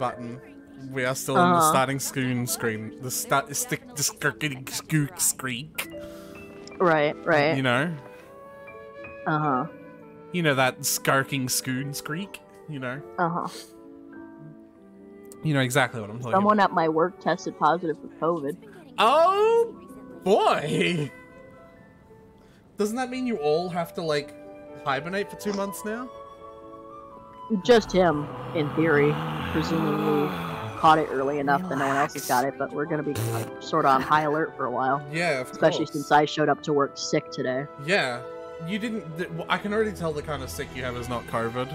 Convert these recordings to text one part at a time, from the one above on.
button. We are still in the Uh-huh. starting screen screen. The start stick the skirking skook squeak. Right, right. You know? Uh huh. You know that skarking scoon squeak? You know? Uh huh. You know exactly what I'm talking Someone at my work tested positive for COVID. Oh boy! Doesn't that mean you all have to like hibernate for two months now? Just him, in theory. Presumably caught it early enough that no one else has got it, but we're gonna be sort of on high alert for a while. Yeah, of Especially course. since I showed up to work sick today. Yeah. You didn't. th- I can already tell the kind of sick you have is not COVID.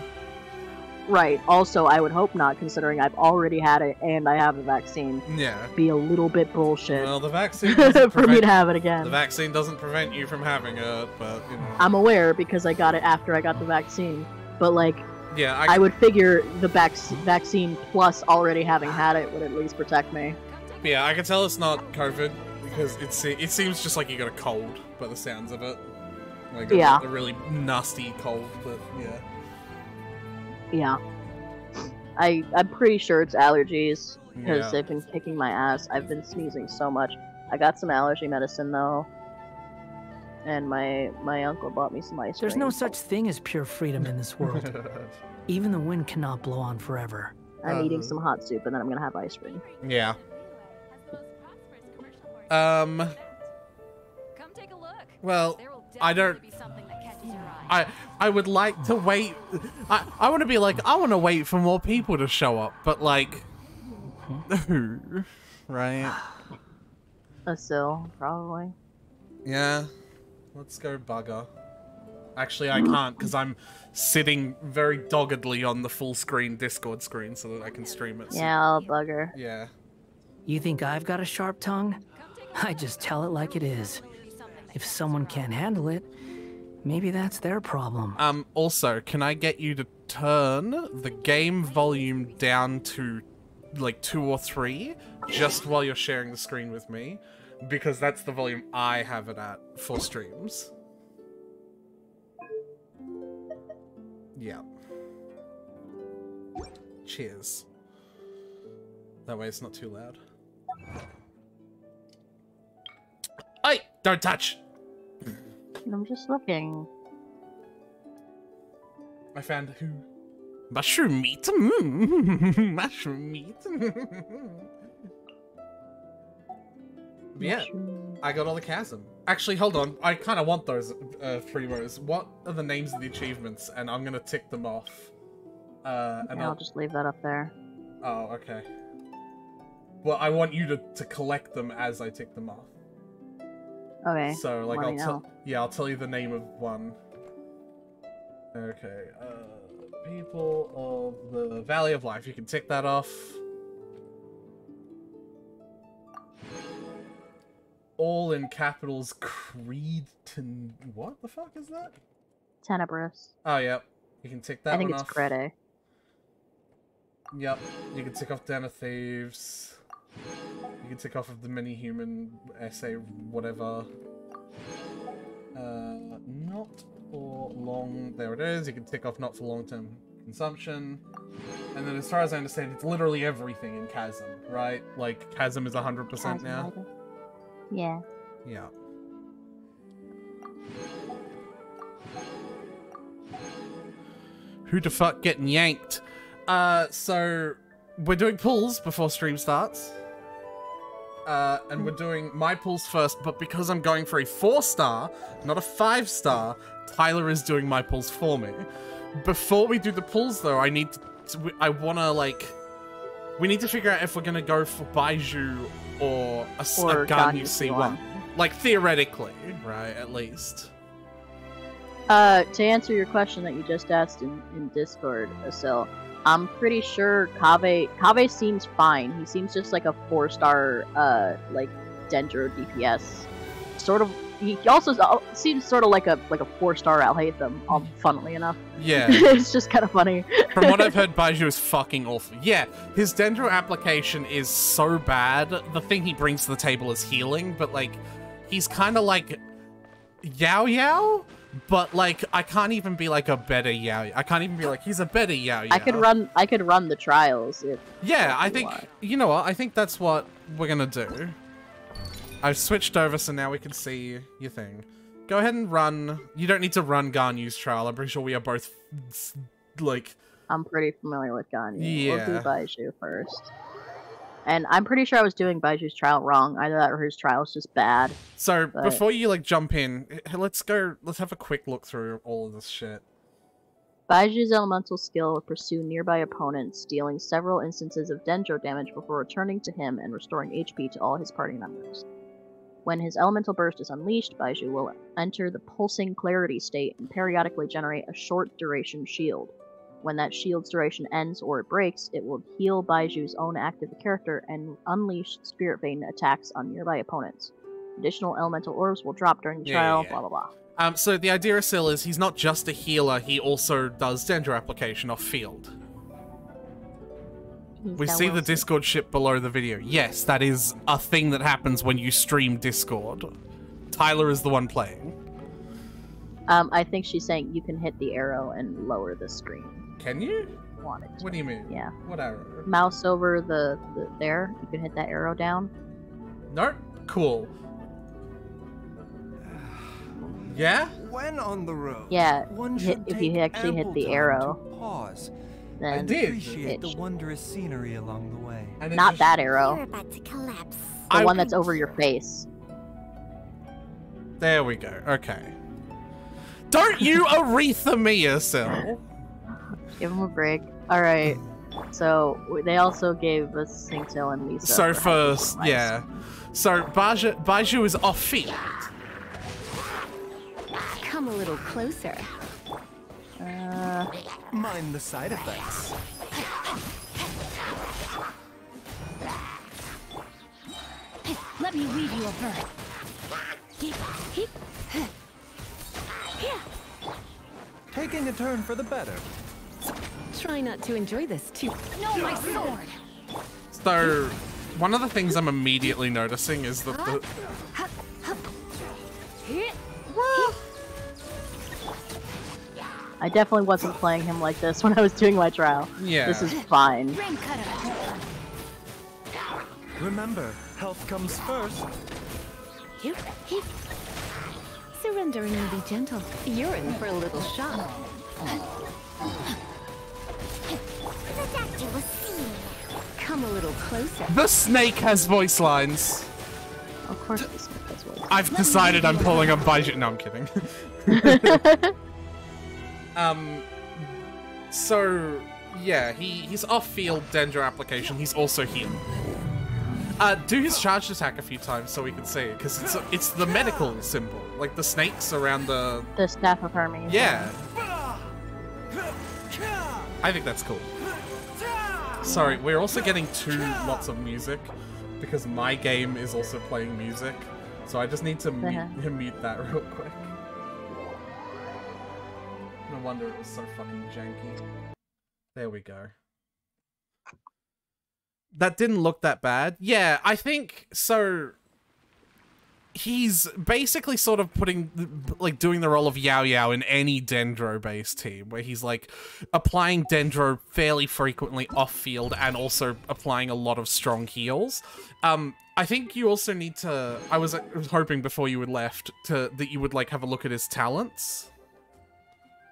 Right. Also, I would hope not, considering I've already had it and I have the vaccine. Yeah. Be a little bit bullshit Well, the vaccine doesn't for me to have it again. the vaccine doesn't prevent you from having it, but you know. I'm aware because I got it after I got the vaccine. But like, yeah, I, I would figure the vac- vaccine plus already having had it would at least protect me. yeah, I can tell it's not COVID because it's it seems just like you got a cold by the sounds of it. Like a, Yeah. a really nasty cold, but yeah. Yeah. I I'm pretty sure it's allergies because Yeah. they've been kicking my ass. I've been sneezing so much. I got some allergy medicine though, and my my uncle bought me some ice cream. There's cream. no such thing as pure freedom in this world. Even the wind cannot blow on forever. I'm eating Uh-huh. some hot soup and then I'm gonna have ice cream. yeah. Um. Come take a look. Well, I don't. definitely be something that catches your eye. I I would like to wait. I I want to be like I want to wait for more people to show up, but like, right? A sill, probably. Yeah. Let's go bugger. Actually, I can't because I'm sitting very doggedly on the full screen Discord screen so that I can stream it. so- Yeah, I'll bugger. Yeah. You think I've got a sharp tongue? I just tell it like it is. If someone can't handle it, maybe that's their problem. Um. Also, can I get you to turn the game volume down to like two or three, just while you're sharing the screen with me, because that's the volume I have it at for streams. Yeah. Cheers. That way it's not too loud. Hey, don't touch. I'm just looking. I found who? Mushroom meat. Mm. Mushroom meat. yeah, I got all the chasm. Actually, hold on. I kind of want those uh, primos. What are the names of the achievements? And I'm gonna tick them off. Uh, and I'll I'll just leave that up there. Oh, okay. Well, I want you to, to collect them as I tick them off. Okay. So, like, let I'll tell. Yeah, I'll tell you the name of one. Okay. Uh, people of the Valley of Life. You can tick that off. All in capitals. Creed to what the fuck is that? Tenebrous. Oh, yep. You can tick that I think one it's off. Crede. Yep. You can tick off Den of Thieves. You can tick off of the mini human essay, whatever. Uh, not for long. There it is. You can tick off not for long term consumption. And then, as far as I understand, it's literally everything in Chasm, right? Like, Chasm is 100% now. Yeah. Yeah. Who the fuck getting yanked? Uh, so we're doing pulls before stream starts. Uh, and we're doing my pulls first, but because I'm going for a four star, not a five star, Tyler is doing my pulls for me. Before we do the pulls, though, I need to. to I wanna like. We need to figure out if we're gonna go for Baizhu or a, Or you see UC1. one. Like theoretically, right? At least. Uh, to answer your question that you just asked in, in Discord, Asil, I'm pretty sure Kaveh Kaveh seems fine. He seems just like a four star uh like Dendro DPS. Sort of he also seems sort of like a like a four star Alhaitham, um, funnily enough. Yeah. it's just kind of funny. From what I've heard, Baizhu is fucking awful. Yeah, his Dendro application is so bad. The thing he brings to the table is healing, but like, he's kind of like Yaoyao, but like I can't even be like a better Yao. I can't even be like he's a better Yao. I could run. I could run the trials if. Yeah, I think want. you know what? I think that's what we're gonna do. I've switched over so now we can see your thing. Go ahead and run. You don't need to run Ganyu's trial. I'm pretty sure we are both like I'm pretty familiar with Ganyu. We'll Yeah. do Baizhu first. And I'm pretty sure I was doing Baizhu's trial wrong. Either that or his trial is just bad. So But- before you like jump in, let's go. Let's have a quick look through all of this shit. Baizhu's elemental skill will pursue nearby opponents, dealing several instances of dendro damage before returning to him and restoring HP to all his party members. When his elemental burst is unleashed, Baizhu will enter the pulsing clarity state and periodically generate a short duration shield. When that shield's duration ends or it breaks, it will heal Baizhu's own active character and unleash Spirit Vein attacks on nearby opponents. Additional elemental orbs will drop during the Yeah, trial, yeah. blah blah blah. Um, so the idea of Sil is he's not just a healer; he also does Dendro application off field. He's We see the Discord ship below the video. Yes, that is a thing that happens when you stream Discord. Tyler is the one playing. Um, I think she's saying you can hit the arrow and lower the screen. Can you? Wanted to. What do you mean? Yeah. What arrow? Mouse over the, the there. You can hit that arrow down. Nope. Cool. Yeah? When on the road, Yeah, one hit- if you actually hit the arrow, pause then and did. appreciate the wondrous scenery along the way. And it not just- that You're arrow. about to collapse. The I- one that's over your face. There we go. Okay. Don't you Aretha Mia, Sil. Give him a break. All right. So they also gave us Singtail and Lisa. So for first, yeah. So Baizhu, Baizhu is off feet. Come a little closer. Uh, Mind the side effects. Let me weave you a bird. Taking a turn for the better. Try not to enjoy this too. No, my sword. So one of the things I'm immediately noticing is that the I definitely wasn't playing him like this when I was doing my trial. yeah. This is fine. Remember, health comes first. Here, here. Surrender and be gentle. You're in for a little shock. The doctor will see you. Come a little closer. the snake has voice lines. Of course, this does work. I've decided I'm pulling a Baizhu. No, I'm kidding. um, so yeah, he he's off-field Dendro application. He's also healed. Uh, do his charged attack a few times so we can see it, because it's it's the medical symbol, like the snakes around the. The staff of Hermes. Yeah, I think that's cool. Sorry, we're also getting two lots of music because my game is also playing music, so I just need to mute, mute that real quick. No wonder it was so fucking janky. There we go. That didn't look that bad. Yeah, I think so. He's basically sort of putting, like, doing the role of Yaoyao in any Dendro based team, where he's like applying Dendro fairly frequently off field and also applying a lot of strong heals. Um, I think you also need to. I was, I was hoping before you had left to that you would like have a look at his talents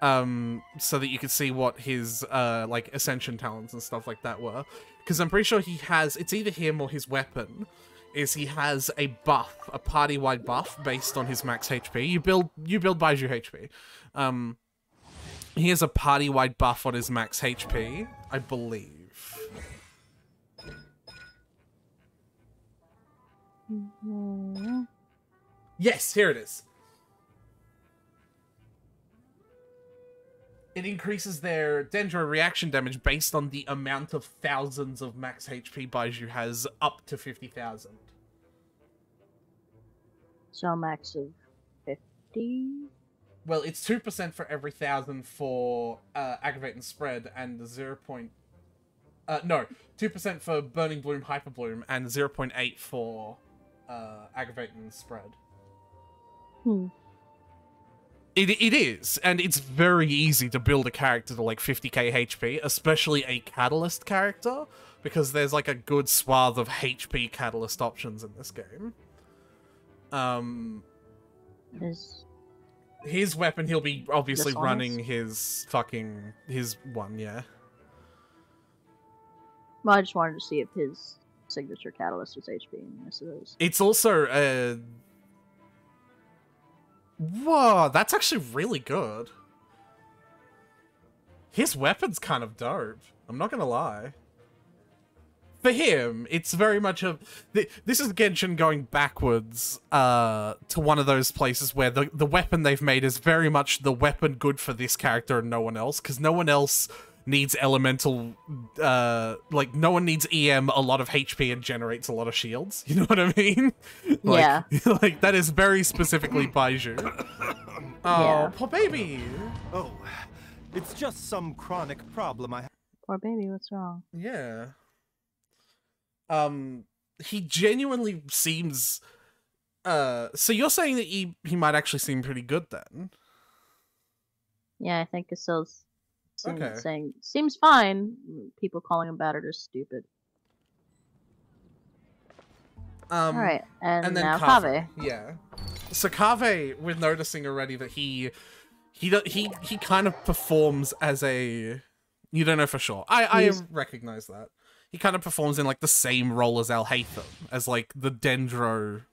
um so that you could see what his uh like ascension talents and stuff like that were because i'm pretty sure he has it's either him or his weapon is he has a buff a party wide buff based on his max hp you build you build baizhu hp um he has a party wide buff on his max hp i believe Mhm. Yes, here it is. It increases their Dendro reaction damage based on the amount of thousands of max HP Baizhu has up to 50,000. So max of 50? Well, it's 2% for every thousand for uh, Aggravate and Spread, and 0. Point, uh, no, 2% for Burning Bloom, Hyper Bloom, and 0.8 for uh, Aggravate and Spread. Hmm. It, it is, and it's very easy to build a character to like 50k HP, especially a catalyst character, because there's like a good swath of HP catalyst options in this game. Um, Is his weapon, he'll be obviously running his fucking his one, yeah. well, I just wanted to see if his signature catalyst was HP. And I suppose. It's also uh Whoa, that's actually really good. His weapon's kind of dope. I'm not gonna lie. For him, it's very much a. th- This is Genshin going backwards uh, to one of those places where the, the weapon they've made is very much the weapon good for this character and no one else, because no one else needs elemental. Uh, like, no one needs EM a lot of HP and generates a lot of shields. You know what I mean? like, Yeah. like, that is very specifically Baizhu. Oh, Yeah. poor baby. Oh, it's just some chronic problem I have Poor baby, what's wrong? Yeah. Um, he genuinely seems. Uh, so you're saying that he he might actually seem pretty good then? Yeah, I think Casil's seem- Okay. saying seems fine. People calling him bad are just stupid. Um, All right, and, and then now Kaveh. Kaveh. Yeah. So Kaveh, we're noticing already that he he do- he he kind of performs as a. You don't know for sure. I I recognize that. He kind of performs in like the same role as Alhaitham, as like the Dendro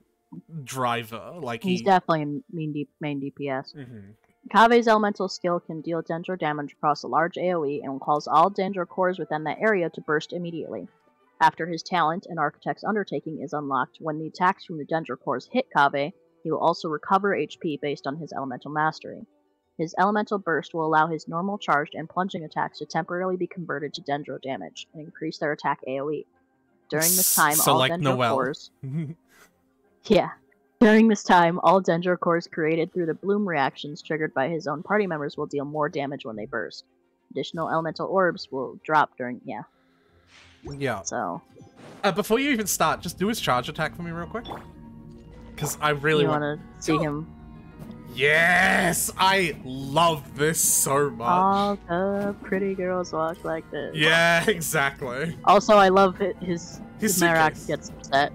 driver. Like He's he. definitely a main, D- main DPS. Mhm. Kaveh's elemental skill can deal Dendro damage across a large AoE and will cause all Dendro cores within that area to burst immediately. After his talent, an Architect's Undertaking, is unlocked, when the attacks from the Dendro cores hit Kaveh, he will also recover HP based on his elemental mastery. His elemental burst will allow his normal charged and plunging attacks to temporarily be converted to Dendro damage and increase their attack AoE. During this time, So all like Dendro Noelle. cores yeah. During this time, all Dendro cores created through the bloom reactions triggered by his own party members will deal more damage when they burst. Additional elemental orbs will drop during yeah. yeah. So Uh, before you even start, just do his charge attack for me real quick. Because I really want. want to see him Yes, I love this so much. all the pretty girls walk like this. yeah, exactly. Also, I love it, his His his Mehrak gets upset.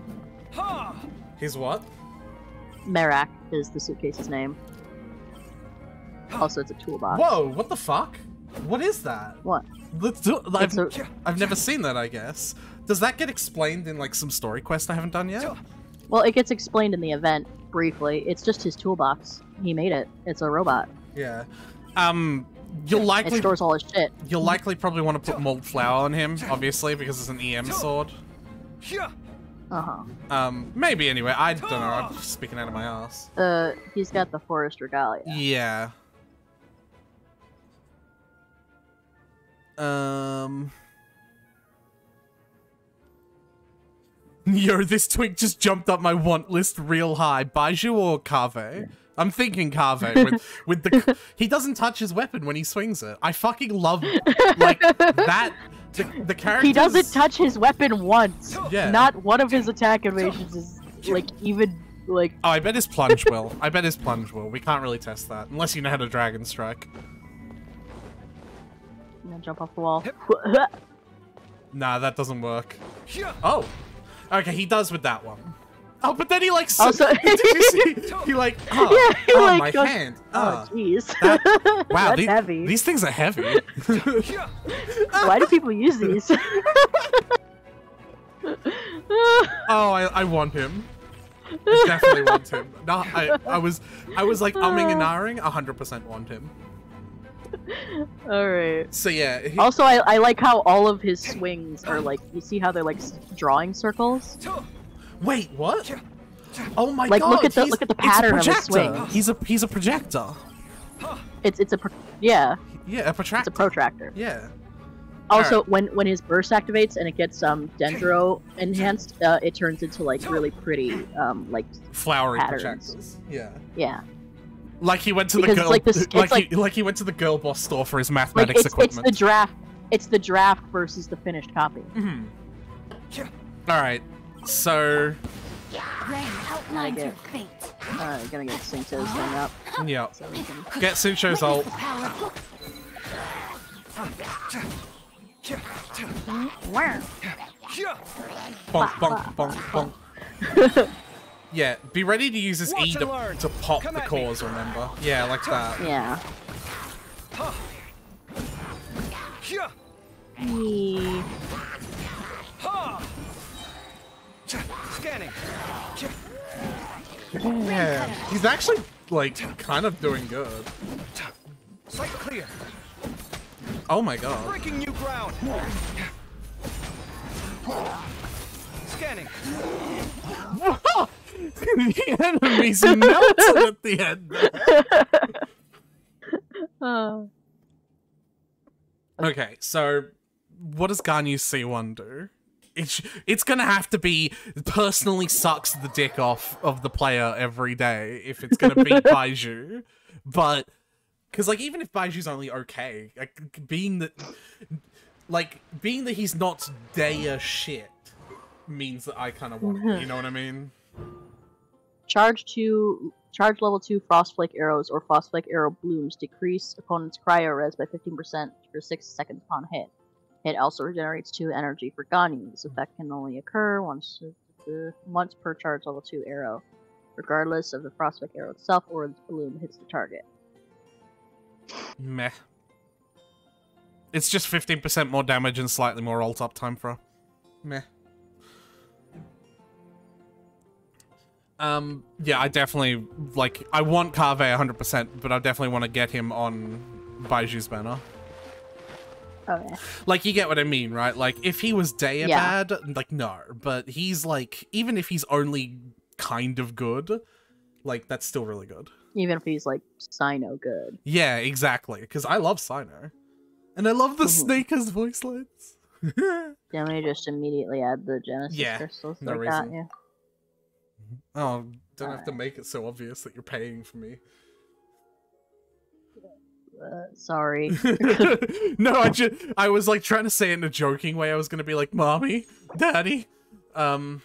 His what? Mehrak is the suitcase's name. Also, it's a toolbox. Whoa! What the fuck? What is that? What? Let's do. I've, a- I've never seen that. I guess. Does that get explained in like some story quest I haven't done yet? Well, it gets explained in the event briefly. It's just his toolbox. He made it. It's a robot. Yeah. Um. You'll It likely stores all his shit. you'll likely probably want to put mold flower on him, obviously, because it's an EM sword. Uh huh. Um. Maybe anyway. I don't know. I'm just speaking out of my ass. Uh, he's got the forest regalia. Yeah. Um. Yo, this twig just jumped up my want list real high. Baizhu or Kaveh? I'm thinking Kaveh with with the he doesn't touch his weapon when he swings it. I fucking love like that. The, the character He doesn't touch his weapon once. Yeah. Not one of his attack animations is like even like. Oh, I bet his plunge will. I bet his plunge will. We can't really test that unless you know how to dragon strike. I'm gonna jump off the wall. Nah, that doesn't work. Oh, okay, he does with that one. Oh, but then he like. Also- did you see? He like. Oh, Yeah, he, oh, like, my goes- hand. Oh Ah. jeez. That- wow, That's these, heavy. these things are heavy. Why do people use these? oh, I, I want him. I definitely want him. No, I, I was, I was like umming and ahhing. hundred percent want him. all right. So yeah. He, Also, I, I like how all of his swings are like. You see how they're like drawing circles? Wait, what? Oh my Like, god! look at the- he's- look at the a pattern of his projector. swing. He's a he's a projector. It's it's a pro- yeah. Yeah, a protractor. It's a protractor. Yeah. Also, when when his burst activates and it gets um dendro enhanced, uh, it turns into like really pretty um like Flowery Patterns. projectors. Yeah. yeah Like he went to Because the girl, like this- like, like- he, like he went to the girl boss store for his mathematics it's it's equipment. the draft it's the draft versus the finished copy. Mm -hmm. All right, so Rain outlines your fate. Uh, gonna get sync to thing up. Yeah. So can Get Sucho's ult. Power. Bonk, bonk, bonk, bonk. yeah, be ready to use this Watch E to, to pop Come the at me. cores, remember? Yeah, like that. Yeah. Hyah! Yee. Ha! Scanning. Yeah. He's actually, like, kind of doing good. Sight clear. Oh my god. Breaking new ground. Scanning. the enemies melted at the end. Uh, Okay, so what does Ganyu C1 do? It's it's gonna have to be personally sucks the dick off of the player every day if it's gonna beat Baizhu, but because like even if Baizhu's only okay, like being that like being that he's not Dehya shit means that I kind of want it, mm-hmm. you know what I mean? charge two, charge level two frostflake arrows or frostflake arrow blooms decrease opponent's cryo res by 15% for six seconds upon hit. It also regenerates two energy for Ganyu. This effect can only occur once once per charge level two arrow, regardless of the frostflake arrow itself or its bloom hits the target. Meh. It's just 15% more damage and slightly more ult up time for her. Meh. Um, yeah, I definitely, like, I want Kaveh 100%, but I definitely want to get him on Baizhu's banner. Okay. Like, you get what I mean, right? Like, if he was Dehya Yeah. bad, like, no. But he's, like, even if he's only kind of good, like, that's still really good. Even if he's like Cyno good. Yeah, exactly. Because I love Cyno. And I love the Mhm. Snakers voice lines. Then we just immediately add the Genesis Yeah, crystals no like that. reason. Yeah. oh, don't have to make it so obvious that you're paying for me. Uh, sorry. no, I just I was like trying to say it in a joking way. I was gonna be like, "Mommy, Daddy." Um.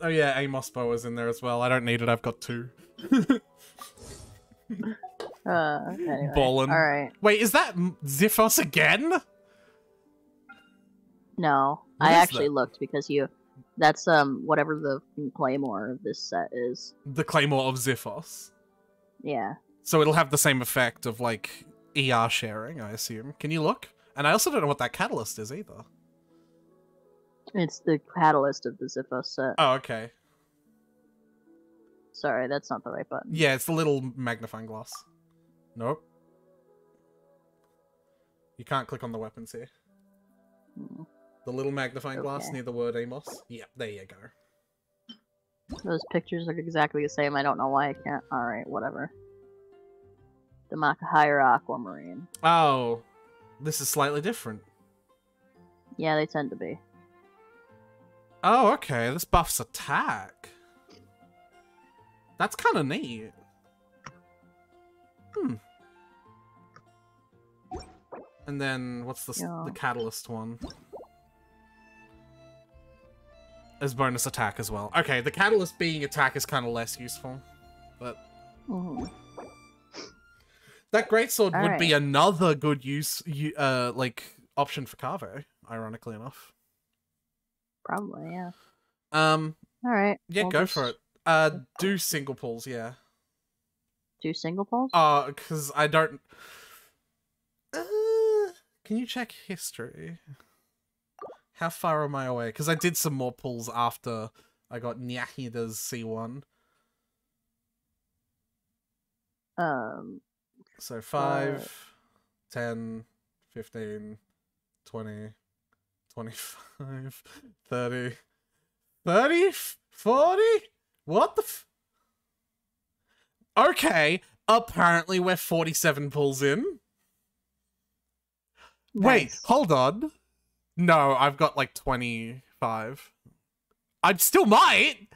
Oh yeah, Amos' Bow's in there as well. I don't need it. I've got two. Uh, anyway. Ballin'. All right. Wait, is that Xiphos again? No, What I actually that? looked because you. That's um whatever the claymore of this set is. The Claymore of Xiphos. Yeah. So it'll have the same effect of like ER sharing, I assume. Can you look? And I also don't know what that catalyst is either. It's the catalyst of the Xiphos set. Oh, okay. Sorry, that's not the right button. Yeah, it's the little magnifying glass. Nope. You can't click on the weapons here. Hmm. The little magnifying glass Okay. near the word Amos. Yep, there you go. Those pictures look exactly the same. I don't know why I can't. All right, whatever. The Makhaira Aquamarine. Oh, this is slightly different. Yeah, they tend to be. Oh, okay. This buffs attack. That's kind of neat. Hmm. And then what's the Yeah. the catalyst one? As bonus attack as well. Okay, the catalyst being attack is kind of less useful, but hmm that greatsword would be another good use, uh, like option for Kaveh. Ironically enough. Probably, yeah. Um, All right. yeah, we'll go for it. Uh, do single pulls, yeah. Do single pulls? Uh, because I don't. Uh, can you check history? How far am I away? Because I did some more pulls after I got Nahida's C1. Um, So 5, 10, 15, 20, 25, 30, 30, 40? What the f- Okay, apparently we're 47 pulls in. Wait, hold on. No, I've got like 25. I still might.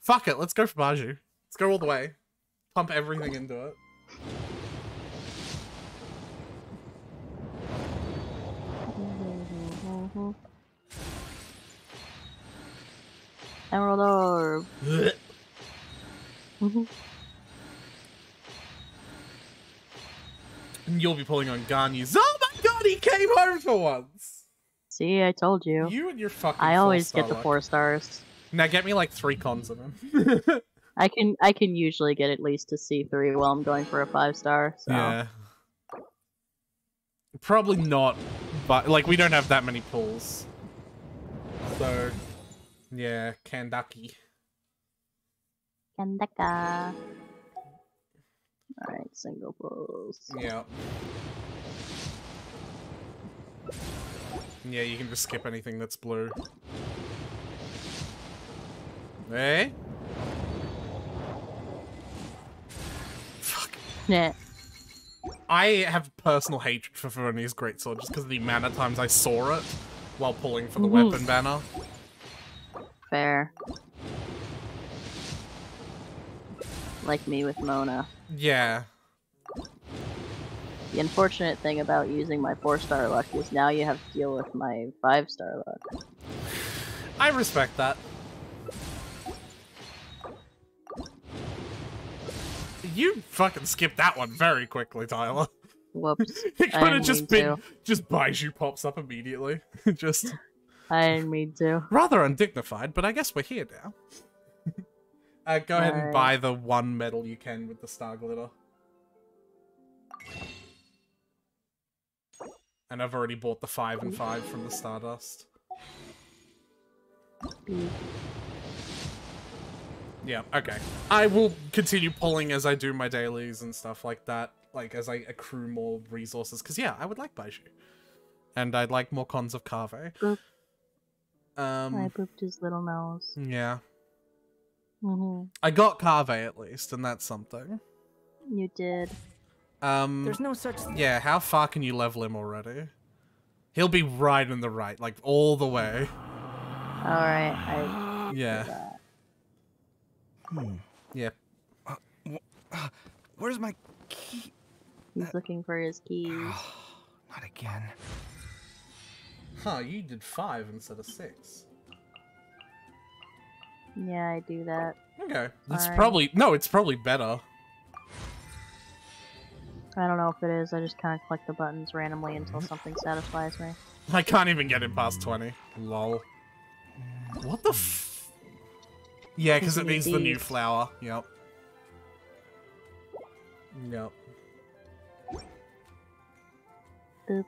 Fuck it, let's go for Baizhu. Let's go all the way. Pump everything into it. Emerald Orb. Mhm. And you'll be pulling on Ganyu's. Oh my god, he came home for once! See, I told you. You and your fucking I always get the luck. four stars. Now get me like three cons of him. I can I can usually get at least a C three while I'm going for a five star. So Yeah. Probably not, but like we don't have that many pulls. So, yeah, Kandaki. Kandaka. Alright, single pulls. Yeah. Yeah, you can just skip anything that's blue. Hey? Fuck. Yeah. I have personal hatred for Veroni's Greatsword just because of the amount of times I saw it while pulling for the weapon banner. Fair. Like me with Mona. Yeah. The unfortunate thing about using my four star luck is now you have to deal with my five star luck. I respect that. You fucking skipped that one very quickly, Tyler. Whoops. It could have just been to. just Baizhu pops up immediately. just I didn't mean to. rather undignified, but I guess we're here now. uh, go ahead and Alright. buy the one medal you can with the star glitter. And I've already bought the five and five from the Stardust. Beep. Yeah, okay. I will continue pulling as I do my dailies and stuff like that, like as I accrue more resources. Because, yeah, I would like Baizhu. And I'd like more cons of Kaveh. Boop. Um, I booped his little nose. yeah. hmm I got Kaveh at least, and that's something. You did. Um, There's no such thing. yeah, how far can you level him already? He'll be right in the right, like all the way. Alright, I Yeah, that. yeah. Where's my key? He's looking for his keys. Not again. Huh, you did five instead of six. Yeah, I do that. Okay, it's Alright. probably no, it's probably better. I don't know if it is. I just kind of click the buttons randomly until something satisfies me. I can't even get him past 20. Lol. What the f- Yeah, because it means the new flower. Yep. Yep. Boop.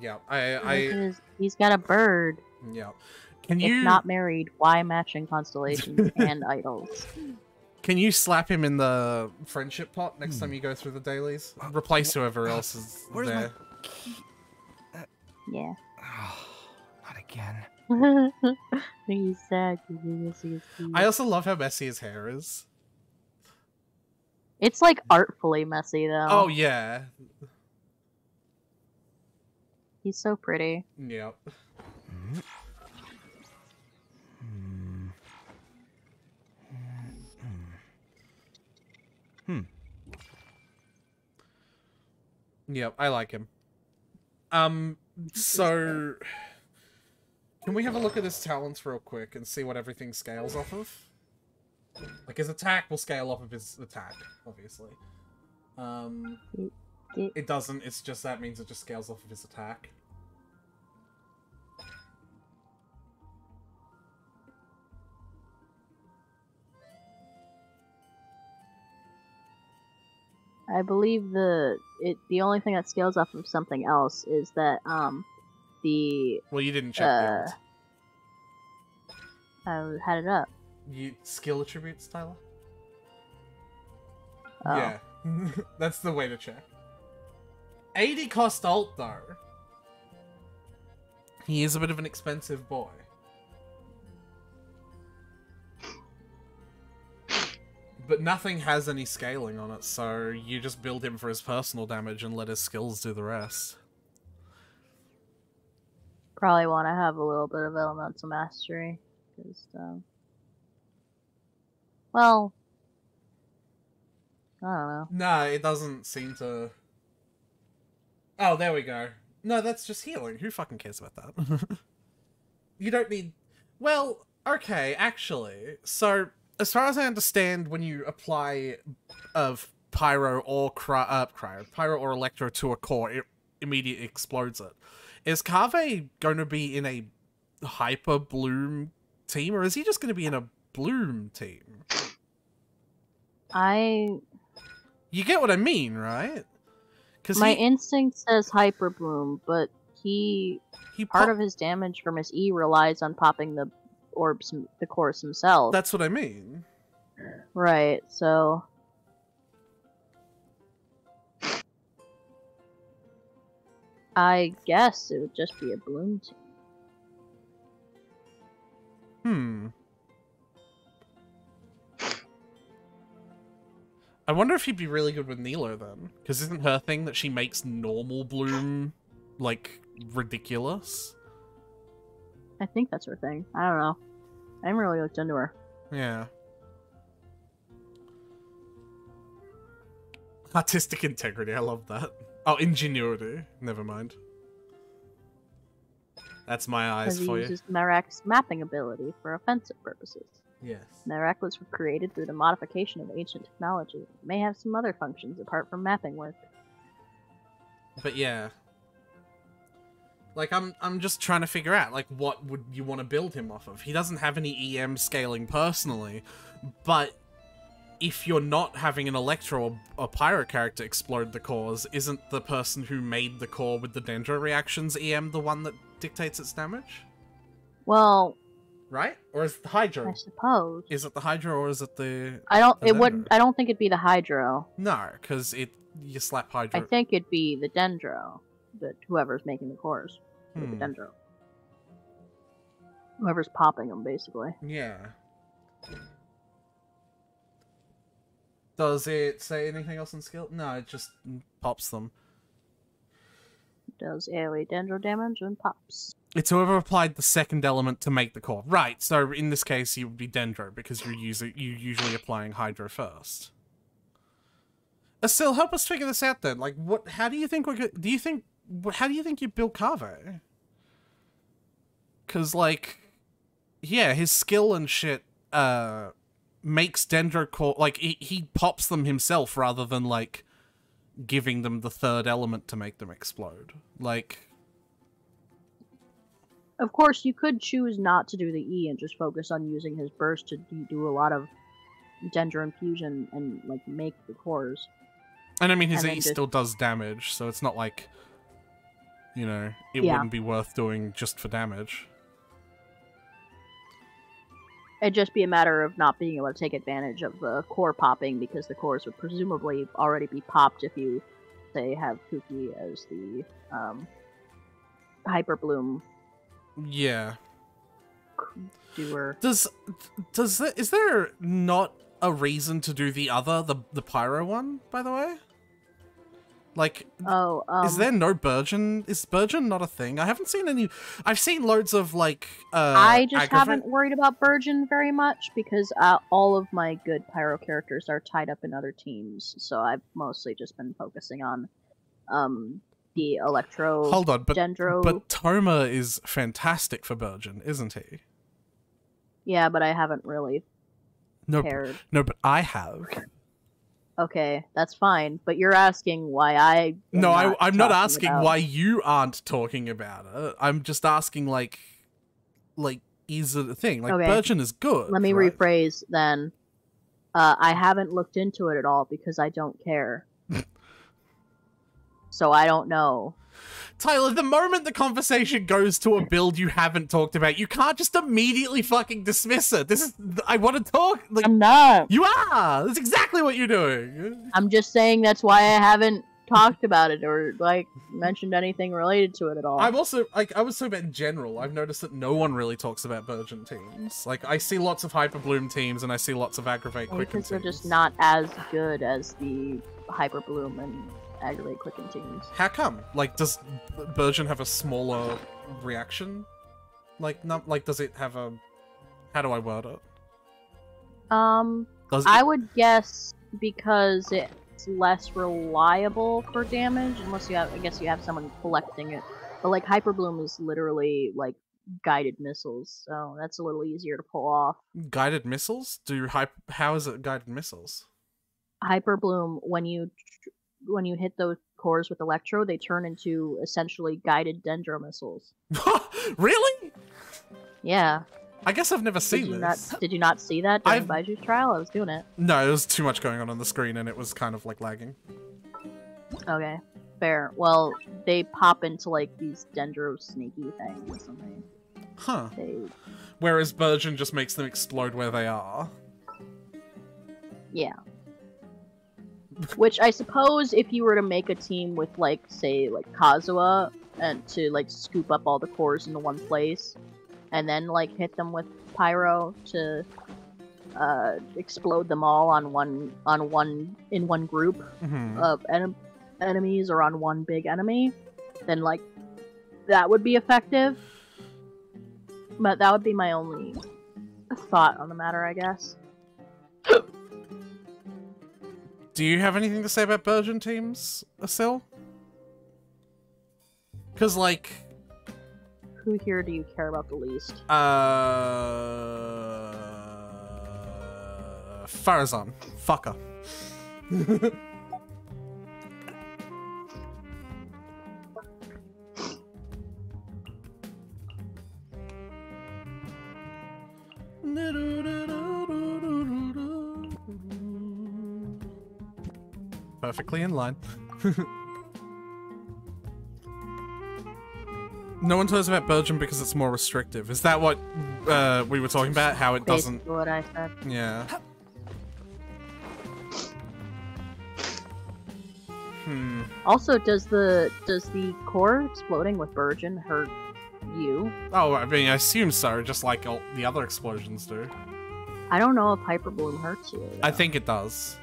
Yep. I, oh I, he's got a bird. yep. Can you, If not married, why matching constellations and idols? can you slap him in the friendship pot next hmm. time you go through the dailies? Uh, Replace whoever uh, else is Where's there. my key? Uh, yeah. Not again. he's sad because he misses his. I also love how messy his hair is. It's like artfully messy though. Oh, yeah. He's so pretty. Yep. Hmm. Yep, I like him. Um, so can we have a look at his talents real quick and see what everything scales off of? Like his attack will scale off of his attack, obviously. Um, it doesn't. It's just that means it just scales off of his attack. I believe the it the only thing that scales off of something else is that um the Well, you didn't check Uh, the art. I had it up. You skill attributes, Tyler. Oh. Yeah, that's the way to check. 80 cost alt though. He is a bit of an expensive boy. But nothing has any scaling on it, so you just build him for his personal damage and let his skills do the rest. Probably want to have a little bit of elemental mastery, because um, well, I don't know. No, it doesn't seem to. Oh, there we go. No, that's just healing. Who fucking cares about that? you don't need. Well, okay, actually. So, as far as I understand, when you apply of pyro or cry, uh, cryo, pyro or electro to a core, it immediately explodes it. Is Kaveh going to be in a hyper bloom team, or is he just going to be in a bloom team? I You get what I mean, right? Because my he, instinct says hyper bloom, but he he part of his damage from his E relies on popping the orbs, the cores himself. That's what I mean. Right. So I guess it would just be a bloom team. Hmm. I wonder if he'd be really good with Nilou then, because isn't her thing that she makes normal bloom like ridiculous? I think that's her thing. I don't know. I haven't really looked into her. Yeah. Artistic integrity, I love that. Oh, ingenuity. Never mind. That's my eyes Because he for you. uses Mehrak's mapping ability for offensive purposes. Yes. Merek was created through the modification of ancient technology. It may have some other functions apart from mapping work. But yeah. Like I'm I'm just trying to figure out like what would you want to build him off of. He doesn't have any EM scaling personally, but if you're not having an Electro or, or Pyro character explode the cores, isn't the person who made the core with the Dendro reactions EM the one that dictates its damage? Well, Right? Or is it the Hydro? I suppose. Is it the Hydro or is it the I don't. the It would. I don't think it'd be the Hydro. No, because it you slap Hydro. I think it'd be the Dendro. That whoever's making the cores. with Hmm. The Dendro. Whoever's popping them, basically. Yeah. Does it say anything else in skill? No, it just pops them. Does AoE Dendro damage and pops. It's whoever applied the second element to make the core. Right, so in this case, you would be Dendro because you're using you usually applying Hydro first. Asil, help us figure this out then. Like, what? How do you think we're? Do you think? How do you think you build Kaveh? Because like, yeah, his skill and shit uh makes Dendro core like he, he pops them himself rather than like giving them the third element to make them explode. Like, Of course, you could choose not to do the E and just focus on using his burst to do, a lot of Dendro infusion and like make the cores. And I mean, his E just- still does damage, so it's not like, you know, it Yeah. wouldn't be worth doing just for damage. It'd just be a matter of not being able to take advantage of the core popping because the cores would presumably already be popped if you, say, have Kuki as the um, Hyper Bloom Yeah. doer. Does does that is there not a reason to do the other the the pyro one? By the way, like Oh, um, is there no Burgeon? Is Burgeon not a thing? I haven't seen any. I've seen loads of like. uh I just aggravate- haven't worried about Burgeon very much because uh, all of my good Pyro characters are tied up in other teams, so I've mostly just been focusing on um, the Electro Hold on, but Dendro. but Thoma is fantastic for Burgeon, isn't he? Yeah, but I haven't really No, cared. no, but I have. Okay, that's fine. But you're asking why I. am No, I, I'm not asking about- why you aren't talking about it. I'm just asking, like, like, is it a thing? Like, Okay. Is good. Let me right? rephrase then. Uh, I haven't looked into it at all because I don't care. so I don't know. Tyler, the moment the conversation goes to a build you haven't talked about, you can't just immediately fucking dismiss it. This is, I want to talk. Like, I'm not. you are. That's exactly what you're doing. I'm just saying that's why I haven't talked about it or like mentioned anything related to it at all. I'm also like I was talking about in general. I've noticed that no one really talks about Burgeon teams. Like I see lots of Hyper Bloom teams and I see lots of Aggravate Quicken because they're just not as good as the Hyper Bloom and Aggravate Quicken teams. How come? Like, does Burgeon have a smaller reaction? Like, not like does it have a? How do I word it? Um, Does I it... would guess because it's less reliable for damage, unless you have, I guess you have someone collecting it. But like Hyperbloom is literally like guided missiles, so that's a little easier to pull off. guided missiles? Do hype? How is it guided missiles? Hyper Bloom when you when you hit those cores with Electro, they turn into essentially guided Dendro missiles. really? Yeah. I guess I've never Did seen you this. not did you not see that during I've- Baizhu's trial? I was doing it. No, there was too much going on on the screen and it was kind of like lagging. Okay. Fair. Well, they pop into like these Dendro snaky things and they, Huh. they Whereas Burgeon just makes them explode where they are. Yeah. Which I suppose if you were to make a team with like say like Kazuha and to like scoop up all the cores into one place and then like hit them with pyro to uh explode them all on one on one in one group hmm of en- enemies or on one big enemy, then like that would be effective. But that would be my only thought on the matter, I guess. Do you have anything to say about Burgeon teams, Asil? Because, like, Who here do you care about the least? uh. Faruzan. Fucker. Perfectly in line. no one talks about Burgeon because it's more restrictive. Is that what uh, we were talking about? How it doesn't. Basically what I said. Yeah. Hmm. Also, does the does the core exploding with Burgeon hurt you? Oh, I mean, I assume so, just like all the other explosions do. I don't know if Hyper Bloom hurts you. I think it does.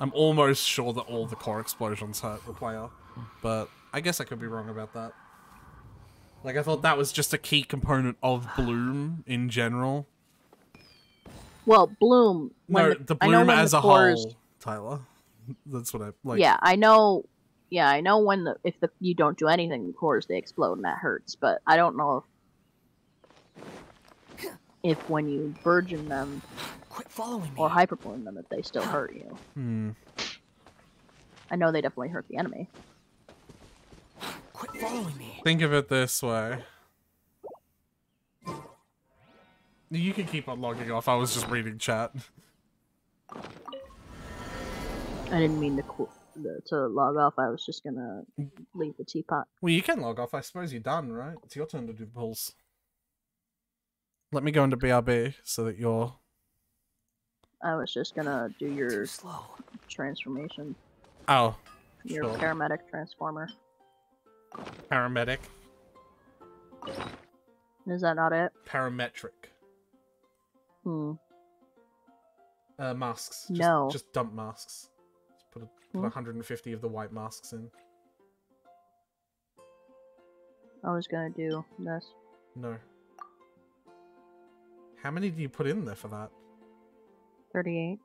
I'm almost sure that all the core explosions hurt the player, but I guess I could be wrong about that. Like, I thought that was just a key component of Bloom in general. Well, Bloom. No, the, the Bloom as the a cores, whole, Tyler. That's what I like. yeah, I know. Yeah, I know when the if the you don't do anything, the cores they explode and that hurts. But I don't know if if when you burgeon them Quit following me. or hyperbloom them, if they still hurt you. Hmm. I know they definitely hurt the enemy. Quit following me. Think of it this way. You can keep on logging off. I was just reading chat. I didn't mean to qu- the, to log off. I was just gonna leave the teapot. Well, you can log off. I suppose you're done, right? It's your turn to do the pulls. Let me go into BRB so that you're. I was just gonna do your slow. transformation, Oh, your Sure. paramedic transformer. paramedic. Is that not it? Parametric. Hmm. Uh, masks. Just, No. Just dump masks. Just put, a, put Hmm? 150 of the white masks in. I was gonna do this. No. How many do you put in there for that? 38.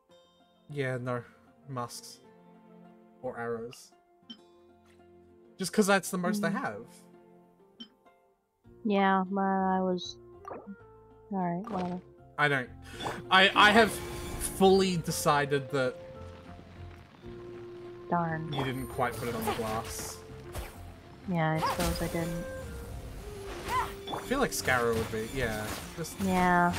Yeah, no. Masks. Or arrows. Just because that's the most I Mm. have. Yeah, but I was. Alright, whatever. I don't. I I have fully decided that Darn. you didn't quite put it on the glass. Yeah, I suppose I didn't. I feel like Scarrow would be. Yeah. Just Yeah.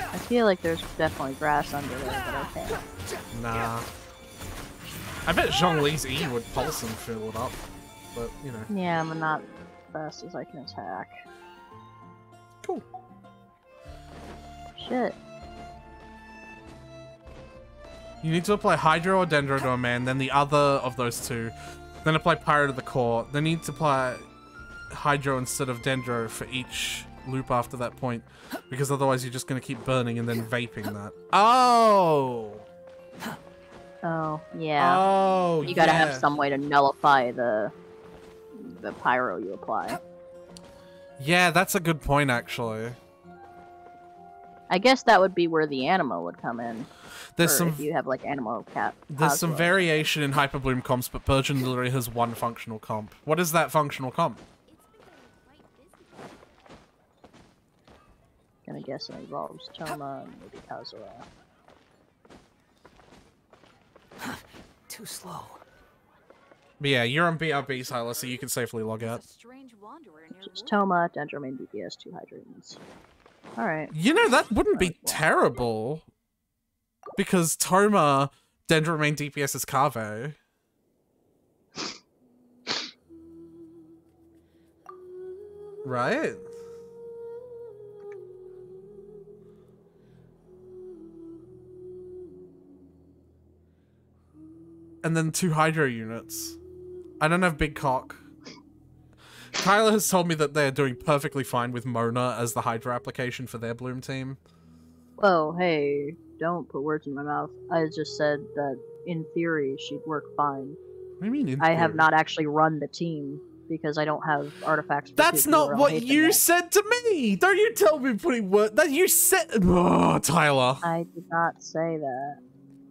I feel like there's definitely grass under there, but okay. nah. I bet Zhongli's E would pulse and fill it up, but you know. Yeah, I'm not as fast as I can attack. Cool. Shit. You need to apply Hydro or Dendro to a man, then the other of those two. Then apply Pyro to the core. Then you need to apply Hydro instead of Dendro for each loop after that point. Because otherwise you're just going to keep burning and then vaping that. Oh! Oh, yeah. Oh, you gotta yeah. have some way to nullify the the pyro you apply. Yeah, that's a good point, actually. I guess that would be where the Anemo would come in. There's or some if you have like animal cap. there's some variation in Hyperbloom comps, but Burgeon literally has one functional comp. What is that functional comp? Gonna guess it involves Thoma and maybe Kazuha. Too slow. But yeah, you're on BRB, uh, Silas, so you can safely log out. Just Thoma, Dendromain, DPS, two Hydreigens. Alright. You know, that wouldn't be terrible. Because Thoma, Dendromain DPS is Kaveh. Right? And then two Hydro units. I don't have big cock. Tyler has told me that they're doing perfectly fine with Mona as the hydro application for their Bloom team. Whoa, hey, don't put words in my mouth. I just said that in theory she'd work fine. What do you mean? I have not actually run the team because I don't have artifacts. for That's not what you said to me. Don't you tell me putting word that you said. Oh, Tyler, I did not say that.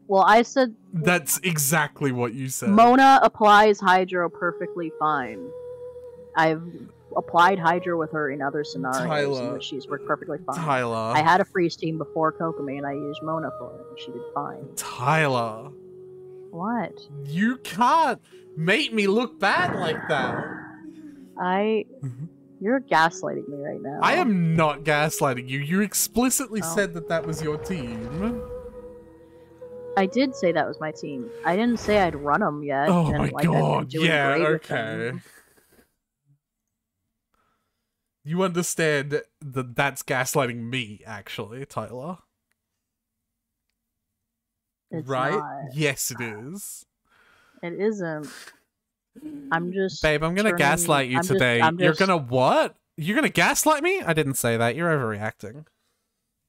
Well, I said that's exactly what you said. Mona applies Hydro perfectly fine. I've applied Hydro with her in other scenarios in which she's worked perfectly fine. Tyler, I had a freeze team before Kokomi and I used Mona for it and she did fine. Tyler, What? you can't make me look bad like that. I. Mhm. You're gaslighting me right now. I am not gaslighting you. You explicitly Oh. said that that was your team. I did say that was my team. I didn't say I'd run them yet. Oh and, my like, god. Yeah, great with them. okay. You understand that that's gaslighting me, actually, Tyler. It's right? not. Yes, it is. It isn't. I'm just. Babe, I'm gonna turning- gaslight you I'm today. I'm You're gonna what? You're gonna gaslight me? I didn't say that. You're overreacting.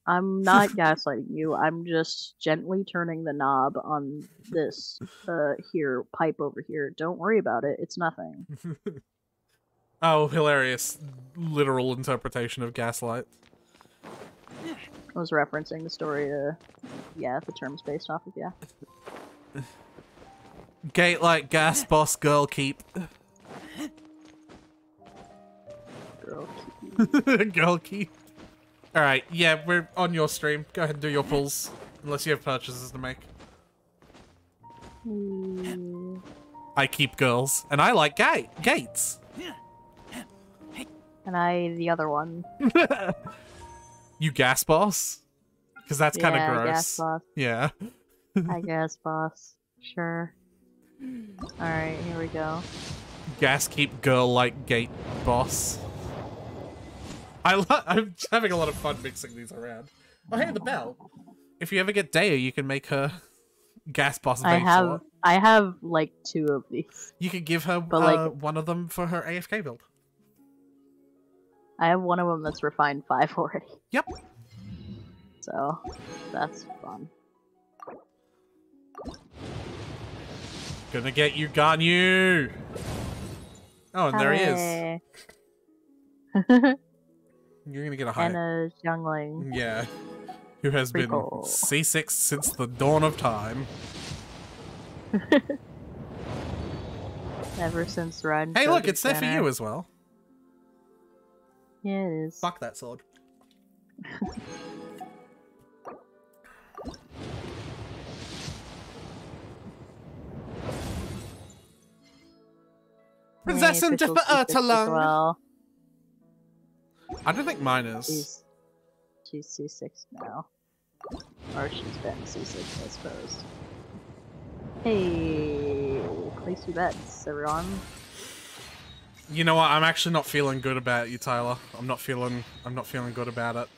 I'm not gaslighting you. I'm just gently turning the knob on this uh here pipe over here. Don't worry about it. It's nothing. Oh, hilarious. Literal interpretation of gaslight. I was referencing the story to yeah, the terms based off of yeah. Gate like gas boss girl keep. Girl keep- girl keep. Alright, yeah, we're on your stream. Go ahead and do your pulls. Unless you have purchases to make. Hmm, I keep girls. And I like gate gates. And I the other one. You gas boss? Because that's kind of yeah, gross. gas boss. Yeah. I guess boss. Sure. Alright, here we go. Gas keep girl like gate boss. I lo- I'm having a lot of fun mixing these around. Oh hey, the bell. If you ever get Dehya, you can make her gas boss I have slot. I have like two of these. You could give her But, uh, like- one of them for her AFK build. I have one of them that's refined five already. Yep. So that's fun. Gonna get you, got you. Oh, and there he is. You're gonna get a high. and a youngling. Yeah. Who has Pretty been. C6 since the dawn of time. Ever since Ryan. Hey, look, it's there for you as well. Yeah, it is. Fuck that sword. Princess and C6 Ertalung. Well, I don't think mine is. she's she's C6 now, or she's been C6, I suppose. Hey, place your bets, everyone. You know what? I'm actually not feeling good about you, Tyler. I'm not feeling. I'm not feeling good about it.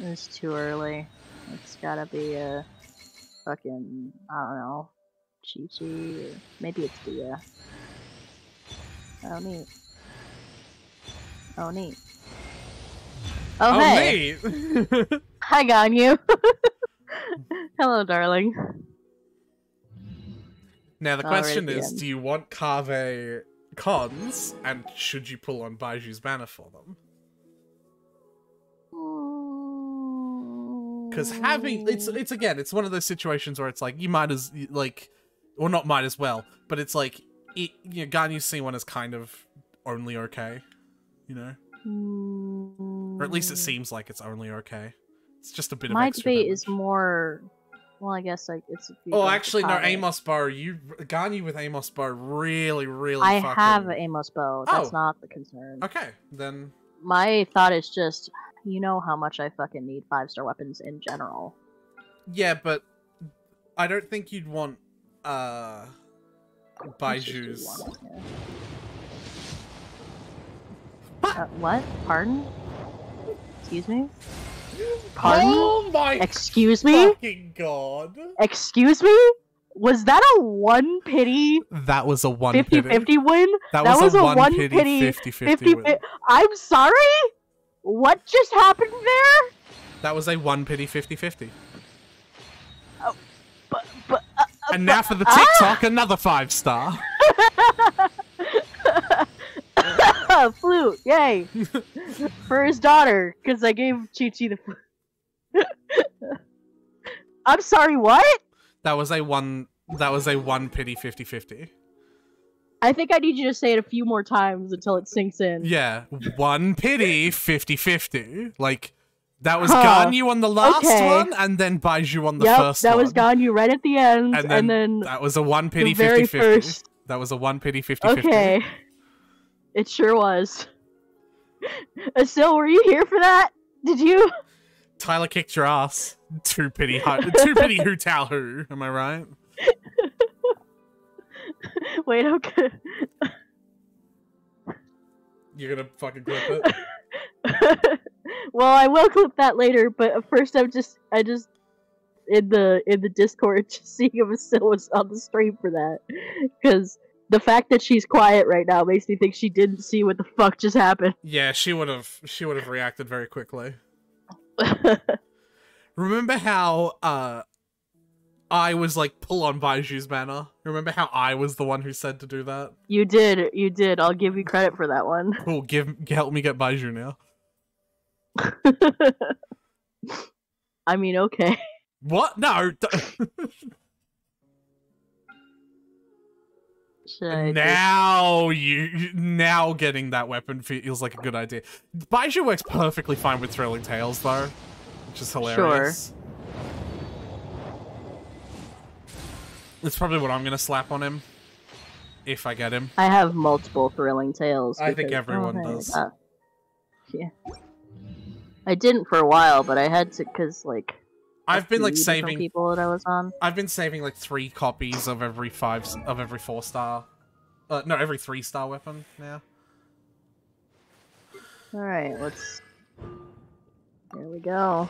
It's too early. It's gotta be a fucking I don't know, Chi Chi maybe it's Dia. Oh neat. Oh neat. Oh, Oh, hey! neat. Hi Ganyu! Hello, darling. now the Oh, question at is: end. Do you want Kaveh cons, and should you pull on Baizhu's banner for them? Mm. because having it's it's again it's one of those situations where it's like you might as like or not might as well but it's like it you know Ganyu's C1 is kind of only okay you know Or at least it seems like it's only okay. It's just a bit My of extra debate damage. is more. Well, I guess like it's. Oh, actually, no. Amos bow. You Garni with Amos bow really, really. I fucking... have an Amos bow. That's Oh. not the concern. Okay, then My thought is just, you know how much I fucking need five star weapons in general. yeah, but I don't think you'd want uh Let's just do Baizhu's. One here. Uh, what? Pardon? Excuse me? Pardon? Oh my Excuse me? fucking god! Excuse me? Was that a one pity That was a one 50 pity. 50 win? That, that was, was a a one, one pity, pity 50 50 50 win. I'm sorry? What just happened there? That was a one pity 50 50. But, but, uh, And now for the ah! TikTok, another five star. flute, yay! For his daughter, because I gave Qiqi the flute. I'm sorry, what? That was a one. That was a one pity 50 50. I think I need you to say it a few more times until it sinks in. Yeah, one pity 50 50. Like, that was Huh. Ganyu on the last Okay. one, and then Baizhu on the yep, first that one. was Ganyu right at the end, And and then, then, that was a one pity the 50 50. first. That was a one pity 50 50. Okay. It sure was. Asil, were you here for that? Did you? Tyler kicked your ass. Two pity, two pity who tell who. Am I right? Wait, okay. You're gonna fucking clip it. well, I will clip that later, but first I'm just I just in the in the Discord just seeing if Asil was on the stream for that. Cause the fact that she's quiet right now makes me think she didn't see what the fuck just happened. Yeah, she would have. She would have reacted very quickly. Remember how uh I was like pull on Baizhu's banner? Remember how I was the one who said to do that? you did, you did. I'll give you credit for that one. Cool, give help me get Baizhu now. I mean, okay. What? No. Now you now getting that weapon feels like a good idea. Baizhu works perfectly fine with Thrilling Tales though, which is hilarious. It's probably what I'm gonna slap on him if I get him. I have multiple thrilling tales. I think everyone oh, does. uh, yeah. I didn't for a while, but I had to because like I've been like saving. people that I was on. I've been saving like three copies of every five of every four star. Uh, no, every three star weapon now. All right, let's. There we go.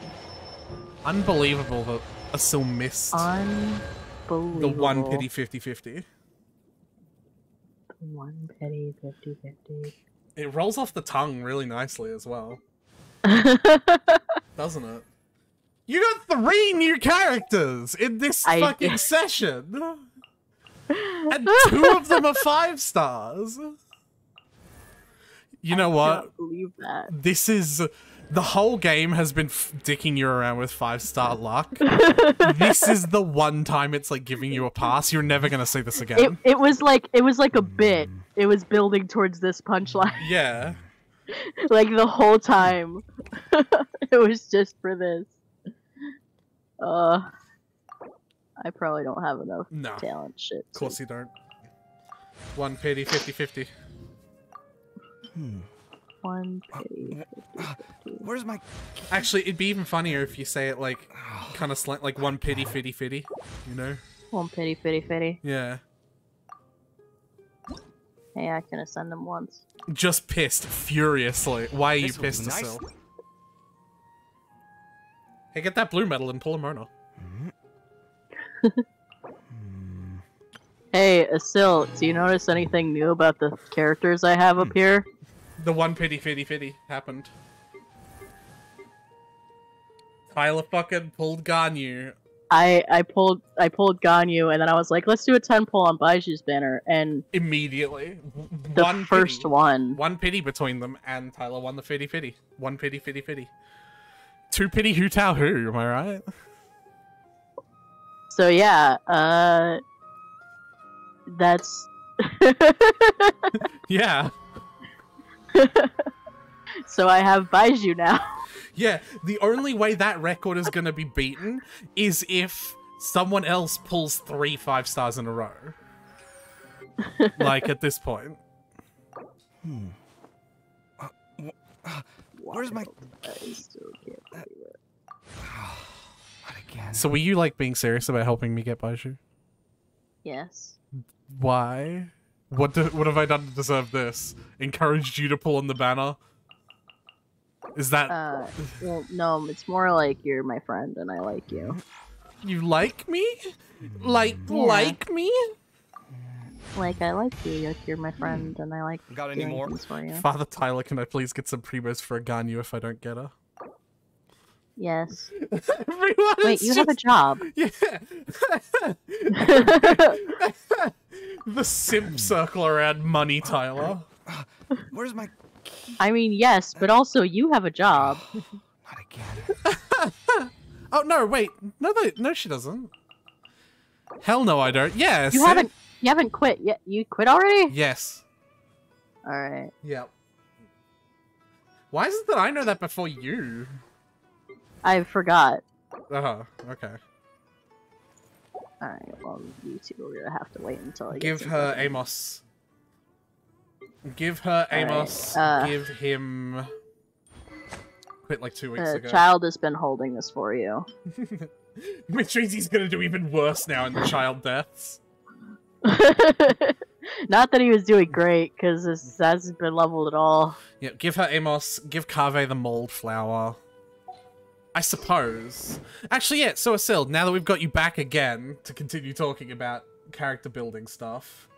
Unbelievable that I still missed Unbelievable. the one pity 50-50. One pity, 50 50. It rolls off the tongue really nicely as well, doesn't it? You got three new characters in this I fucking did. session, and two of them are five stars. You know I what? can't believe that. This is the whole game has been f- dicking you around with five star luck. this is the one time it's like giving you a pass. You're never gonna see this It, again. it was like it was like a hmm. bit. It was building towards this punchline yeah. like the whole time. it was just for this. Uh, I probably don't have enough No. talent. Shit. Of course you don't. One pity, 50 50. Hmm. One pity. Uh, uh, where's my... Actually, it'd be even funnier if you say it like kind of slant, like one pity, fitty, fitty. You know? One pity, fitty, fitty. Yeah. Hey, I can ascend them once. Just pissed furiously. Why are you This will be pissed, nice. Asil? Hey, get that blue medal and pull a Mona. Hey, Asil, do you notice anything new about the characters I have up hmm. here? The one pity, fitty, fitty happened. Tyler fucking pulled Ganyu. I I pulled I pulled Ganyu, and then I was like, let's do a ten pull on Baizhu's banner, and immediately. the one first pity. one. One pity between them, and Tyler won the fitty fitty. One pity fitty fitty. Two pity who tell who, am I right? So yeah, uh, that's Yeah. So I have Baizhu now. Yeah, the only way that record is going to be beaten is if someone else pulls three five stars in a row. like at this point. Hmm. Uh, uh, Where's my... I still can't believe it. Not again. So were you like being serious about helping me get Baizhu? Yes. Why? What do, what have I done to deserve this? Encouraged you to pull on the banner? Is that Uh, well, no, it's more like you're my friend and I like you. you like me? Like Yeah. like me? Like I like you. Like you're my hmm. friend and I like Got any doing more? for you. Father Tyler, can I please get some primos for a Ganyu if I don't get her? Yes. Everyone Wait, is you have a job. Yeah. the simp circle around money, Tyler. Where's my... I mean, yes, but also you have a job. Not again. Oh no, wait. No, they, no, she doesn't. Hell no, I don't. Yeah, You haven't. You haven't quit yet. You quit already? Yes. All right. Yep. Why is it that I know that before you? I forgot. Uh huh. Okay. All right. Well, you two are gonna have to wait until I Give her fucking- Amos. Give her Alright, Amos. uh, Give him. Quit like two weeks The ago. child has been holding this for you. Which means he's gonna do even worse now in the child deaths. Not that he was doing great, because this hasn't been leveled at all. Yeah, give her Amos. Give Kaveh the Mailed Flower. I suppose. Actually, yeah. So, Asil, now that we've got you back again to continue talking about character building stuff,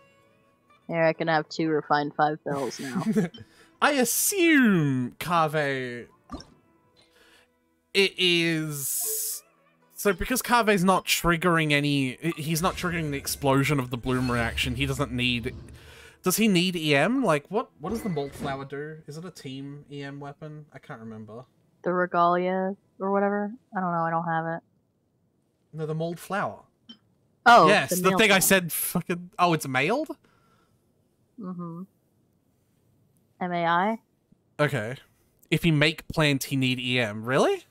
Yeah, I can have two refined five bells now. I assume Kaveh. It is. So because Kaveh's not triggering any, he's not triggering the explosion of the bloom reaction. He doesn't need. Does he need EM? Like what? What does the Mailed Flower do? Is it a team EM weapon? I can't remember. the regalia or whatever. I don't know. I don't have it. No, the Mailed Flower. Oh, yes, the, mail thing I said. Fucking. Oh, it's mailed. Mm-hmm. MAI. Okay. If he make plant, he need EM. Really?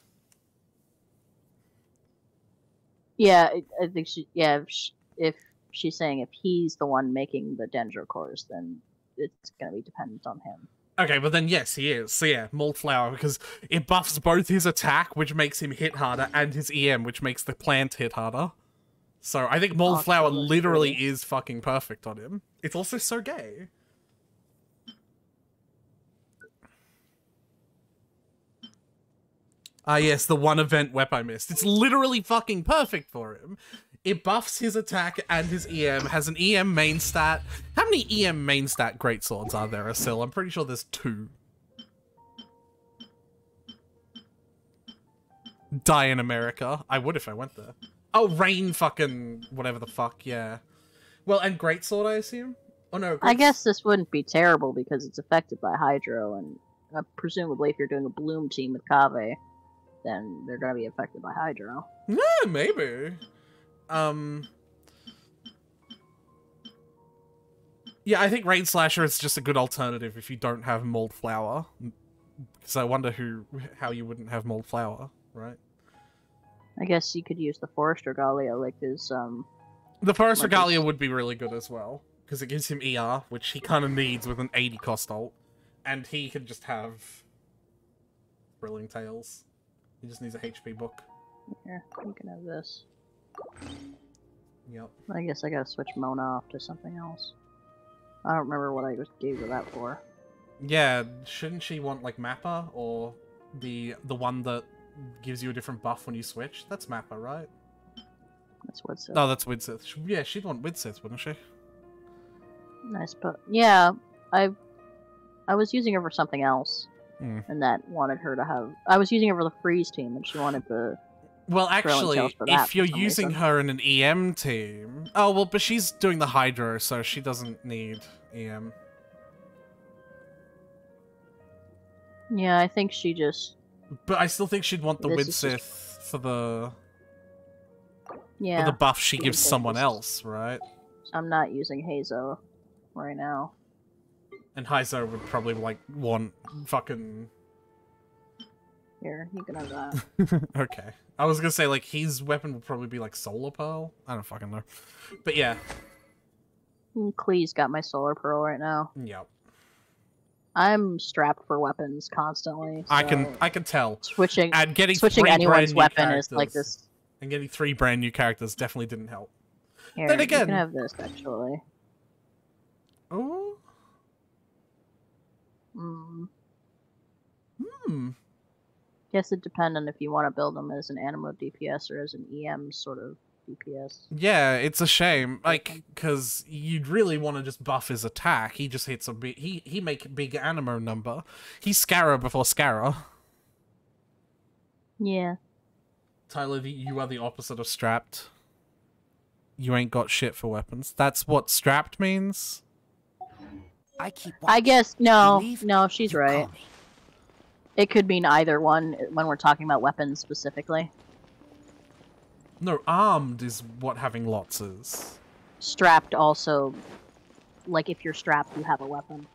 Yeah, I- think she. Yeah, if, sh if she's saying if he's the one making the dendro cores, then it's gonna be dependent on him. Okay, but then yes, he is. So yeah, Mailed Flower because it buffs both his attack, which makes him hit harder, and his EM, which makes the plant hit harder. So I think mold Oh, flower literally is fucking perfect on him. It's also so gay. Ah yes, the one event wep I missed. It's literally fucking perfect for him. It buffs his attack and his EM, has an EM main stat. How many EM main stat greatswords are there, Asil? I'm pretty sure there's two. Die in America. I would if I went there. Oh, rain fucking whatever the fuck, yeah. Well, and greatsword, I assume? Oh no, I guess this wouldn't be terrible because it's affected by hydro, and uh, presumably if you're doing a bloom team with Kaveh, then they're gonna be affected by hydro. Yeah, maybe. Um. Yeah, I think Rain Slasher is just a good alternative if you don't have Mailed Flower. Because I wonder who, how you wouldn't have Mailed Flower, right? I guess you could use the forest regalia like his um. The Forest be- Regalia would be really good as well because it gives him ER, which he kind of needs with an 80 cost ult, and he can just have Thrilling Tales. He just needs a HP book. Here, you can have this. Yep. I guess I gotta switch Mona off to something else. I don't remember what I just gave her that for. Yeah, shouldn't she want like Mappa or the the one that gives you a different buff when you switch? That's Mappa, right? That's it. Oh, that's Widsith. Yeah, she'd want Widsith, wouldn't she? Nice, but yeah, I I was using her for something else, Hmm. and that wanted her to have. I was using her for the freeze team, and she wanted the. Well, actually, Tales for that if you're using reason. her in an EM team, oh well, but she's doing the Hydro, so she doesn't need EM. Yeah, I think she just. But I still think she'd want the Widsith just- for the Yeah, for the buff she gives someone else, right? I'm not using Heizou right now. And Heizou would probably like want fucking Here, you can have that. okay. I was gonna say like his weapon would probably be like solar pearl. I don't fucking know. But yeah. Mm, Klee's got my solar pearl right now. Yep. I'm strapped for weapons constantly. I can I can tell. switching And getting switching three anyone's brand new weapon is like this. And getting three brand new characters definitely didn't help. Here, Then you can have this actually. Oh. Mm. Hmm. Guess it depends on if you want to build them as an Anemo DPS or as an EM sort of DPS. Yeah, it's a shame. Like, because you'd really want to just buff his attack. He just hits a big. He he make big Anemo number. He's Scarra before Scarra. Yeah. Tyler, the, you are the opposite of strapped. You ain't got shit for weapons. That's what strapped means. I keep I guess no, leave, no, she's right. me. It could mean either one when we're talking about weapons specifically. No, armed is what having lots is. Strapped also, like if you're strapped, you have a weapon.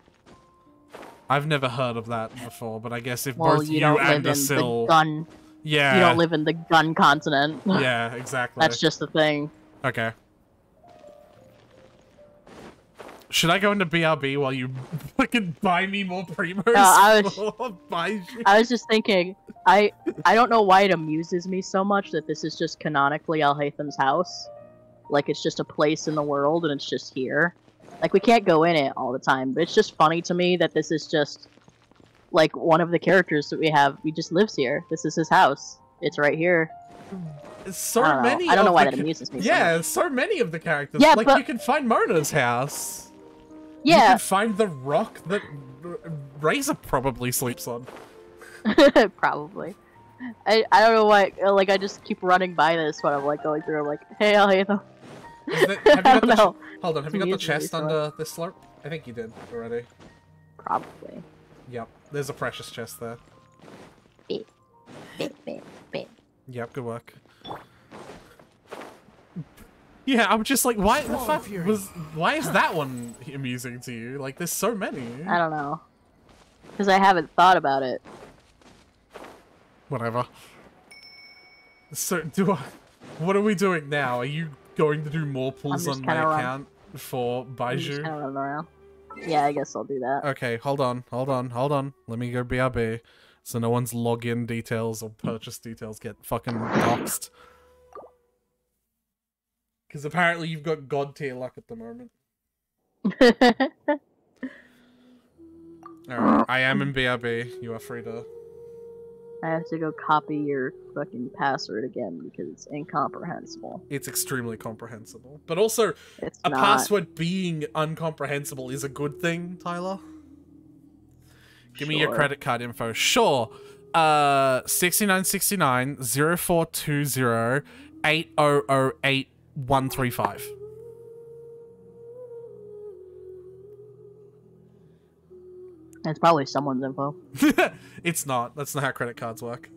I've never heard of that before, but I guess if Well, both you you, don't and live in Asil, the gun. yeah, You don't live in the gun continent. yeah, exactly. That's just the thing. Okay. Should I go into BRB while you fucking buy me more primos? I was- I was just thinking, I I don't know why it amuses me so much that this is just canonically Alhaitham's house. Like it's just a place in the world and it's just here. Like we can't go in it all the time, but it's just funny to me that this is just like one of the characters that we have. He just lives here. This is his house. It's right here. so I many. I don't know why that amuses me so Yeah, so many of the characters. Yeah, like but- you can find Mona's house. You Yeah, can find the rock that Razor probably sleeps on. probably. I, I don't know why. Like I just keep running by this when I'm like going through. I'm like, hey. Is that- have I don't know. hold on, have you got the chest under this slope? I think you did already. Probably. Yep, there's a precious chest there. Bit, bit, bit, bit. Yep, good work. Yeah, I'm just like, why the fuck was? Why is that one amusing to you? Like, there's so many. I don't know. Because I haven't thought about it. Whatever. So, do I? What are we doing now? Are you going to do more pulls on my run- account for I'm just Baizhu? kind of running around. Yeah, I guess I'll do that. Okay, hold on, hold on, hold on. Let me go BRB, so no one's login details or purchase details get fucking doxed. Because apparently you've got god tier luck at the moment. Alright, I am in BRB. You are free to. I have to go copy your fucking password again because it's incomprehensible. It's extremely comprehensible. But also, It's a not. password being uncomprehensible is a good thing, Tyler. Give me your credit card info. Sure. Uh 6969 0420 8008 135. It's probably someone's info. it's not. That's not how credit cards work.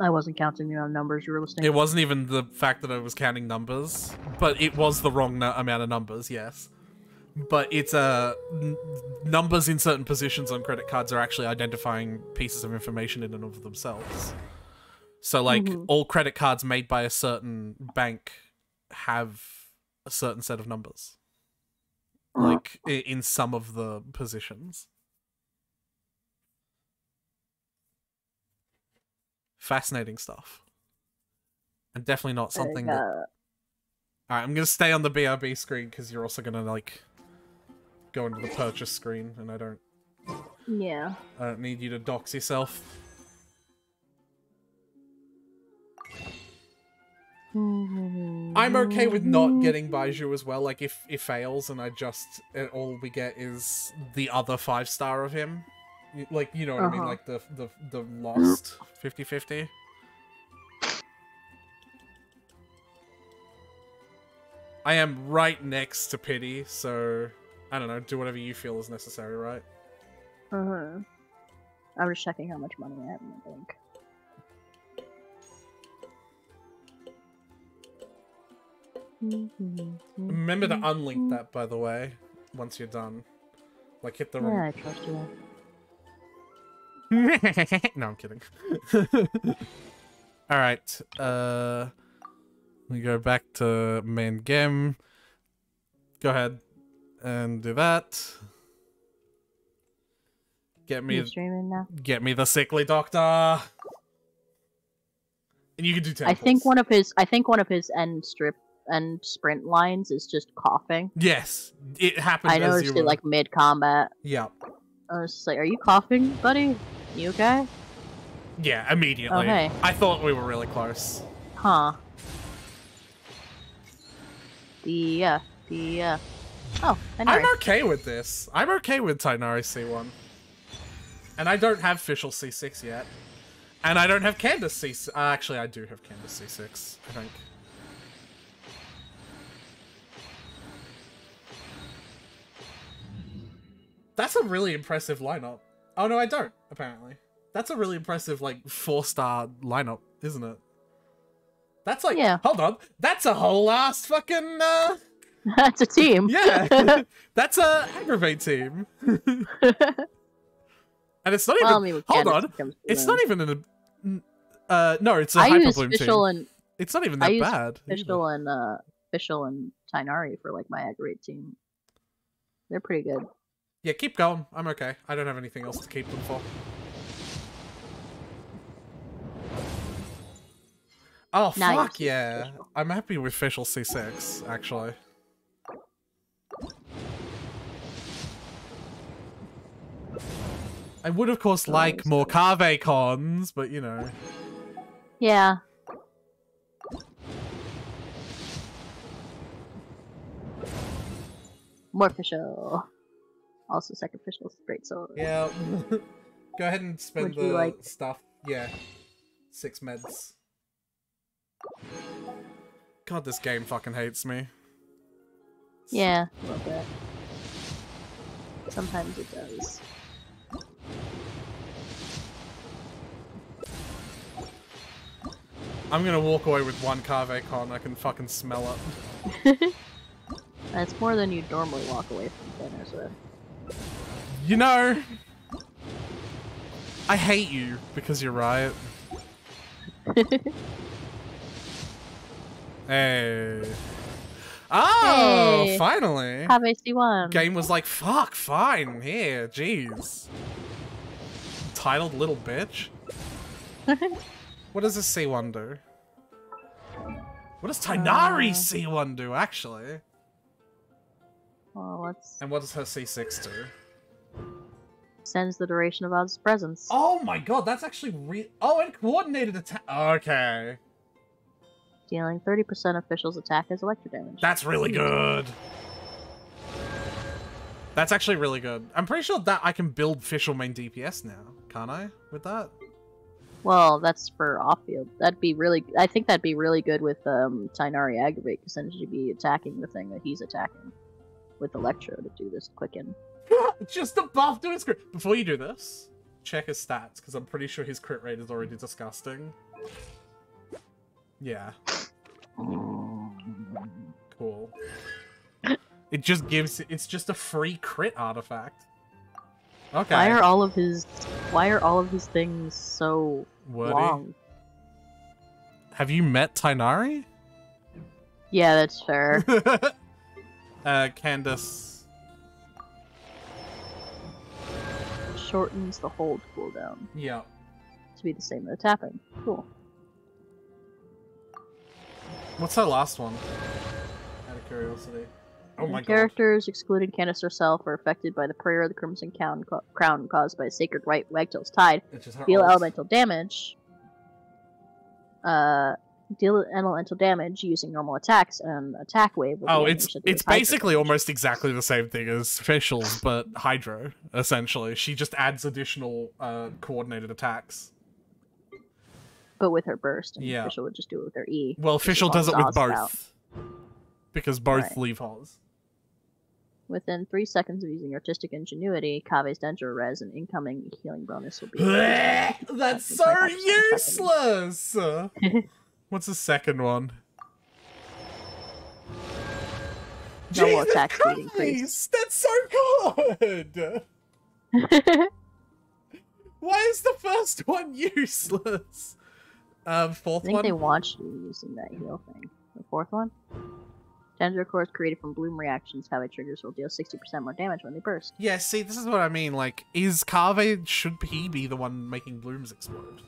I wasn't counting the amount of numbers you were listening. It wasn't even the fact that I was counting numbers, but it was the wrong amount of numbers, yes. But it's uh, n- numbers in certain positions on credit cards are actually identifying pieces of information in and of themselves. So, like, Mhm. all credit cards made by a certain bank have a certain set of numbers, like in some of the positions. Fascinating stuff. And definitely not something that Alright, I'm gonna stay on the BRB screen because you're also gonna like go into the purchase screen, and I don't, yeah. I don't need you to dox yourself. I'm okay with not getting Baizhu as well. Like if it fails and I just and all we get is the other five star of him, like you know what I mean, Uh-huh. like the the the lost 50-50. I am right next to Pity, so I don't know. Do whatever you feel is necessary, right? Uh-huh. I'm just checking how much money I have in the bank. Remember Mm-hmm. to unlink that, by the way. once you're done. Like hit the Yeah, I trust you. no, I'm kidding. All right. Uh, we go back to main game. Go ahead and do that. Get me, streaming now? get me the sickly doctor. And you can do temples. I think one of his I think one of his end strip and sprint lines is just coughing. Yes, it happened. I noticed it like mid combat. Yeah, I was just like, "Are you coughing, buddy? You okay?" yeah, immediately. Okay. I thought we were really close. Huh. The uh, the uh. Oh, I know. I'm okay with this. I'm okay with Tighnari C1. And I don't have Fischl C6 yet. And I don't have Candace C6. Uh, actually, I do have Candace C6, I think. That's a really impressive lineup. Oh, no, I don't, apparently. That's a really impressive, like, four-star lineup, isn't it? That's like, Yeah. hold on. That's a whole ass fucking, uh, That's a team. yeah, that's a aggravate team. and it's not even. I mean, hold on, it it's not even an. Uh, no, it's a I use hyperbloom team. And It's not even I that use bad. Fischl and uh Fischl and Tighnari for like my aggravate team. They're pretty good. Yeah, keep going. I'm okay. I don't have anything else to keep them for. Oh Now fuck yeah! I'm happy with Fischl C6 actually. I would of course like more Kaveh cons, but you know. Yeah. More Fischl. Also, sacrificial great sword. Yeah. Go ahead and spend the like- stuff. Yeah. Six meds. God, this game fucking hates me. Yeah, a little bit. Sometimes it does. I'm gonna walk away with one Kaveh con. I can fucking smell it. That's more than you'd normally walk away from dinners with. You know, I hate you because you're right. Hey. Oh, Hey. finally. Have a C1. Game was like, fuck, fine, here, jeez. Titled Little Bitch? what does this C1 do? What does Tighnari Uh. C1 do, actually? Well, let's And what does her C6 do? sends the duration of Oz's presence. Oh my god, that's actually real. Oh, and coordinated attack. Okay. Dealing 30% officials' attack as electro damage. That's really good. That's actually really good. I'm pretty sure that I can build Fischl main DPS now, can't I? With that? Well, that's for off field. That'd be really. I think that'd be really good with um, Tighnari aggravate, because then she'd be attacking the thing that he's attacking with Electro to do this quicken. Just a buff to his crit. Before you do this, check his stats, because I'm pretty sure his crit rate is already disgusting. Yeah. Cool. It just gives. It's just a free crit artifact. Okay. Why are all of his Why are all of his things so Wordy. long? Have you met Tighnari? Yeah, that's fair. uh, Candace. Shortens the hold cooldown Yeah. to be the same as tapping. Cool. What's that last one? Out of curiosity. Oh my god. Characters, excluding Candace herself, are affected by the prayer of the Crimson Crown, crown caused by Sacred Rite Wagtail's Tide. It's just her Deal elemental damage. Uh, deal elemental damage using normal attacks and attack wave. Oh, it's it's basically almost exactly the same thing as Fischl's, but Hydro, essentially. She just adds additional uh, coordinated attacks. but with her burst. And Yeah. Fischl would just do it with her E. Well, Fischl does it with Oz out. both. Because both Right. leave Hoz. Within three seconds of using artistic ingenuity, Kaveh's Dendro Res and incoming healing bonus will be. That's so useless! What's the second one? Jesus attack speed increase. Christ, That's so good! Why is the first one useless? Um, I fourth think one? they want you using that heal thing. The fourth one? Dendro cores created from bloom reactions, how it triggers will deal 60% more damage when they burst. Yeah, see, this is what I mean. Like, is Kaveh, should he be the one making blooms explode?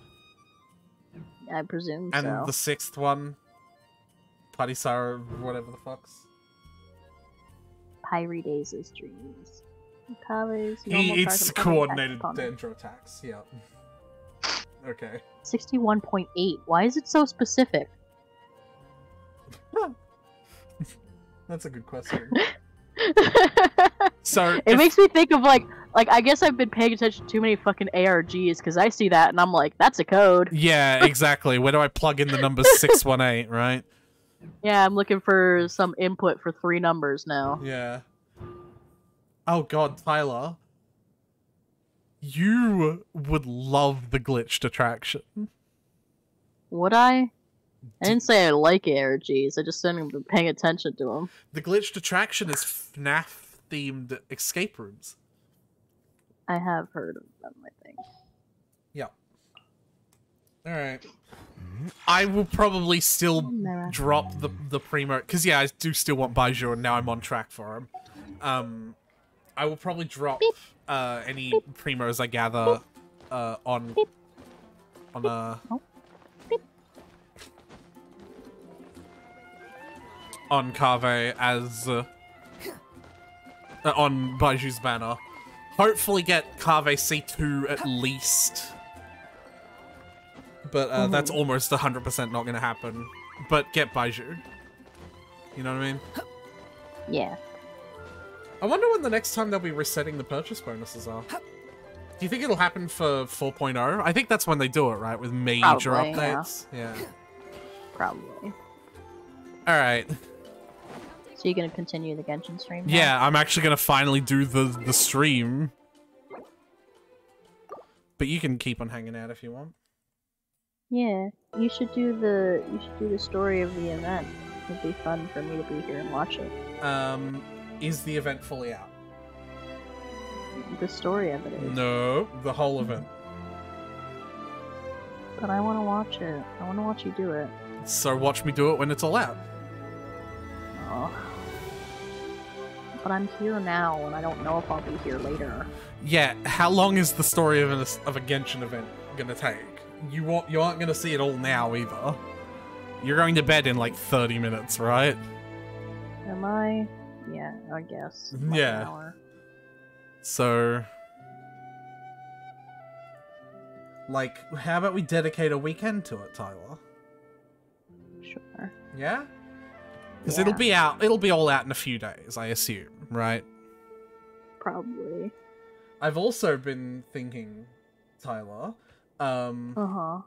I presume so And so. the sixth one, Patisara, whatever the fuck's. Pairidaeza's dreams. Kaveh's He normal it's target opponent coordinated dendro attacks. Yeah. Okay. 61.8. Why is it so specific? That's a good question. it if- makes me think of like like I guess I've been paying attention to too many fucking ARGs because I see that and I'm like, that's a code. yeah, exactly. Where do I plug in the number six one eight? Right. Yeah, I'm looking for some input for three numbers now. Yeah. Oh god, Tyler. You would love the glitched attraction. Would I? I didn't say I like ARGs. I just didn't been paying attention to them. The glitched attraction is FNAF themed escape rooms. I have heard of them. I think. Yeah. All right. I will probably still Mirror. drop the the primo because yeah, I do still want Baizhu, and now I'm on track for him. Um, I will probably drop uh any primos I gather uh on on uh Oh. on Kaveh as uh, uh, on Baizhu's banner. Hopefully get Kaveh C2 at least. But uh, that's almost 100% not going to happen. But get Baizhu. You know what I mean? Yeah. I wonder when the next time they'll be resetting the purchase bonuses are. Do you think it'll happen for 4.0? I think that's when they do it, right? With major Probably, updates. Yeah. Probably. All you're gonna continue the Genshin stream? now? Yeah, I'm actually gonna finally do the the stream. But you can keep on hanging out if you want. Yeah. You should do the you should do the story of the event. It'd be fun for me to be here and watch it. Um, is the event fully out? The story of it is. No, the whole event. But I want to watch it. I want to watch you do it. So watch me do it when it's all out. Oh. But I'm here now, and I don't know if I'll be here later. Yeah, how long is the story of, an, of a Genshin event gonna take? You won't, you aren't gonna see it all now either. You're going to bed in like 30 minutes, right? Am I? Yeah, I guess. Yeah. hour. So, like, how about we dedicate a weekend to it, Tyler? Sure. Yeah? Because it'll be out, it'll be all out in a few days, I assume, right? Probably. I've also been thinking, Tyler, um, Uh huh.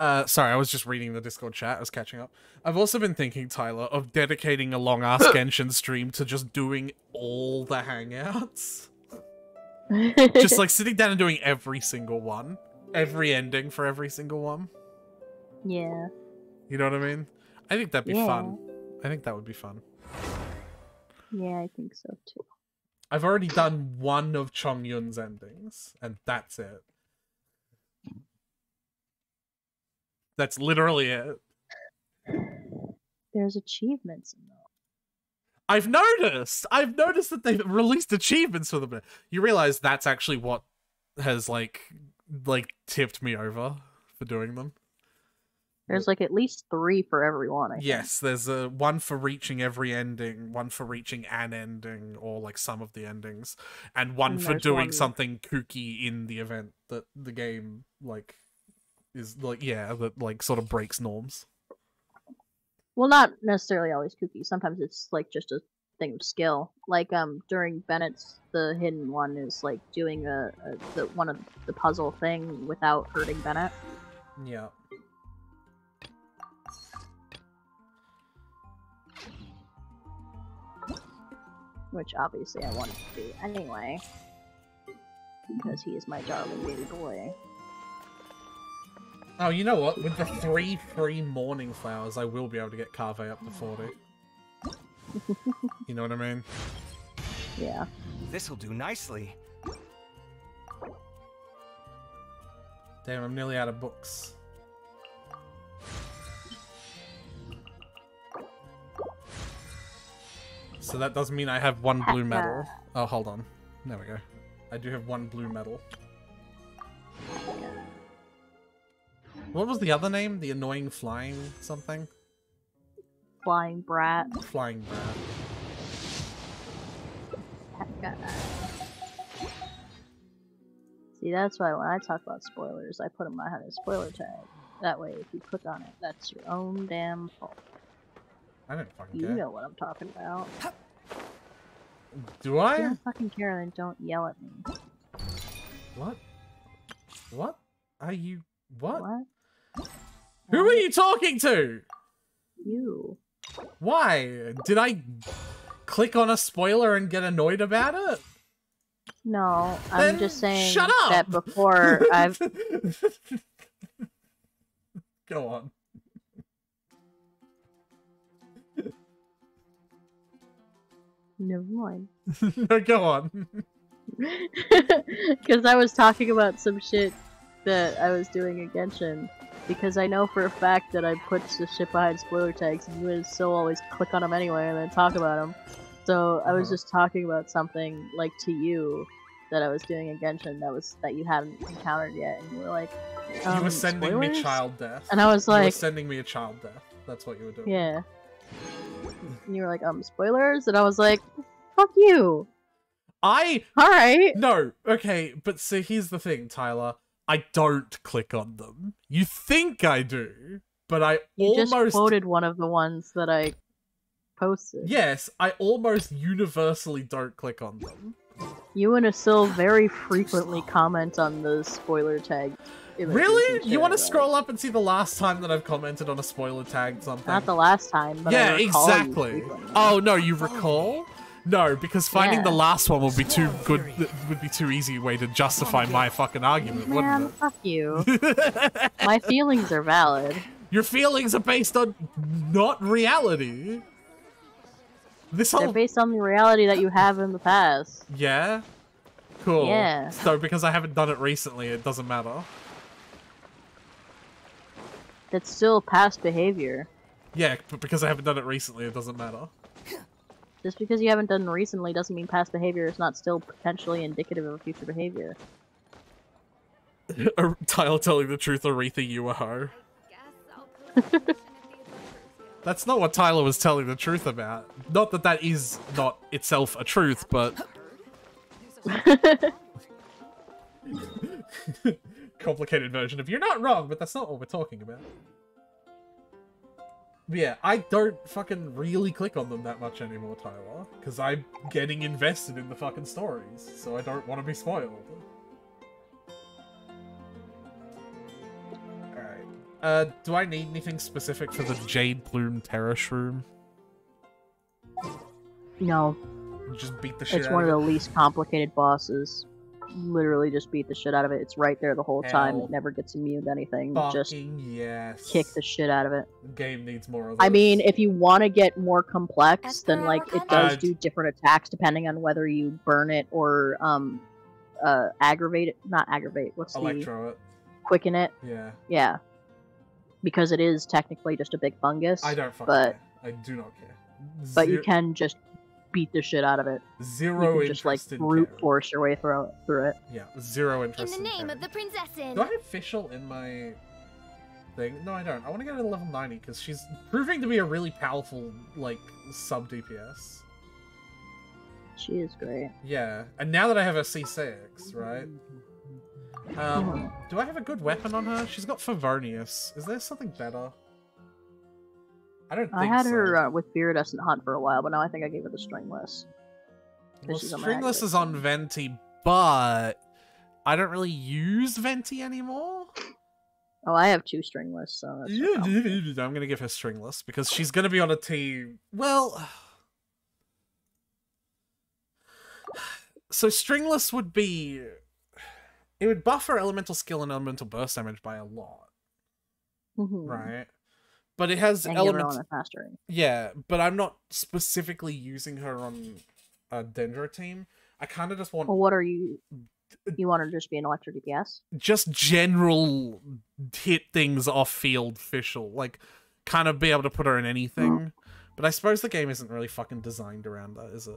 Uh, sorry, I was just reading the Discord chat. I was catching up. I've also been thinking, Tyler, of dedicating a long ass Genshin stream to just doing all the hangouts. just like sitting down and doing every single one, every ending for every single one. Yeah. You know what I mean? I think that'd be Yeah. fun. I think that would be fun. Yeah, I think so too. I've already done one of Chong Yun's endings, and that's it. That's literally it. There's achievements in them. I've noticed. I've noticed that they've released achievements for them. You realize that's actually what has like like tipped me over for doing them. There's like at least three for everyone. I think. Yes, there's a one for reaching every ending, one for reaching an ending or like some of the endings, and one And for doing one- something kooky in the event that the game like is like yeah, that like sort of breaks norms. Well, not necessarily always kooky. Sometimes it's like just a thing of skill. Like um during Bennett's, the hidden one is like doing a, a the one of the puzzle thing without hurting Bennett. Yeah. Which obviously I wanted to do anyway. Because he is my darling baby boy. Oh, you know what? With the three free morning flowers, I will be able to get Kaveh up to 40. you know what I mean? Yeah. This'll do nicely. Damn, I'm nearly out of books. So that doesn't mean I have one blue medal. Oh, hold on. There we go. I do have one blue medal. What was the other name? The annoying flying something? Flying brat. Flying brat. See, that's why when I talk about spoilers, I put them behind a spoiler tag. That way, if you click on it, that's your own damn fault. I don't fucking You care. know what I'm talking about. Do I? you don't fucking care, then don't yell at me. What? What? Are you... What? What? Who are um, you talking to? You. Why? Did I click on a spoiler and get annoyed about it? No, I'm just saying shut up! that before I've Go on. Never mind. no, go on. Because I was talking about some shit that I was doing in Genshin. Because I know for a fact that I put the shit behind spoiler tags, and you would still always click on them anyway and then talk about them. So I was Uh-huh. just talking about something like to you that I was doing in Genshin that was that you hadn't encountered yet, and you were like, um, you were sending me spoilers? child death. And I was like, you were sending me a child death. That's what you were doing. yeah. And you were like, um, spoilers, and I was like, fuck you. I All right. no. Okay, but see, here's the thing, Tyler. I don't click on them. You think I do, but I You just almost quoted one of the ones that I posted. yes, I almost universally don't click on them. You and Asil very frequently comment on the spoiler tag. Really? You want to scroll up and see the last time that I've commented on a spoiler tagged something? Not the last time, but yeah, I recall you exactly. Oh no, you recall? No, because finding Yeah. the last one would be too good. Would be too easy way to justify my fucking argument, Man, wouldn't fuck you. My feelings are valid. Your feelings are based on not reality. This whole... They're based on the reality that you have in the past. yeah, cool. Yeah. So because I haven't done it recently, it doesn't matter. That's still past behavior. Yeah, but because I haven't done it recently, it doesn't matter. Just because you haven't done it recently doesn't mean past behavior is not still potentially indicative of future behavior. Tyler telling the truth, Aretha, you a hoe. That's not what Tyler was telling the truth about. Not that that is not itself a truth, but complicated version of you're not wrong, but that's not what we're talking about. But yeah, I don't fucking really click on them that much anymore, Tyler, because I'm getting invested in the fucking stories, so I don't want to be spoiled. Alright. Uh, do I need anything specific for the Jade Plume Terror Shroom? No, Just beat the shit it's out one of of the least complicated bosses. Literally just beat the shit out of it. It's right there the whole time. It never gets immune to anything. Just yes. kick the shit out of it. The game needs more of I mean, if you want to get more complex, As then like it does contract. do different attacks depending on whether you burn it or um uh aggravate it. Not aggravate. What's the Electro it. quicken it? Yeah. Yeah, because it is technically just a big fungus. I don't fucking but care. I do not care. but you can just beat the shit out of it. Zero you can just like in brute caring. force your way through through it. Yeah, zero interest. In interest the in name caring. of the Prinzessin. Do I have Fischl in my thing? No, I don't. I want to get her to level 90 because she's proving to be a really powerful, like, sub DPS. She is great. Yeah, and now that I have a C6, right? Um, do I have a good weapon on her? She's got Favonius. Is there something better? I don't think I had so. her uh, with Viridescent Hunt for a while, but now I think I gave her the Stringless. Well, Stringless is on Venti, but I don't really use Venti anymore. Oh, I have two Stringless, so that's Yeah. I'm gonna give her Stringless because she's gonna be on a team. Well, so Stringless would be. It would buff her elemental skill and elemental burst damage by a lot. Mhm. right? But it has elements. Yeah, but I'm not specifically using her on a Dendro team. I kind of just want Well, what are you? You want her to just be an electric DPS? just general hit things off field official, like kind of be able to put her in anything. Oh. But I suppose the game isn't really fucking designed around that, is it?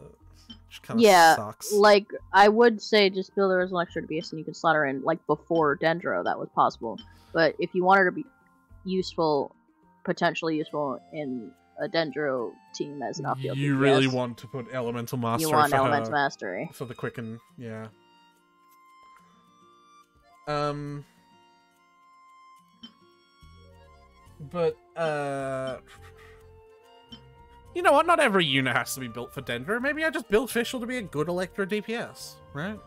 Which kind of Yeah, sucks. Like I would say, just build her as an electro DPS, and you can slot her in like before Dendro. That was possible. But if you want her to be useful, potentially useful in a Dendro team as an off-field you DPS, really want to put elemental mastery you want for Elemental her, Mastery. for the quicken, yeah. Um. But uh. You know what? Not every unit has to be built for Dendro. Maybe I just build Fischl to be a good Electro DPS, right?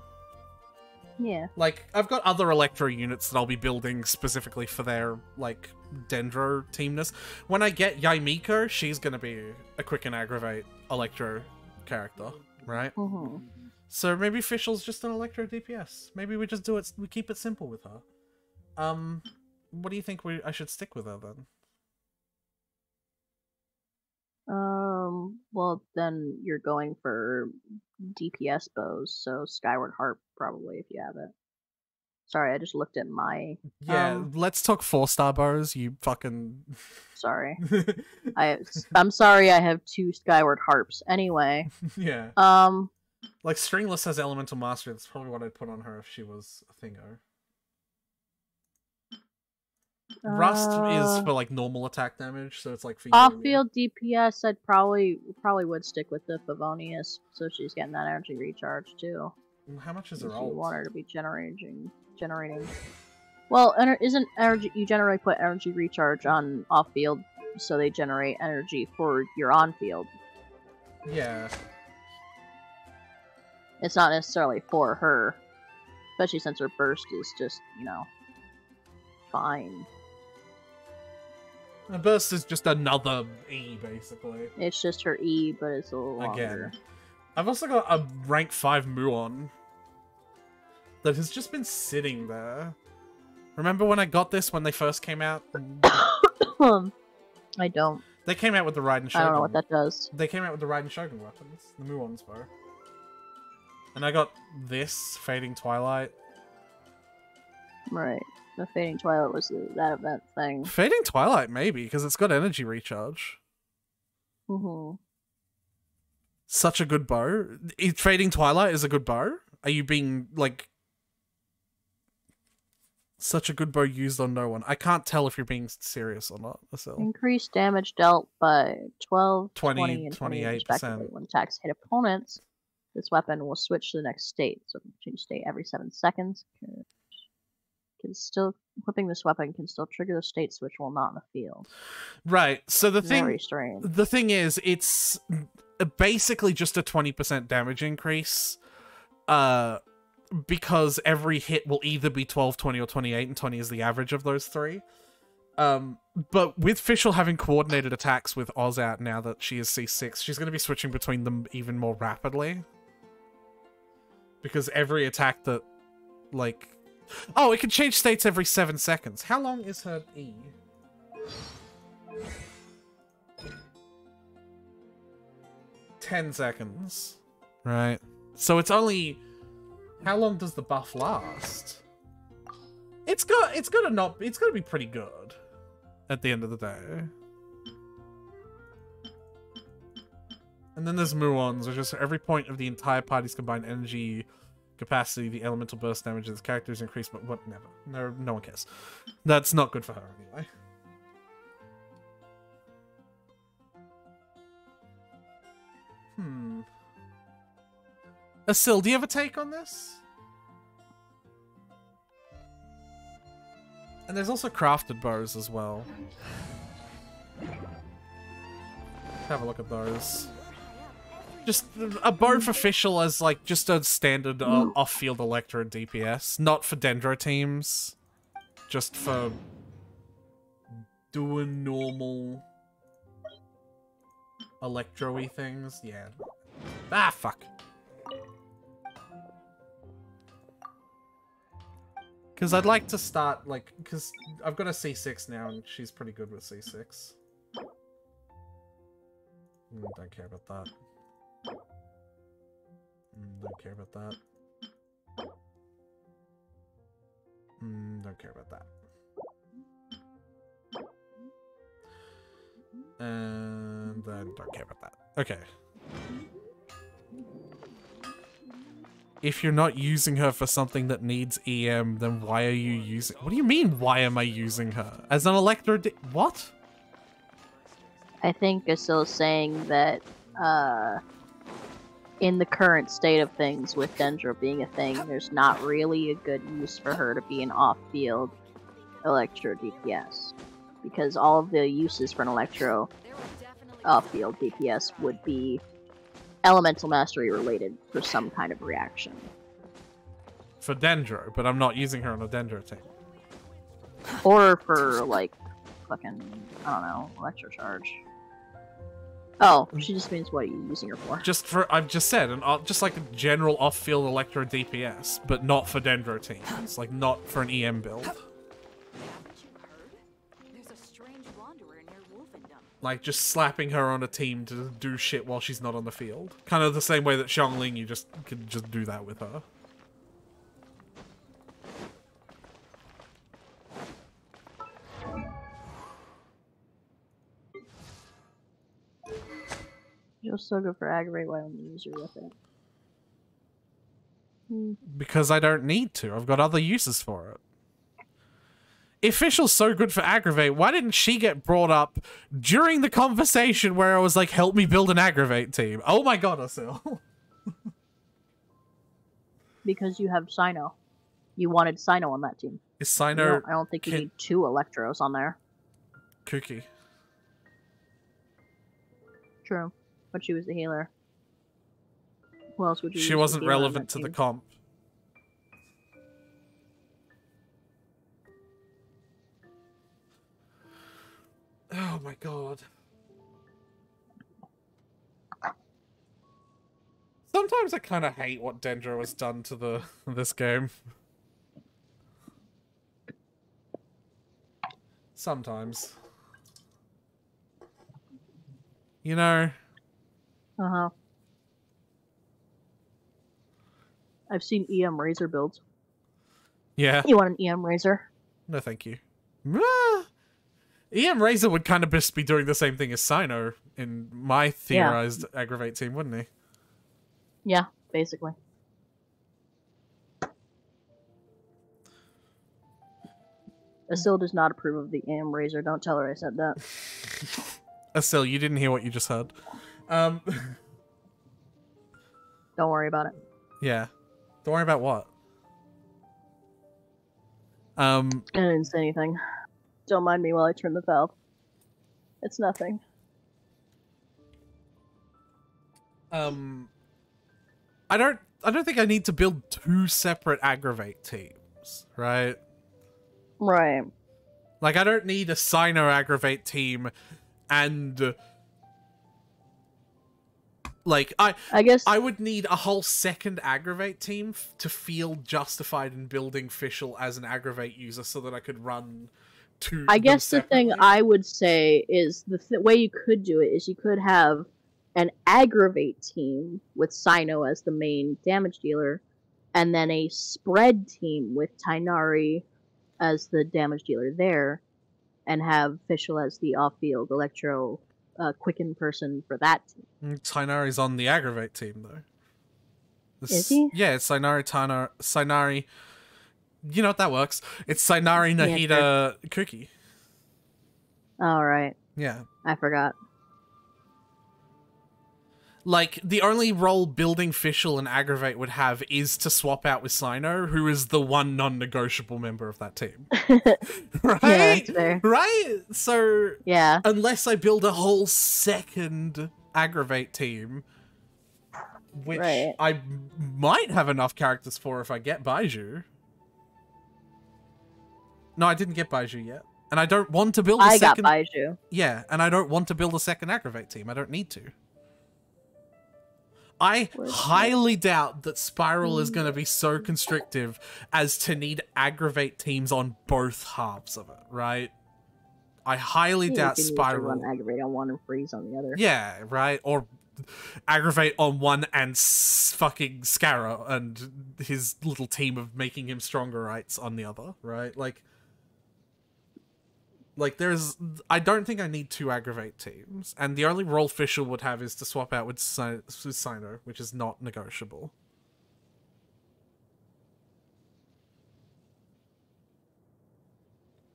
Yeah. Like, I've got other Electro units that I'll be building specifically for their, like, Dendro teamness. When I get Yae Miko, she's gonna be a quick and aggravate Electro character, right? hmm So maybe Fischl's just an Electro DPS. Maybe we just do it, we keep it simple with her. Um, what do you think we I should stick with her then? Um. Well, then you're going for DPS bows, so Skyward Harp probably if you have it. Sorry, I just looked at my. Yeah, Um, let's talk four star bows, you fucking. Sorry, I. I'm sorry. I have two Skyward Harps. Anyway. yeah. Um. Like Stringless has Elemental Mastery, that's probably what I'd put on her if she was a thingo. Rust uh, is for like normal attack damage, so it's like for. Off-field DPS, I'd probably probably would stick with the Favonius, so she's getting that energy recharge too. How much is her you ult? want her to be generating generating. Well, isn't energy you generally put energy recharge on off-field, so they generate energy for your on-field. Yeah. It's not necessarily for her, especially since her burst is just you know fine. The burst is just another E, basically. It's just her E, but it's a little longer. Again. I've also got a rank 5 Mouun that has just been sitting there. Remember when I got this when they first came out? I don't. they came out with the Raiden Shogun. I don't know what that does. They came out with the Raiden Shogun weapons, the Mouun's bow. And I got this, Fading Twilight. Right. The Fading Twilight was the, that event thing. Fading Twilight, maybe, because it's got energy recharge. Mm-hmm. Such a good bow. I- Fading Twilight is a good bow? Are you being, like... Such a good bow used on no one. I can't tell if you're being serious or not, So. Increased damage dealt by 12, 20, 20, and 28 28%. respectively. When attacks hit opponents, this weapon will switch to the next state. So change state every 7 seconds. Can- still equipping this weapon can still trigger the state switch while not in the field. Right, so the thing... Very strange. the thing is it's basically just a 20% damage increase uh because every hit will either be 12 20 or 28 and 20 is the average of those three um but with Fischl having coordinated attacks with Oz out now that she is C6 she's going to be switching between them even more rapidly because every attack that like oh it can change states every 7 seconds how long is her E 10 seconds. Right. So it's only how long does the buff last? It's got it's gonna not it's gonna be pretty good at the end of the day. And then there's Mouun's, which is every point of the entire party's combined energy capacity, the elemental burst damage of this character is increased, but what never. No no one cares. That's not good for her anyway. Hmm. Asil, do you have a take on this? And there's also crafted bows as well. Have a look at those. Just a bow official as like just a standard uh, off-field Electro DPS, not for Dendro teams. Just for doing normal electro-y things. Yeah. Ah, fuck. Because I'd like to start, like, because I've got a C6 now, and she's pretty good with C6. Mm, don't care about that. Mm, don't care about that. Mm, don't care about that. And then don't care about that. Okay. If you're not using her for something that needs EM, then why are you using... What do you mean, why am I using her? As an Electro... What? I think you're still saying that uh, in the current state of things, with Dendro being a thing, there's not really a good use for her to be an off-field Electro DPS. Because all of the uses for an Electro off-field DPS would be Elemental Mastery related for some kind of reaction. For Dendro, but I'm not using her on a Dendro team. Or for, like, fucking, I don't know, Electrocharge. Oh, she just means what are you using her for? Just for... I've just said, an, uh, just like a general off-field Electro DPS, but not for Dendro teams. Like, not for an EM build. Haven't you heard? There's a strange wanderer near Wolvendom. Like, just slapping her on a team to do shit while she's not on the field. Kind of the same way that Xiangling, you just could just do that with her. You're so good for aggravate, why don't you use with it? Hmm. Because I don't need to. I've got other uses for it. Fischl's so good for aggravate, why didn't she get brought up during the conversation where I was like, help me build an aggravate team? Oh my god, Asil. Because you have Cyno. You wanted Cyno on that team. Is You Cyno don't- I don't think you need two Electros on there. kooky? True. But she was the healer. Who else would you She as wasn't relevant to the comp. Oh my god. Sometimes I kind of hate what Dendro has done to the this game. Sometimes. You know, Uh-huh. I've seen EM Razor builds. yeah. You want an EM Razor? No, thank you. Ah. EM Razor would kind of just be doing the same thing as Cyno in my theorized aggravate team, wouldn't he? Yeah, basically. Asil does not approve of the EM Razor. Don't tell her I said that. Asil, you didn't hear what you just heard. Um, Don't worry about it. yeah. Don't worry about what. Um, I didn't say anything. Don't mind me while I turn the valve. It's nothing. um, I don't, I don't think I need to build two separate aggravate teams, right? Right. Like, I don't need a Cyno aggravate team and. Like, I, I guess I would need a whole second aggravate team f- to feel justified in building Fischl as an aggravate user so that I could run two. I guess the thing. I would say is the th- way you could do it is you could have an aggravate team with Cyno as the main damage dealer, and then a spread team with Tighnari as the damage dealer there, and have Fischl as the off-field electro uh, quicken person for that team. Mm, Tighnari's on the aggravate team though. This- Is he? Yeah, it's Sainari, Tainar, Sainari. You know what that works? It's Sainari, Yeah, Nahida, Cookie. All right, Yeah. I forgot. Like, the only role building Fischl and Aggravate would have is to swap out with Cyno, who is the one non negotiable member of that team. right? fair. Right? So, Yeah, unless I build a whole second Aggravate team, which Right. I might have enough characters for if I get Baizhu. No, I didn't get Baizhu yet. And I don't want to build a I got second. Baizhu. Yeah, and I don't want to build a second aggravate team. I don't need to. I highly doubt that Spiral is going to be so mm. constrictive as to need aggravate teams on both halves of it, right? I highly doubt can use the Spiral. One aggravate on one and freeze on the other. Yeah, right? Or aggravate on one and s- fucking Scarra and his little team of making him stronger rights on the other, right? Like like there's I don't think I need two aggravate teams. And the only role Fischl would have is to swap out with Si- with Cyno, which is not negotiable.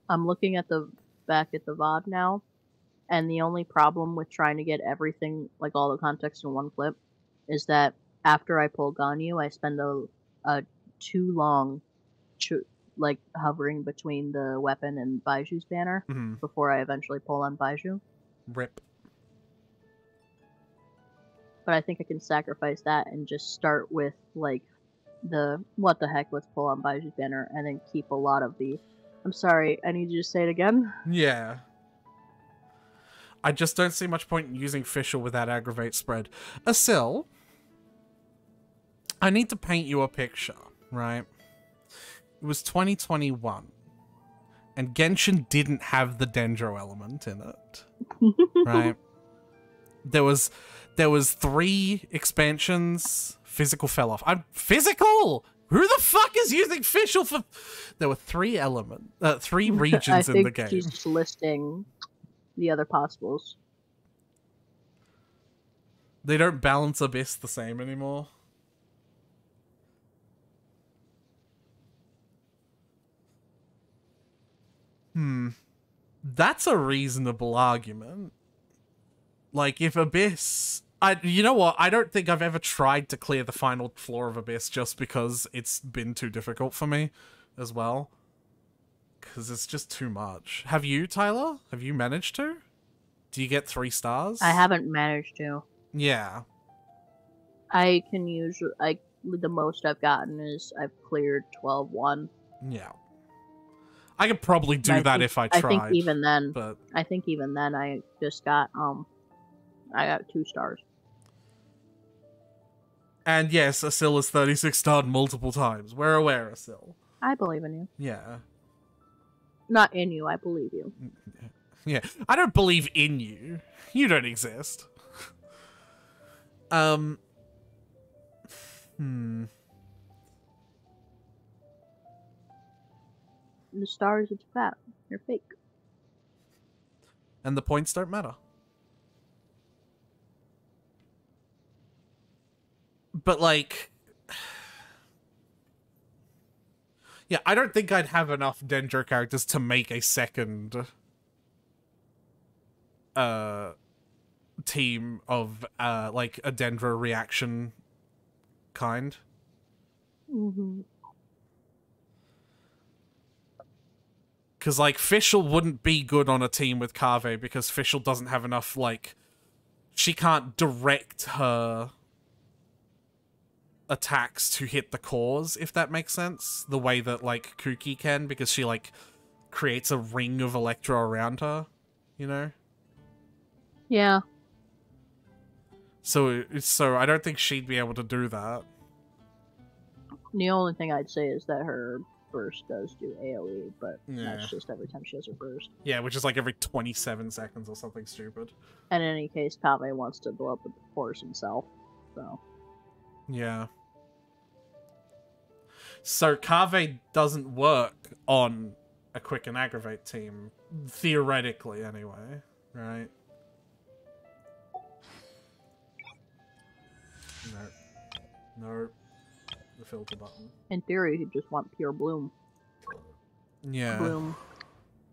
I'm looking at the back at the VOD now, and the only problem with trying to get everything, like all the context in one clip, is that after I pull Ganyu, I spend a, a too long, like hovering between the weapon and Baizhu's banner Mhm. before I eventually pull on Baizhu. Rip. But I think I can sacrifice that and just start with like the what the heck, let's pull on Baiju's banner, and then keep a lot of the. I'm sorry, I need you to say it again. Yeah. I just don't see much point in using Fischl with that aggravate spread. Asil, I need to paint you a picture, right? It was 2021, and Genshin didn't have the Dendro element in it, right? There was there was three expansions. Physical fell off. I'm physical. Who the fuck is using Fischl for? There were three element, uh, three regions in the game. she's just listing the other possibles. They don't balance Abyss the same anymore. Hmm. That's a reasonable argument. Like, if Abyss. I, you know what? I don't think I've ever tried to clear the final floor of Abyss just because it's been too difficult for me as well. Because it's just too much. Have you, Tyler? Have you managed to? Do you get three stars? I haven't managed to. Yeah. I can usually. I the most I've gotten is I've cleared 12-1. Yeah. I could probably do that think- if I tried. I think even then, but I think even then, I just got um, I got two stars. and yes, Asil is 36 starred multiple times. We're aware, Asil. I believe in you. Yeah. Not in you. I believe you. Yeah. I don't believe in you. You don't exist. um Hmm. The stars, it's fat. They're fake. And the points don't matter. But like Yeah, I don't think I'd have enough Dendro characters to make a second uh team of uh like a Dendro reaction kind. Mm-hmm. Because, like, Fischl wouldn't be good on a team with Kaveh because Fischl doesn't have enough, like, she can't direct her attacks to hit the cores, if that makes sense. The way that, like, Kuki can, because she, like, creates a ring of Electro around her, you know? Yeah. So, so I don't think she'd be able to do that. The only thing I'd say is that her burst does do AoE, but Yeah. that's just every time she has her burst. Yeah, which is like every 27 seconds or something stupid. And in any case, Kaveh wants to blow up the force himself. So Yeah. So Kaveh doesn't work on a quick and aggravate team, theoretically, anyway, right? No. No. The filter button. in theory, he'd just want pure bloom. Yeah. Bloom.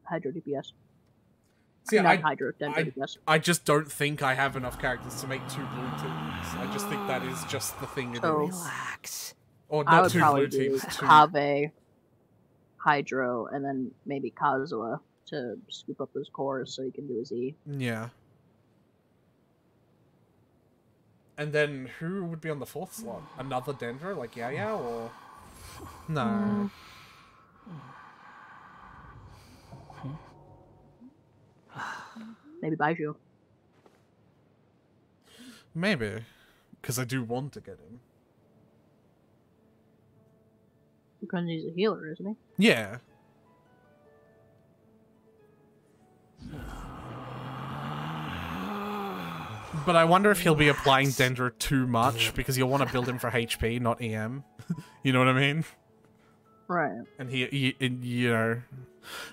Hydro DPS. See, Not I, Hydro, Dendro I- DPS. I just don't think I have enough characters to make two blue teams. I just think that is just the thing it is. So- Relax. Or I not would two probably blue do teams, two. Kaveh, Hydro, and then maybe Kazuha to scoop up those cores so he can do his E. Yeah. And then who would be on the fourth slot? Another Dendro, like Yaoyao, or hmm. no? Hmm. Maybe Baizhu. Maybe. because I do want to get him. Because he's a healer, isn't he? Yeah. But I wonder if he'll be applying Dendro too much because you'll want to build him for HP, not EM. you know what I mean? Right. And he, he and, you know,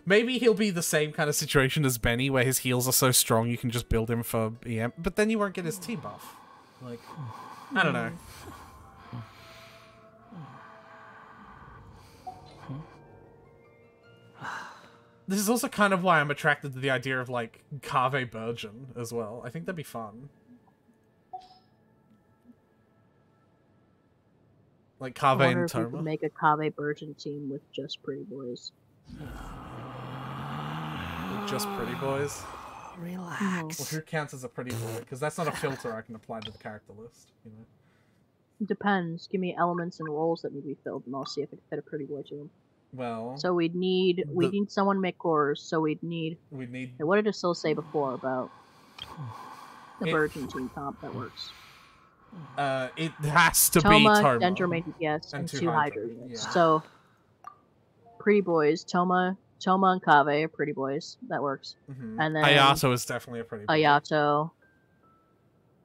maybe he'll be the same kind of situation as Benny, where his heals are so strong you can just build him for EM, but then you won't get his T buff. Like, I don't know. This is also kind of why I'm attracted to the idea of like Kaveh Burgeon as well. I think that'd be fun. Like I Kaveh wonder and if we could make a Kaveh Burgeon team with just pretty boys. Just pretty boys. Relax. Mm-hmm. Well, who counts as a pretty boy? Because that's not a filter I can apply to the character list. You know. Depends. Give me elements and roles that need to be filled, and I'll see if I can fit a pretty boy to them. Well, So we'd need we The- need someone to make cores. So we'd need. we need. Hey, what did Asil say before about the It- Burgeon team comp that works? Uh, it has to Thoma, be Thoma. Dendro main DPS, And and, two two Hydro, Hydro units. yeah. So pretty boys, Thoma, Thoma and Kaveh are pretty boys. That works. Mhm. and then- Ayato is definitely a pretty boy. Ayato.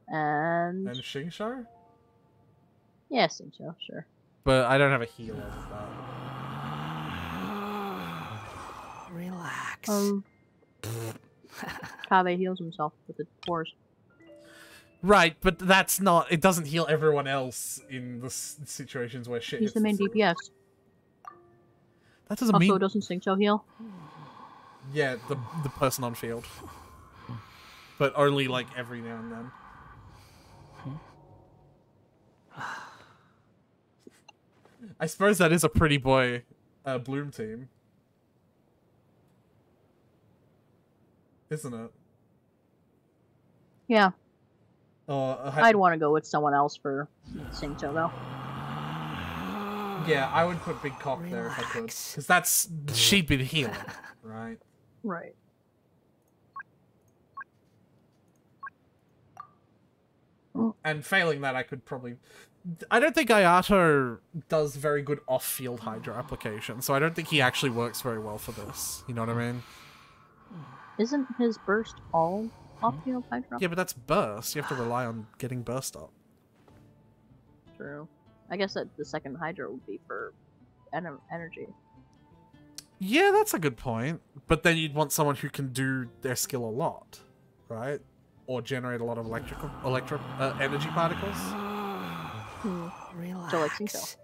And, And Xingqiu? yeah, Xingqiu, sure. But I don't have a heal as that. Relax. Um, Kaveh heals himself with the cores. Right, but that's not. It doesn't heal everyone else in the s- situations where shit. He's the main. DPS. That doesn't Also, mean. doesn't Xingqiu heal? Yeah, the the person on field. But only like every now and then. I suppose that is a pretty boy uh, Bloom team. Isn't it? Yeah, uh, I'd want to go with someone else for Xingqiu though. yeah, I would put Big Cock there if I could. Because that's. She'd be the healer, right? Right. And failing that, I could probably. I don't think Ayato does very good off-field Hydro application, so I don't think he actually works very well for this. You know what I mean? Isn't his burst all off-field Hydro? Yeah, but that's burst. You have to rely on getting burst up. True. I guess that the second Hydro would be for ener- energy. Yeah, that's a good point. But then you'd want someone who can do their skill a lot, right? Or generate a lot of electrical, electro, uh, energy particles. Relax. So like Xingqiu.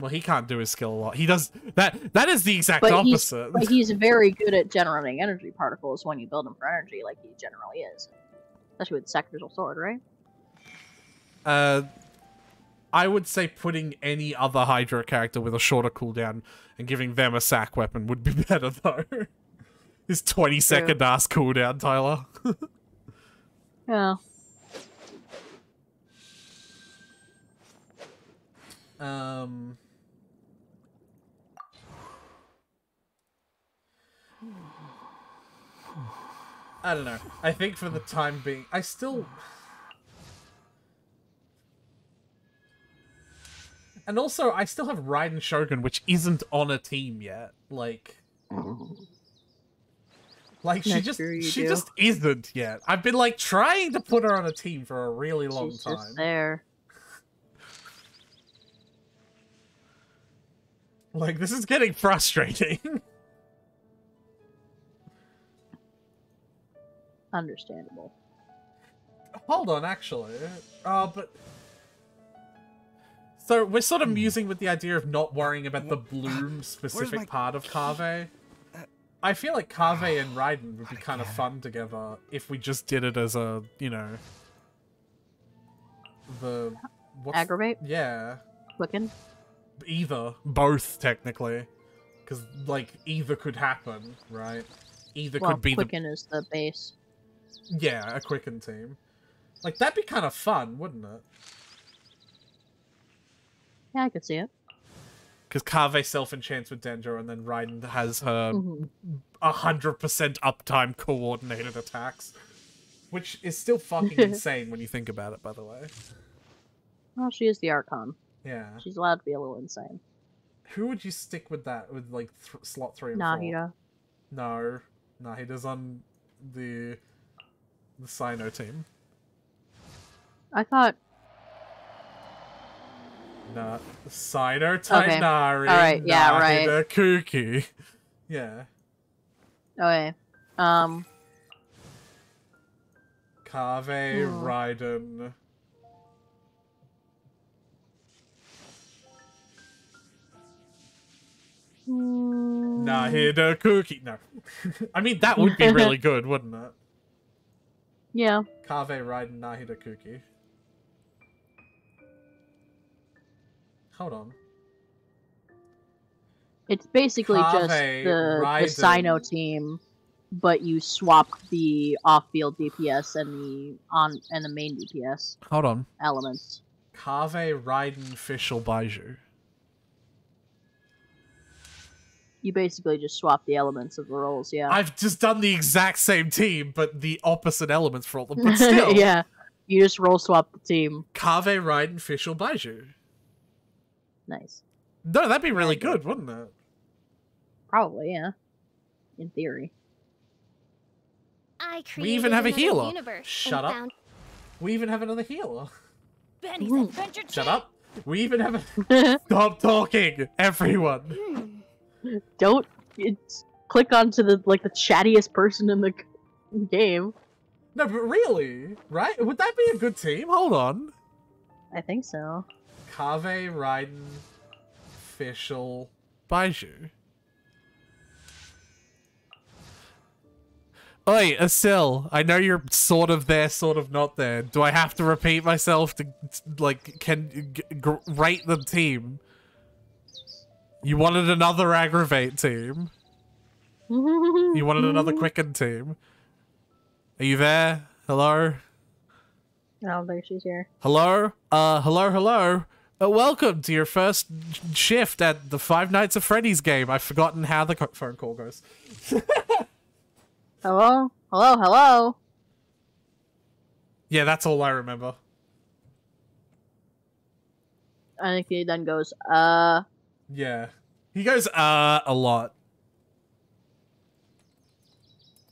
Well, he can't do his skill a lot. He does that. That is the exact But he's, opposite. but he's very good at generating energy particles when you build him for energy, like he generally is. Especially with Sacrificial Sword, right? Uh, I would say putting any other Hydro character with a shorter cooldown and giving them a sack weapon would be better though. His 20 second ass cooldown, Tyler. Yeah. Um. I don't know. I think for the time being, I still. And also, I still have Raiden Shogun, which isn't on a team yet. Like, like she just you she do. just isn't yet. I've been like trying to put her on a team for a really long She's time. just there. Like, this is getting frustrating. Understandable. Hold on, actually. Uh, but. So, we're sort of musing with the idea of not worrying about the bloom specific my- part of Kaveh. I feel like Kaveh and Raiden would be kind of fun together if we just did it as a, you know. The. What's, Aggravate? Yeah. Quicken? Either. Both, technically. Because, like, either could happen, right? Either Well, could be the Quicken is the base. Yeah, a quicken team. Like that'd be kind of fun, wouldn't it? Yeah, I could see it. Because Kaveh self enchants with Dendro, and then Raiden has her Mhm. hundred percent uptime coordinated attacks, which is still fucking insane when you think about it. By the way, Well, she is the Archon. Yeah. She's allowed to be a little insane. Who would you stick with that? With like th- slot three and four? Nahida. No, Nahida's on the the Cyno team. I thought. Nah, Cyno Okay. Tighnari. Alright, yeah, right. Nahida Kuki. Yeah. Okay. Um. Kaveh, Hmm. Raiden. Mm, Nahida Kuki. No. I mean, that would be really good, wouldn't it? Yeah. Kaveh, Raiden, Nahida Kuki. Hold on. It's basically just Kaveh, the, the Raiden. Cyno team, but you swap the off-field DPS and the on and the main DPS Hold on. elements. Kaveh, Raiden, Fischl, Baizhu. You basically just swap the elements of the roles. Yeah. I've just done the exact same team, but the opposite elements for all of them. But still, yeah. You just role swap the team. Kaveh, Raiden, Fischl, Baizhu. Nice. No, that'd be really good, wouldn't it? Probably, yeah. In theory. I created We even have a healer. Shut up. found We even have another healer. Benny's adventure Shut up. We even have a... Stop talking, everyone. Hmm. Don't it's, click onto the like the chattiest person in the game. No, but really, right? Would that be a good team? Hold on. I think so. Kaveh, Raiden, Fischl, Baizhu. Oi, Asil, I know you're sort of there, sort of not there. Do I have to repeat myself to, like, can g- g- rate the team? You wanted another aggravate team. You wanted another quicken team. Are you there? Hello? I don't think she's here. Hello? Uh, hello, hello. Uh, welcome to your first shift at the Five Nights at Freddy's game. I've forgotten how the phone call goes. Hello? Hello, hello. Yeah, that's all I remember. I think he then goes, uh Yeah. He goes, uh, a lot.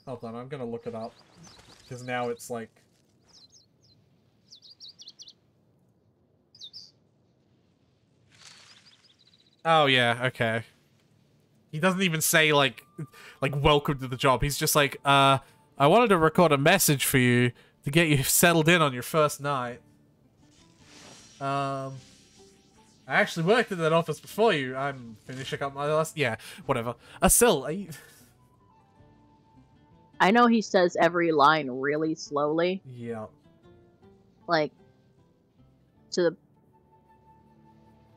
Hold on, I'm gonna look it up. Because now it's like... Oh, yeah, okay. He doesn't even say, like, like, welcome to the job. He's just like, uh, I wanted to record a message for you to get you settled in on your first night. Um... I actually worked in that office before you. I'm finishing up my last. Yeah, whatever. Asil, are you... I know he says every line really slowly. Yeah. Like to the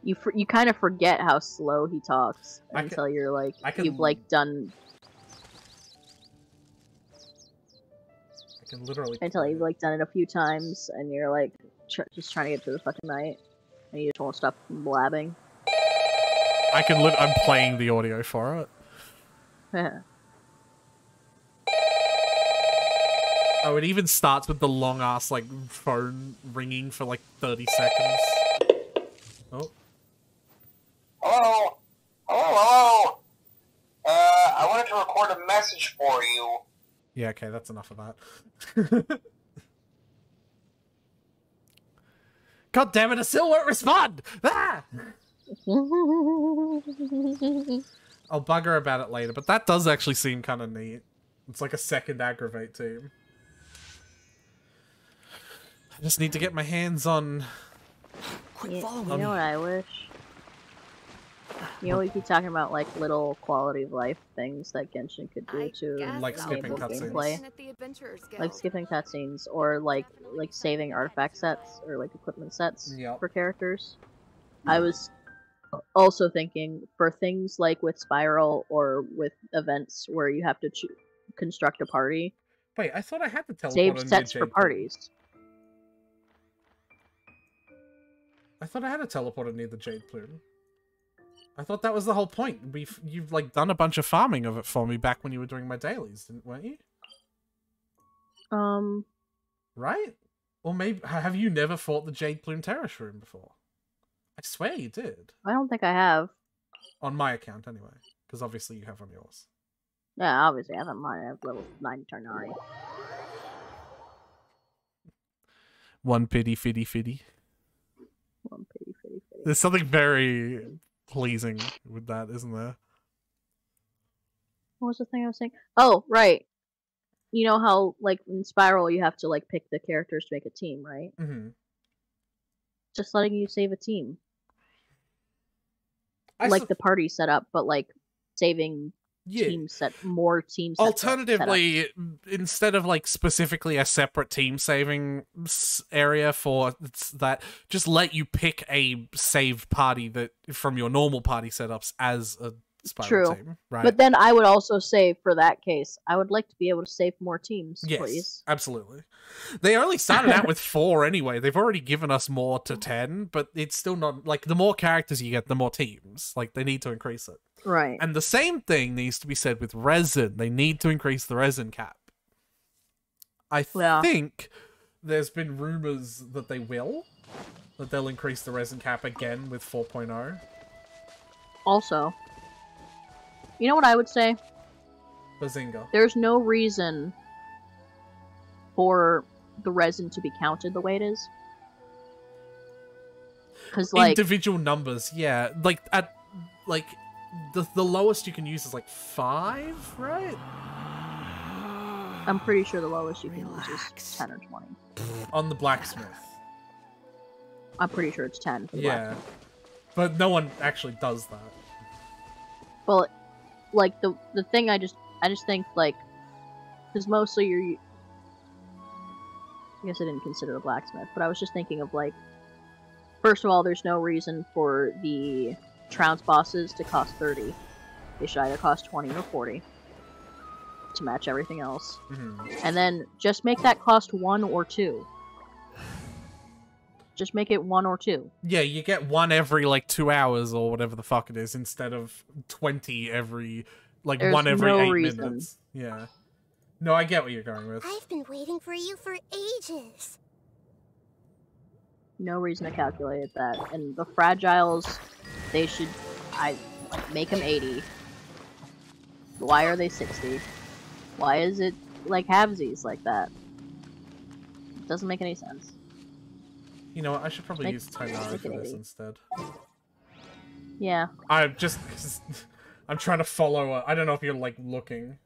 you you kind of forget how slow he talks I until you're like I can- you've like done I can literally. until you've like done it a few times and you're like tr- just trying to get through the fucking night and you just won't stop blabbing. I can. Li- I'm playing the audio for it. Oh, it even starts with the long ass like phone ringing for like 30 seconds. Oh, Hello? Hello, hello? Uh, I wanted to record a message for you. yeah. Okay, that's enough of that. God damn it! I still won't respond. Ah! I'll bug her about it later, but that does actually seem kind of neat. It's like a second aggravate team. I just need to get my hands on. you, follow you know what I wish? You know, we keep talking about like little quality of life things that Genshin could do I to Like skipping cutscenes. gameplay. at the Adventurers Guild. like skipping cutscenes or like like saving artifact sets or like equipment sets Yep. for characters. I was also thinking for things like with Spiral or with events where you have to choo- construct a party, Wait, I thought I had to teleport save sets for parties. I thought I had to teleport near the Jade Plume. I thought that was the whole point. We've you've like done a bunch of farming of it for me back when you were doing my dailies, didn't weren't you? Um, Right? Or maybe have you never fought the Jade Plume Terrace room before? I swear you did. I don't think I have. On my account, anyway. Because obviously you have on yours. Yeah, obviously I have mine. I have level nine Tighnari. One pity, fitty, fitty. One pity, pity, pity. There's something very pleasing with that, isn't there? What was the thing I was saying? Oh, right. You know how like in Spiral you have to like pick the characters to make a team, right? Mm-hmm. Just letting you save a team, I like sup- the party setup, but like saving yeah. team set more team sets up- Alternatively, instead of like specifically a separate team saving area for that, just let you pick a saved party that from your normal party setups as a spiral True. team, right? But then I would also say for that case, I would like to be able to save more teams, yes, please. absolutely. They only started out with four anyway. They've already given us more to ten, but it's still not like the more characters you get, the more teams. Like they need to increase it. Right. And the same thing needs to be said with resin. They need to increase the resin cap. I Yeah. think there's been rumors that they will, that they'll increase the resin cap again with oh. 4.0. Also, you know what I would say? Bazinga. There's no reason for the resin to be counted the way it is. Because, like, Individual numbers, yeah. Like at like the the lowest you can use is like five, right? I'm pretty sure the lowest you can use is 10 or 20. On the blacksmith. I'm pretty sure it's 10 for the Yeah. But no one actually does that. Well, like the the thing I just I just think like because mostly you're. I guess I didn't consider the blacksmith, but I was just thinking of like. First of all, there's no reason for the trounce bosses to cost thirty. They should either cost twenty or forty to match everything else, Mhm. and then just make that cost one or two. Just make it one or two. Yeah, you get one every like two hours or whatever the fuck it is, instead of twenty every like There's one every no eight reason. minutes. Yeah. No, I get what you're going with. I've been waiting for you for ages. No reason to calculate that. And the fragiles, they should, I make them 80. Why are they 60? Why is it like halvesies like that? It doesn't make any sense. You know what? I should probably Make- use Tighnari make for it this 80. instead. Yeah, I'm just. I'm trying to follow. A, I don't know if you're like looking.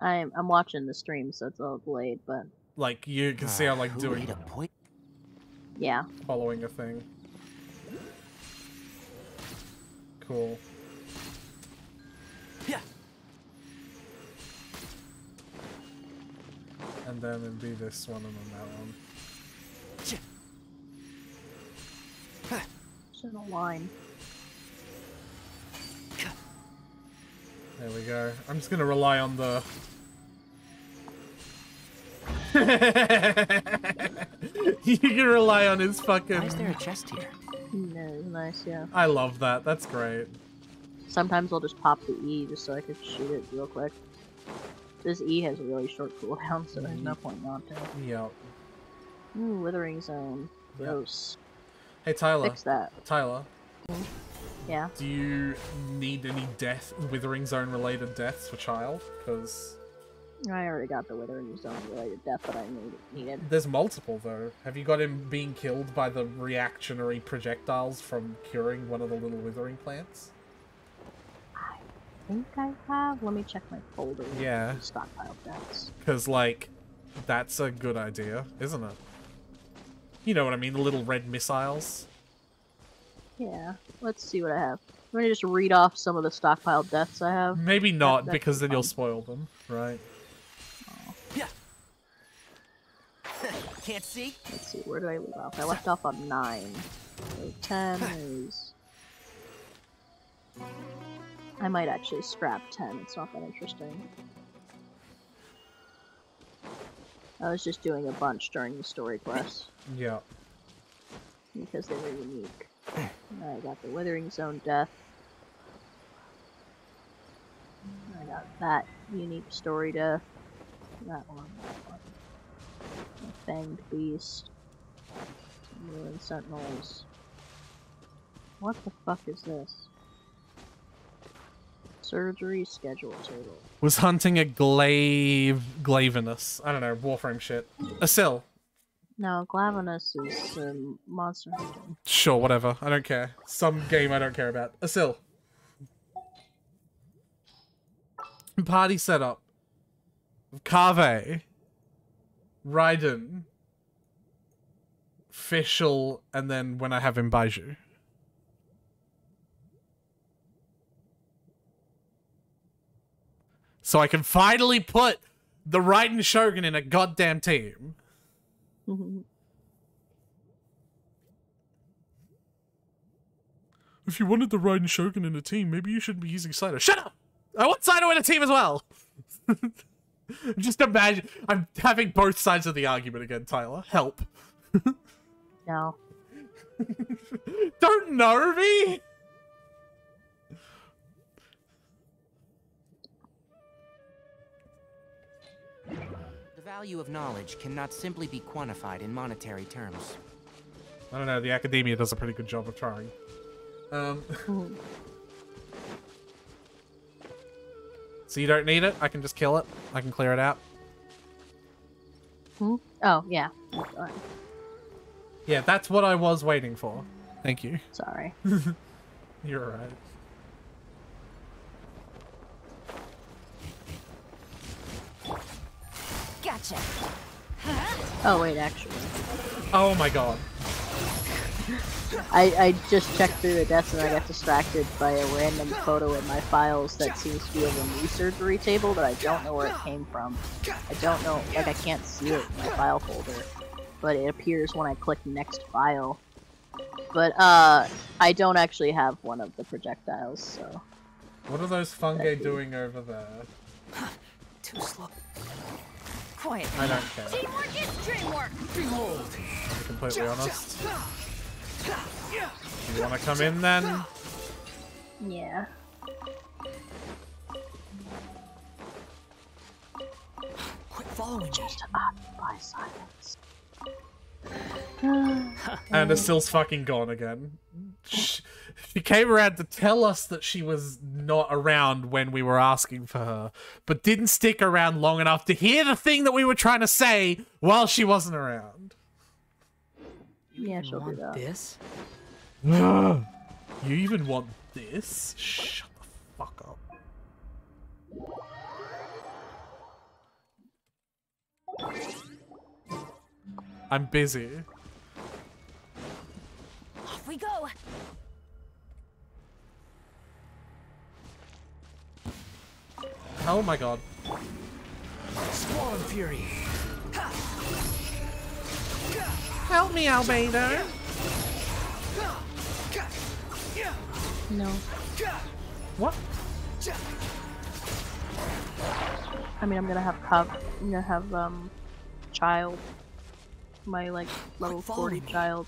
I'm I'm watching the stream, so it's a little delayed, but Like you can see ah, I'm like Who doing a point? yeah. following a thing. Cool. Yeah. And then it'd be this one and then that one. Just in a line. There we go. I'm just gonna rely on the. you can rely on his fucking. Why is there a chest here? Mm, it's nice, yeah. I love that. That's great. Sometimes I'll just pop the E just so I can shoot it real quick. This E has a really short cooldown, so there's no point not to. Yep. Ooh, withering zone. Yep. Gross. Hey Tyler. Fix that. Tyler, Yeah. do you need any death, withering zone related deaths for child? Because I already got the withering zone related death that I needed. there's multiple though. Have you got him being killed by the reactionary projectiles from curing one of the little withering plants? I think I have. Let me check my folder. Yeah. Stockpile deaths. Because, like, that's a good idea, isn't it? You know what I mean? The little red missiles. Yeah. Let's see what I have. Let me just read off some of the stockpile deaths I have. Maybe not, that because then be you'll spoil them, right? Yeah. Can't see? Let's see. Where did I leave off? I left off on nine. So ten is. I might actually scrap ten. It's not that interesting. I was just doing a bunch during the story quest. Yeah. because they were unique. I got the Withering Zone Death. I got that unique story death. That one, that one. Fanged Beast. Ruin Sentinels. What the fuck is this? Surgery schedule table. Was hunting a glaive glavenus. I don't know, Warframe shit. Asil. No, Glavenus is um, monster hunting. Sure, whatever. I don't care. Some game I don't care about. Asil. Party setup. Kaveh. Raiden. Fischl, and then when I have him Baizhu. So I can finally put the Raiden Shogun in a goddamn team. If you wanted the Raiden Shogun in a team, maybe you shouldn't be using Saito. Shut up! I want Saito in a team as well! Just imagine. I'm having both sides of the argument again, Tyler. Help. no. Don't know me! The value of knowledge cannot simply be quantified in monetary terms. I don't know, the academia does a pretty good job of trying. Um, so you don't need it? I can just kill it? I can clear it out? Hmm? Oh, yeah. Fine. Yeah, that's what I was waiting for. Thank you. Sorry. You're right. Gotcha. Oh, wait, actually. Oh my god. I, I just checked through the desk and I got distracted by a random photo in my files that seems to be of a knee surgery table, but I don't know where it came from. I don't know, like I can't see it in my file folder, but it appears when I click next file. But uh, I don't actually have one of the projectiles, so. What are those fungi doing over there? Too slow. Quiet. I don't care. Teamwork is dreamwork. Behold. To be completely honest. You wanna come in then? Yeah. Quit following me. Just occupy silence. And Astil's fucking gone again. She, she came around to tell us that she was not around when we were asking for her, but didn't stick around long enough to hear the thing that we were trying to say while she wasn't around. Yeah, she'll do Want that. this? you even want this? Shut the fuck up. I'm busy. Off we go. Oh my god. Squall and Fury. Help me, Albedo. No. What? I mean, I'm gonna have Cub. I'm gonna have um, child. My like level 40 me. child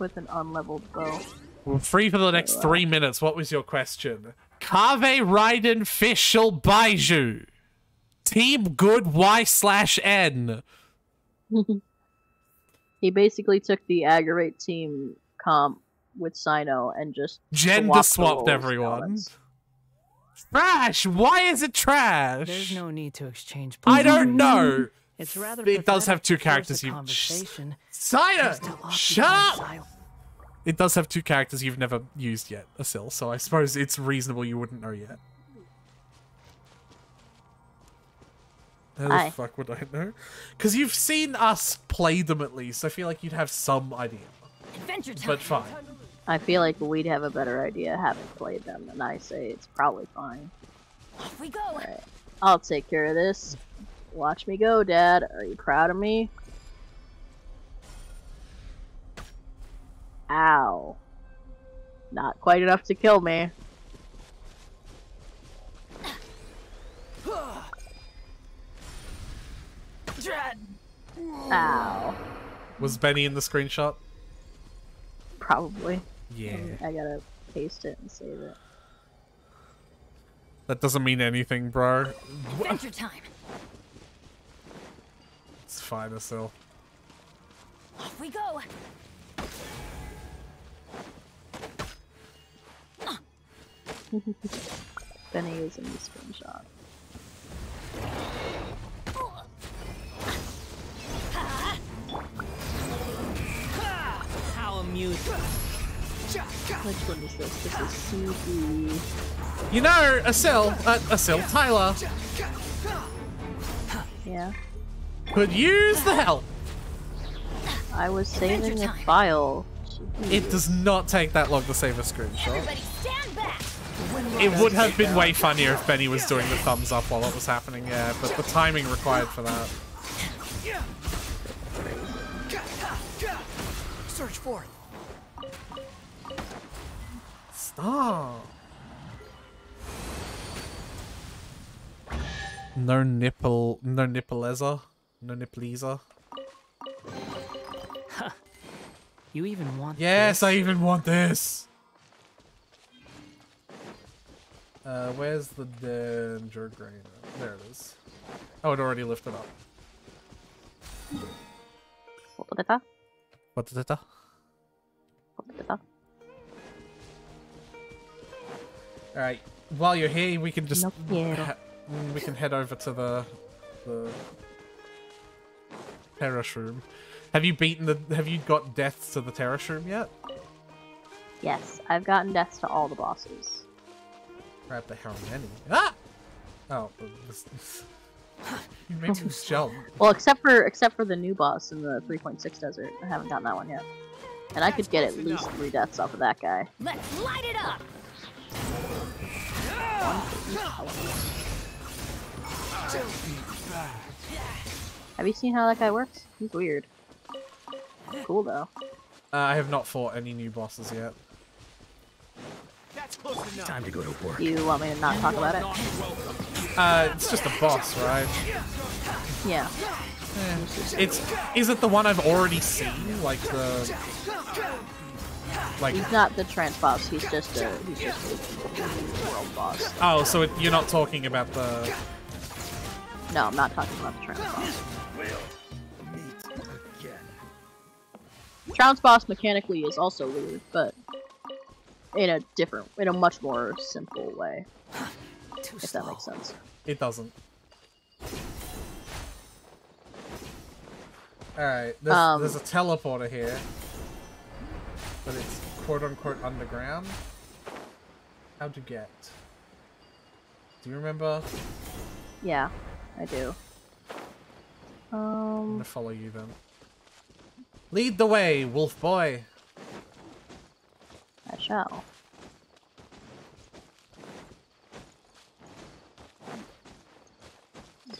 with an unleveled bow. We're free for the next three minutes. What was your question? Kaveh Raiden Fischl Baizhu. Team Good Y slash N. He basically took the aggravate team comp with Cyno and just Gender swapped the swapped everyone. Alex. Trash! Why is it trash? There's no need to exchange. I don't know. It's rather. It does have two characters you- Conversation. Sire! just to occupy Shut up! silence. It does have two characters you've never used yet, Asil, so I suppose it's reasonable you wouldn't know yet. How the Aye. fuck would I know? Because you've seen us play them at least. I feel like you'd have some idea. Adventure time. But fine. I feel like we'd have a better idea having played them than I say. It's probably fine. Off we go. Alright. I'll take care of this. Watch me go, Dad. Are you proud of me? Ow. Not quite enough to kill me. Ow. Was Benny in the screenshot? Probably. Yeah. I gotta paste it and save it. That doesn't mean anything, bro. Adventure time. It's fine, Asil. Off we go. Benny is in the screenshot. How amusing. Which one is this? This is CD. You know, Asil, uh, Asil, Tyler Yeah. could use the help. I was saving a file. It does not take that long to save a screenshot. Stand back. It would have been way funnier if Benny was doing the thumbs up while it was happening, yeah, but the timing required for that. Search for it. Stop. No nipple, no nippleizer, no nippleizer. You even want Yes, this? I even want this. Uh, where's the danger grain? There it is. Oh, it already lifted up. What did that? What did it do? What did that? Alright, while you're here, we can just No quiero. he- we can head over to the the terrace room. Have you beaten the? Have you got deaths to the terrace room yet? Yes, I've gotten deaths to all the bosses. Right, but how many? Ah! Oh, this, you made me jump. Well, except for except for the new boss in the 3.6 desert, I haven't gotten that one yet. And I could get at least three deaths off of that guy. Let's light it up. Have you seen how that guy works? He's weird. Cool though. Uh, I have not fought any new bosses yet. That's close enough. Time to go to work. You want me to not talk about it? Uh, it's just a boss, right? Yeah. It's is it the one I've already seen? Like the like He's not the trans boss. He's just a he's just a world boss. oh, so it, you're not talking about the No, I'm not talking about the trans boss. Trounce boss mechanically is also weird, but in a different, in a much more simple way, Too if that makes sense. It doesn't. Alright, there's, Um, there's a teleporter here. But it's quote unquote underground. How'd you get? Do you remember? Yeah, I do. I'm Um, gonna follow you then. Lead the way, wolf boy! I shall.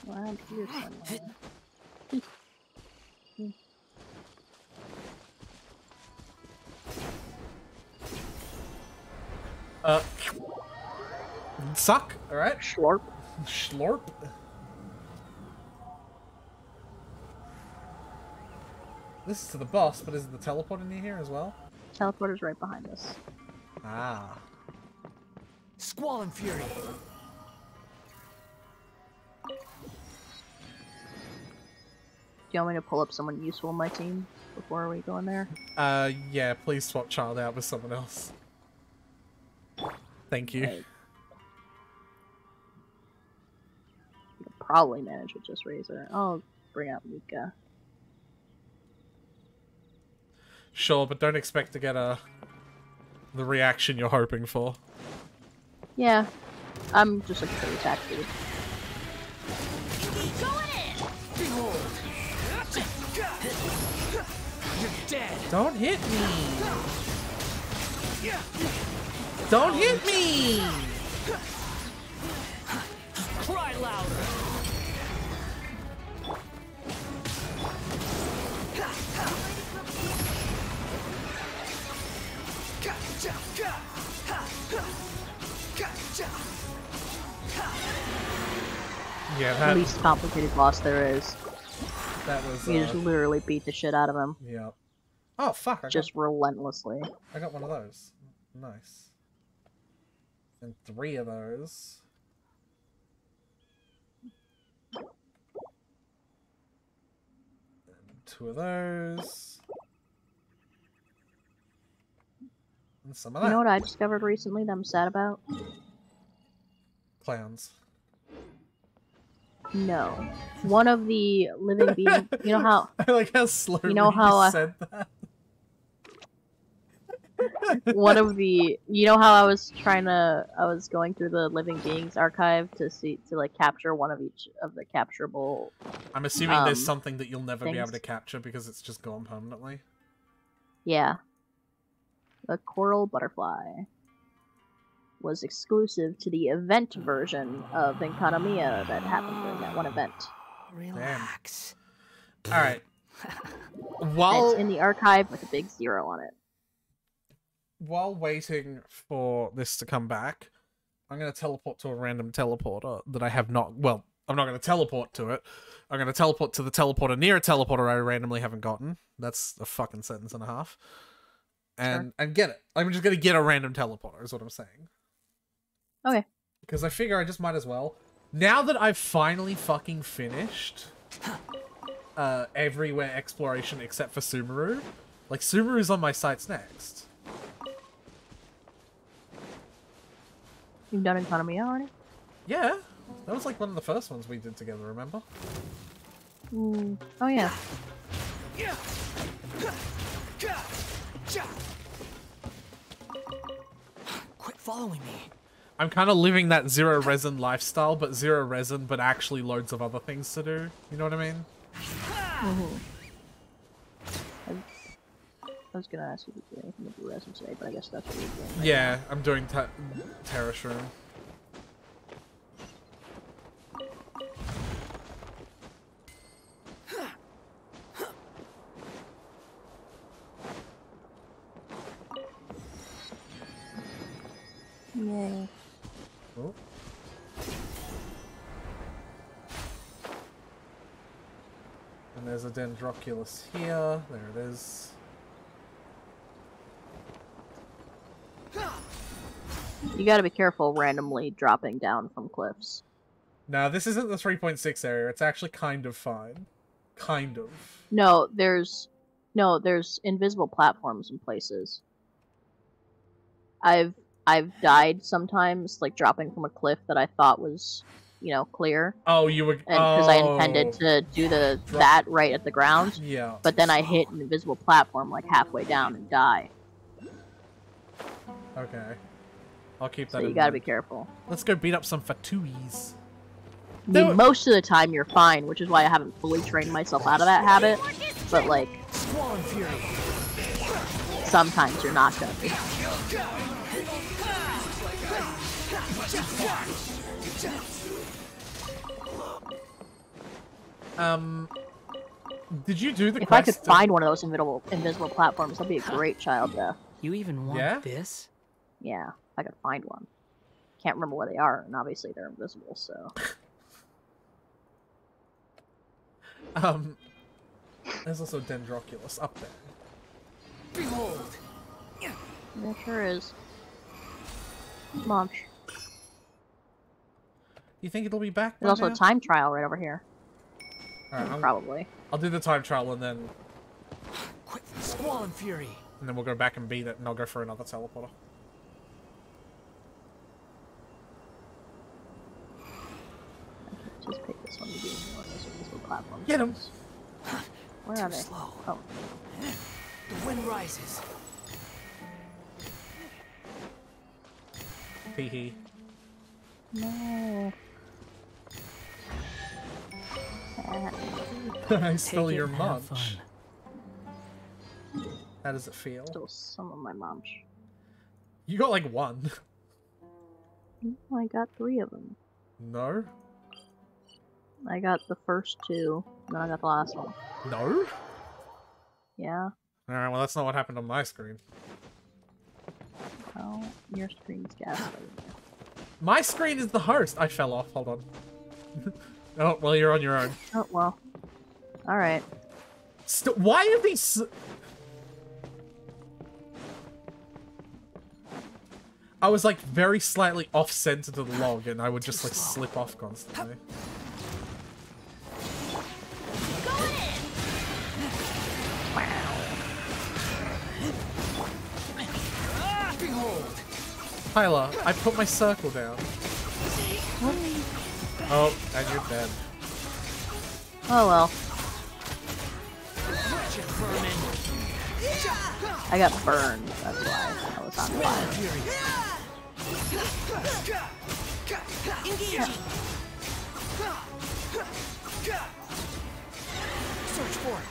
Around here somewhere. Uh, suck, alright? Schlorp. Schlorp. This is to the boss, but is the teleporter near here as well? Teleporter's right behind us. Ah. Squall and Fury. Do you want me to pull up someone useful in my team before we go in there? Uh, yeah, please swap child out with someone else. Thank you. Right. You probably manage with just Razor. I'll bring out Mika. Sure, but don't expect to get a the reaction you're hoping for. Yeah, I'm just for the attack. Don't hit me! Don't hit me! Cry louder. Yeah, that, Least complicated boss there is. that was, You just uh, literally beat the shit out of him. yeah. Oh, fuck, I got, Just relentlessly. I got one of those. Nice. And three of those. two of those. And some of You that. know what I discovered recently that I'm sad about? Clowns. No. One of the living beings. You know how I like how slowly know how, uh, said that. One of the you know how I was trying to I was going through the living beings archive to see to like capture one of each of the capturable I'm assuming there's um, something that you'll never be able to capture because it's just gone permanently. yeah the coral butterfly was exclusive to the event version of Enkanomiya that happened during that one event. Relax. All right. And While it's in the archive with a big zero on it. While waiting for this to come back, I'm going to teleport to a random teleporter that I have not. Well, I'm not going to teleport to it. I'm going to teleport to the teleporter near a teleporter I randomly haven't gotten. That's a fucking sentence and a half. And and get it. I'm just going to get a random teleporter. Is what I'm saying. Okay. Because I figure I just might as well. Now that I've finally fucking finished uh, everywhere exploration except for Sumeru, like Sumeru's on my sights next. You've done Enkanomiya already? Yeah, that was like one of the first ones we did together. Remember? Mm. Oh yeah. Quit following me. I'm kind of living that zero resin lifestyle, but zero resin, but actually loads of other things to do. You know what I mean? Mm-hmm. I was gonna ask you to do anything with the resin today, but I guess that's what you're doing. right Yeah, I'm doing ta- Terrashroom. Yay. Oh. And there's a Dendroculus here. There it is. You gotta be careful randomly dropping down from cliffs. Now, this isn't the 3.6 area. It's actually kind of fine. Kind of. No, there's no, there's invisible platforms in places. I've I've died sometimes, like dropping from a cliff that I thought was, you know, clear, Oh, you were. because I intended oh. to do the Drop- that right at the ground, Yeah. but then I hit an invisible platform like halfway down and die. Okay. I'll keep that So you in gotta be careful. Let's go beat up some Fatuis. I mean, most of the time you're fine, which is why I haven't fully trained myself out of that habit. But like, sometimes you're not gonna be. Um, did you do the If I could quest? find one of those invisible invisible platforms, that'd be a great child death. You even want Yeah? this? Yeah, if I could find one. Can't remember where they are, and obviously they're invisible, so. Um, there's also Dendroculus up there. Behold! There sure is. Munch. You think it'll be back? There's also now? a time trial right over here. Alright, Probably. I'll do the time trial and then Quit Squall and Fury! and then we'll go back and beat it, and I'll go for another teleporter. Just pick this one to be one of those invisible platforms. Get 'em. Where Too are they? slow. Oh, The wind rises. Hee hee. no. I stole Take your and munch. How does it feel? Stole some of my munch. You got like one. I got three of them. No? I got the first two, and then I got the last one. No? Yeah. Alright, well that's not what happened on my screen. Well, your screen's you. My screen is the host. I fell off. Hold on. oh, well, you're on your own. Oh well. All right. St- why are these? I was like very slightly off center to the log, and I would just like slip off constantly. Tyler, I put my circle down. Oh, and you're dead. Oh well. I got burned. That's why I was on fire.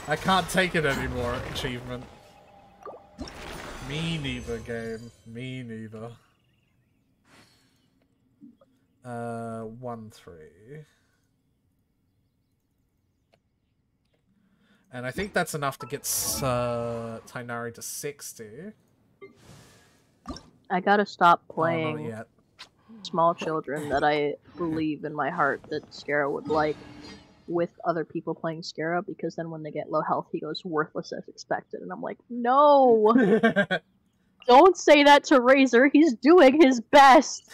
I can't take it anymore, achievement. Me neither, game. Me neither. Uh, one, three. And I think that's enough to get uh, Tighnari to 60. I gotta stop Oh, playing yet. small children that I believe in my heart that Scara would like with other people playing Scara because then when they get low health he goes worthless as expected and I'm like, no Don't say that to Razor, he's doing his best.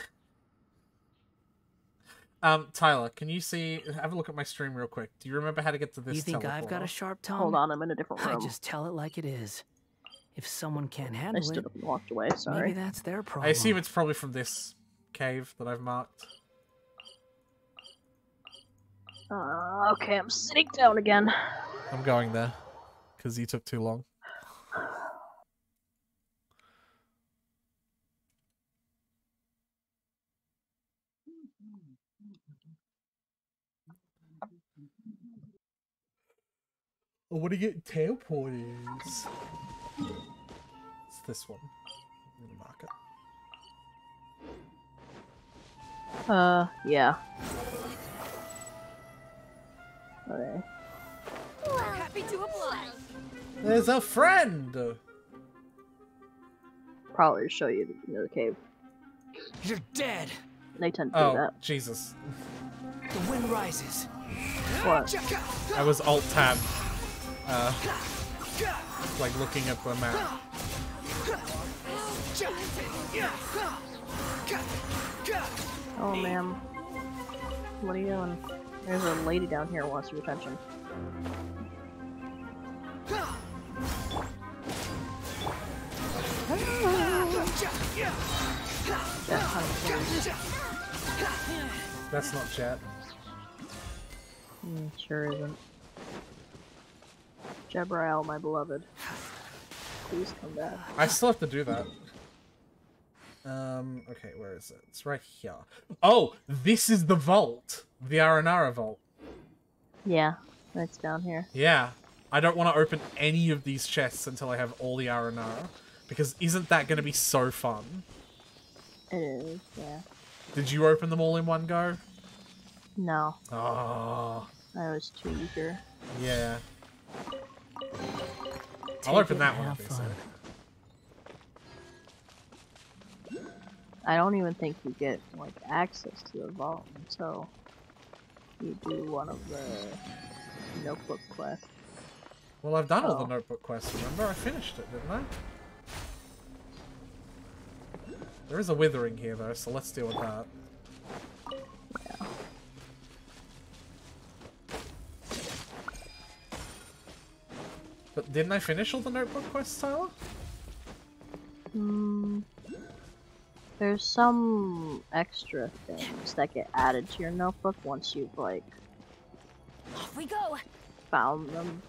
Um, Tyler, can you see? Have a look at my stream real quick. Do you remember how to get to this? You think I've got a sharp tongue? Hold on, I'm in a different room. I just tell it like it is. If someone can't handle I handle stood it, up and walked away, sorry. maybe that's their problem. I assume it's probably from this cave that I've marked. Uh, okay, I'm sitting down again. I'm going there because you took too long. I want to get teleporters. It's this one. I'm gonna mark it. Uh, yeah. Okay. Happy to oblige. There's a friend. Probably show you the, you know, the cave. You're dead. They tend to do Oh that. Jesus! The wind rises. What? I was alt tab. Uh, like looking at the map. Oh, ma'am. What are you doing? There's a lady down here who wants your attention. That's not chat. Mm, sure isn't. Jebrail, my beloved. Please come back. I still have to do that. Um, okay, where is it? It's right here. Oh, this is the vault. The Aranara vault. Yeah, it's down here. Yeah. I don't want to open any of these chests until I have all the Aranara. Because isn't that going to be so fun? It is, yeah. Did you open them all in one go? No, Oh, I was too eager. yeah. Take I'll open that one. have obviously. fun. I don't even think you get like access to the vault until you do one of the notebook quests. Well, I've done all Oh. the notebook quests, remember? I finished it, didn't I? There is a withering here, though, so let's deal with that. But didn't I finish all the notebook quests, Tyler? Hmm. There's some extra things that get added to your notebook once you've like Off we go. found them.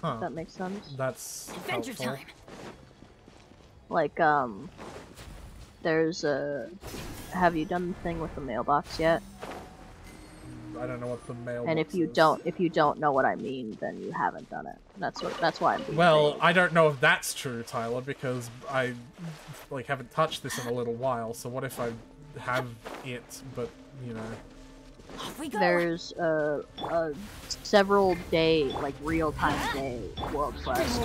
Huh. That makes sense. That's Adventure helpful. time. Like um, there's a. Have you done the thing with the mailbox yet? I don't know what the mail. And if you don't, if you don't know what I mean, then you haven't done it. That's what. That's why I'm being Well, vague. I don't know if that's true, Tyler, because I like haven't touched this in a little while. So what if I have it, but you know, Off we go. There's a, a several day, like real time day world quest.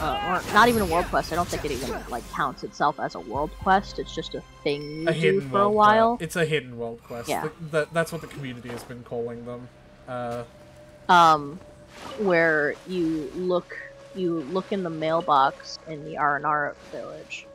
Uh, or not even a world quest. I don't think it even like counts itself as a world quest. It's just a thing you a do hidden for a while. Quest. It's a hidden world quest. Yeah. Th- th- that's what the community has been calling them. Uh, um, where you look you look in the mailbox in the Aranara village,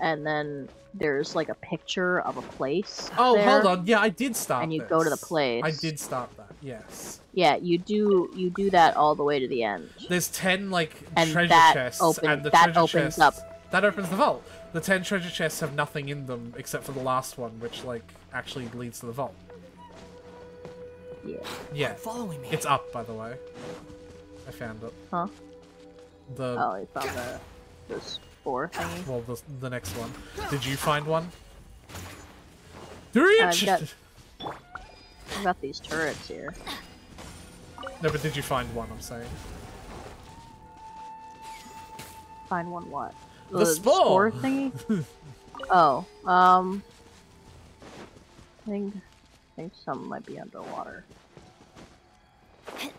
and then there's like a picture of a place. oh, there, hold on. Yeah, I did stop. And you go to the place. I did stop that. Yes. Yeah, you do you do that all the way to the end. There's ten like And treasure that chests, open- and the that treasure opens chests up That opens the vault. The ten treasure chests have nothing in them except for the last one, which like actually leads to the vault. Yeah. Yeah. Following me. It's up, by the way. I found it. Huh? The Oh, I found the the spore thingy. well, the the next one. Did you find one? Three I've got- inches. I've got these turrets here. No, but did you find one? I'm saying. Find one what? The spore. thingy? oh, um, I think I think something might be underwater.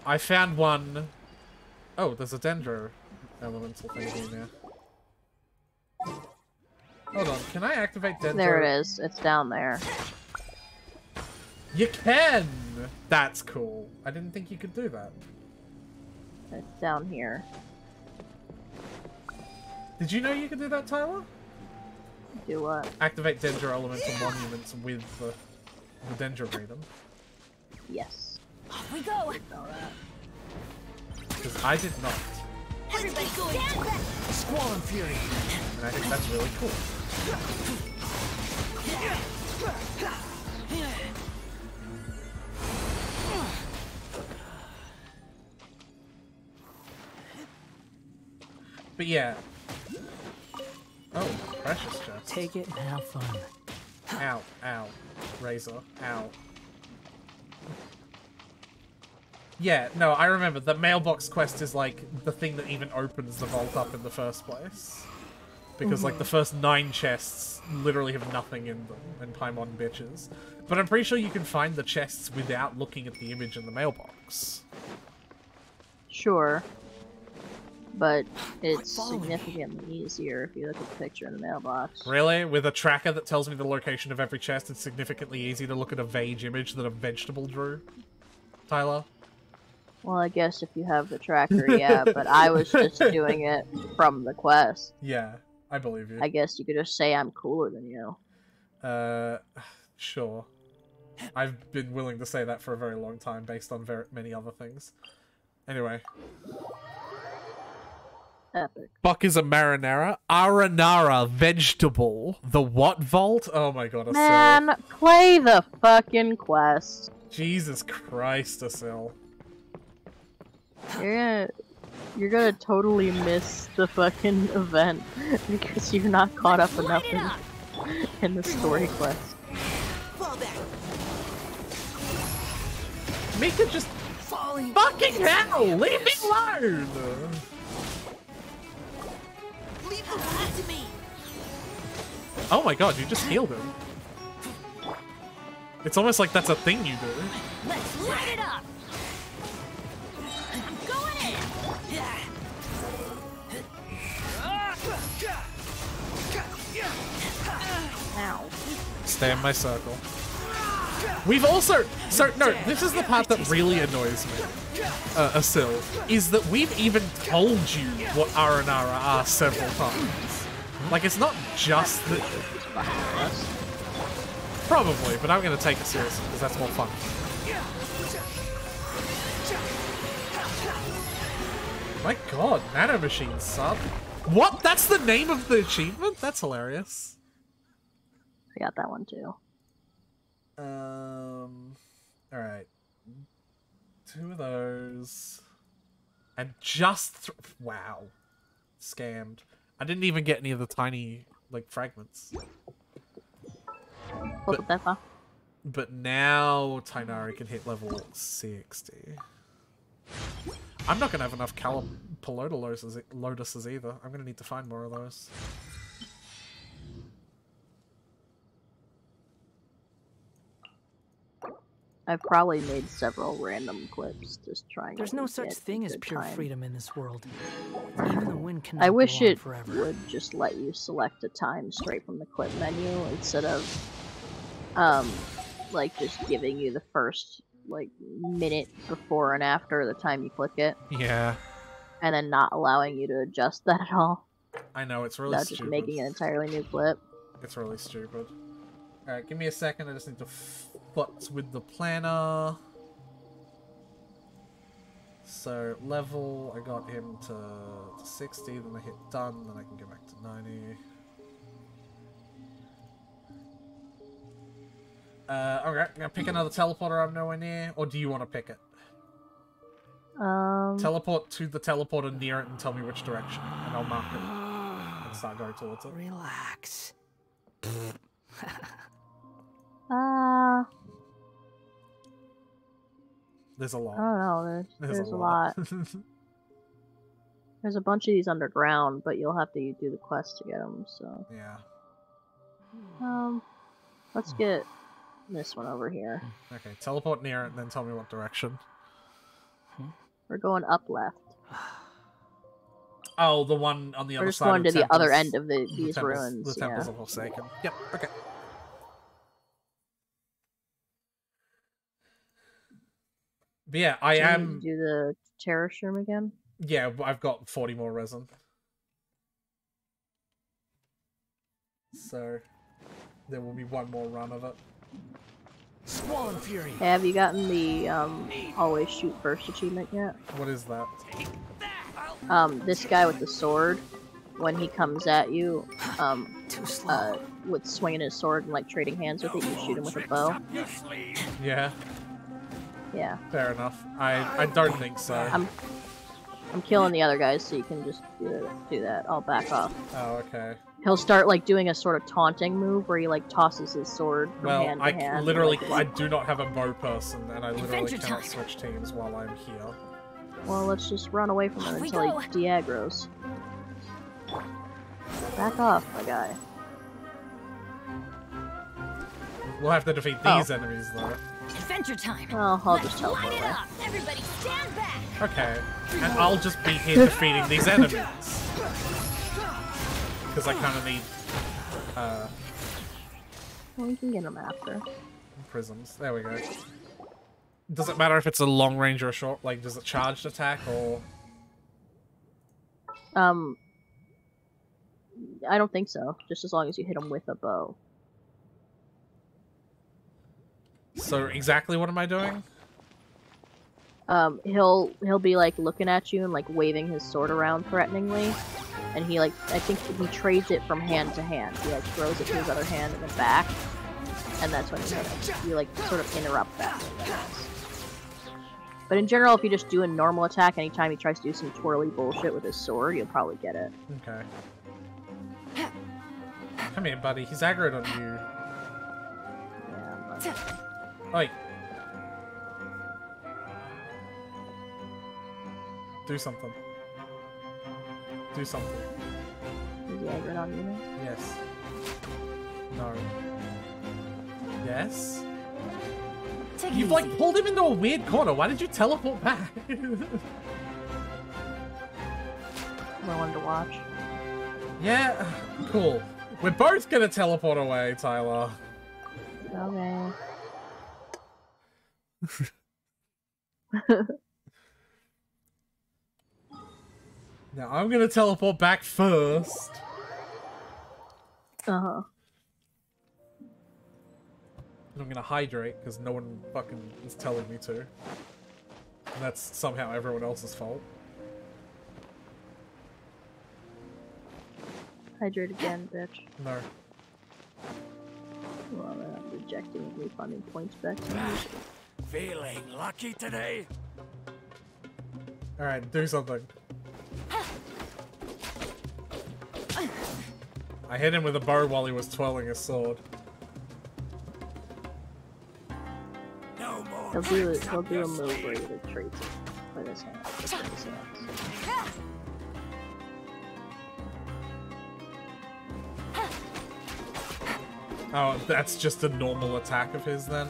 I found one. Oh, there's a dendro elemental thing in there. Hold on, can I activate dendro? There it is. It's down there. You can! That's cool. I didn't think you could do that. It's down here. Did you know you could do that, Tyler? Do what? Activate Dendro Elemental Monuments with the, the Dendrogranum. Yes. Off we go. Know. Because I did not. Everybody stand back. Squall and Fury. And I think that's really cool. But yeah. Oh, precious chest. Take it and have fun. Ow, ow. Razor, ow. Yeah, no, I remember. The mailbox quest is like the thing that even opens the vault up in the first place. Because like the mm-hmm. first nine chests literally have nothing in them, and Paimon bitches. But I'm pretty sure you can find the chests without looking at the image in the mailbox. Sure. But it's significantly easier if you look at the picture in the mailbox. Really? With a tracker that tells me the location of every chest, it's significantly easier to look at a vague image that a vegetable drew? Tyler? Well, I guess if you have the tracker, yeah, but I was just doing it from the quest. Yeah, I believe you. I guess you could just say I'm cooler than you. Uh, sure. I've been willing to say that for a very long time based on very many other things. Anyway. Epic. Buck is a marinara. Aranara vegetable. The what vault? Oh my god, Asil. Man, play the fucking quest. Jesus Christ, Asil. You're gonna, you're gonna totally miss the fucking event because you're not caught up enough in, in the story quest. Fall back. Mika just fucking hell! Leave me alone! Leave the wound to me. Oh my god, you just healed him. It's almost like that's a thing you do. Let's light it up. I'm going in. Ow. Stay in my circle. We've also so no, this is the part that really annoys me. Uh, Asil, is that we've even told you what Aranara are several times. Like it's not just that. Probably, but I'm gonna take it seriously because that's more fun. My god, nano machines, sub. What? That's the name of the achievement? That's hilarious. I got that one too. Um. All right. Two of those. And just th- wow, scammed. I didn't even get any of the tiny like fragments. At. But now Tighnari can hit level 60. I'm not gonna have enough Kalpalata lotuses, lotuses either. I'm gonna need to find more of those. I've probably made several random clips just trying. There's to no such thing as pure time. freedom in this world. Even the wind cannot I wish it forever. would just let you select a time straight from the clip menu instead of, um, like just giving you the first like minute before and after the time you click it, Yeah, and then not allowing you to adjust that at all I know it's really without stupid. just making an entirely new clip. It's really stupid. Alright, give me a second. I just need to futz with the planner. So level, I got him to, to 60, then I hit done, then I can go back to 90. Uh, okay, I'm gonna pick another teleporter I'm nowhere near, or do you want to pick it? Um, Teleport to the teleporter near it and tell me which direction, and I'll mark it and start going towards it. Relax. uh, There's a lot. I don't know. There's, There's, there's, a lot. There's a bunch of these underground, but you'll have to do the quest to get them. So, yeah. um, let's get this one over here. Okay, teleport near it and then tell me what direction. We're going up left. Oh, the one on the We're other just side. going of to the other end of the, the these temples, ruins. The temples yeah. of Forsaken. Yep. Okay. But yeah, I Do you am. do the terror room again. Yeah, I've got 40 more resin. So there will be one more run of it. Squall and Fury. Hey, have you gotten the um always shoot first achievement yet? What is that? Um, this guy with the sword, when he comes at you, um, Too slow. uh, with swinging his sword and like trading hands with it, you shoot him with a bow. Yeah, Yeah, fair enough. I I don't think so. I'm I'm killing the other guys, so you can just do, do that. I'll back off. Oh, okay. He'll start like doing a sort of taunting move where he like tosses his sword from Well, hand to I hand. and, literally like, I do not have a bow person, and I literally Adventure cannot time. switch teams while I'm here. Well, let's just run away from him Off we until go. he de-aggroes. Back off, my guy. We'll have to defeat Oh. these enemies though. Adventure time. Well, I'll Let's just teleport light it away. up. Everybody stand back. Okay, and I'll just be here defeating these enemies. Because I kind of need uh, Well, we can get them after. prisms. There we go. Does it matter if it's a long range or a short? Like, does it charged attack or? Um, I don't think so. Just as long as you hit them with a bow. So exactly what am I doing? Um, he'll he'll be like looking at you and like waving his sword around threateningly, and he like I think he trades it from hand to hand. He like throws it to his other hand and then back, and that's when you like. You like sort of interrupt that. But in general, if you just do a normal attack anytime he tries to do some twirly bullshit with his sword, you'll probably get it. Okay. Come here, buddy. He's aggroed on you. Yeah, but- Oi. Do something. Do something. Is he aggroed on you now? Yes. No. Yes? Take it You've easy. like pulled him into a weird corner. Why did you teleport back? I wanted to watch. yeah, cool. We're both gonna teleport away, Tyler. Okay. Now I'm gonna teleport back first. Uh huh. And I'm gonna hydrate because no one fucking is telling me to. And that's somehow everyone else's fault. Hydrate again, bitch. No. Well, then I'm rejecting refunding points back to me. Feeling lucky today? Alright, do something. I hit him with a bow while he was twirling his sword. No more He'll do it. He'll do a move where he sleeve. retreats with his hand. With his hands. Oh, that's just a normal attack of his then?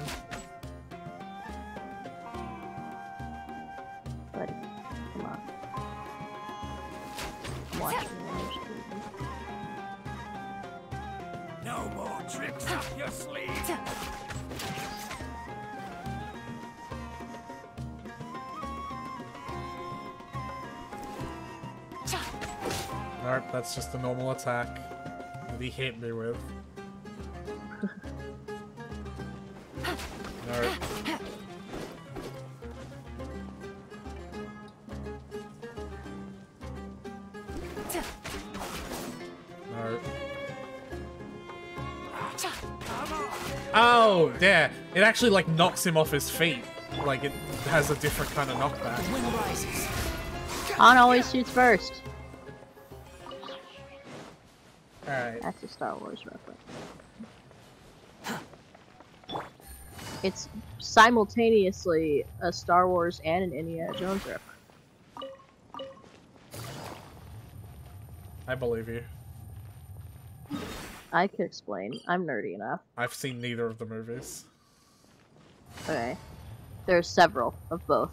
attack that he hit me with. All right. Oh, yeah! It actually, like, knocks him off his feet. Like, it has a different kind of knockback. Han always shoots first. That's a Star Wars reference. It's simultaneously a Star Wars and an Indiana Jones reference. I believe you. I can explain. I'm nerdy enough. I've seen neither of the movies. Okay. There's several of both.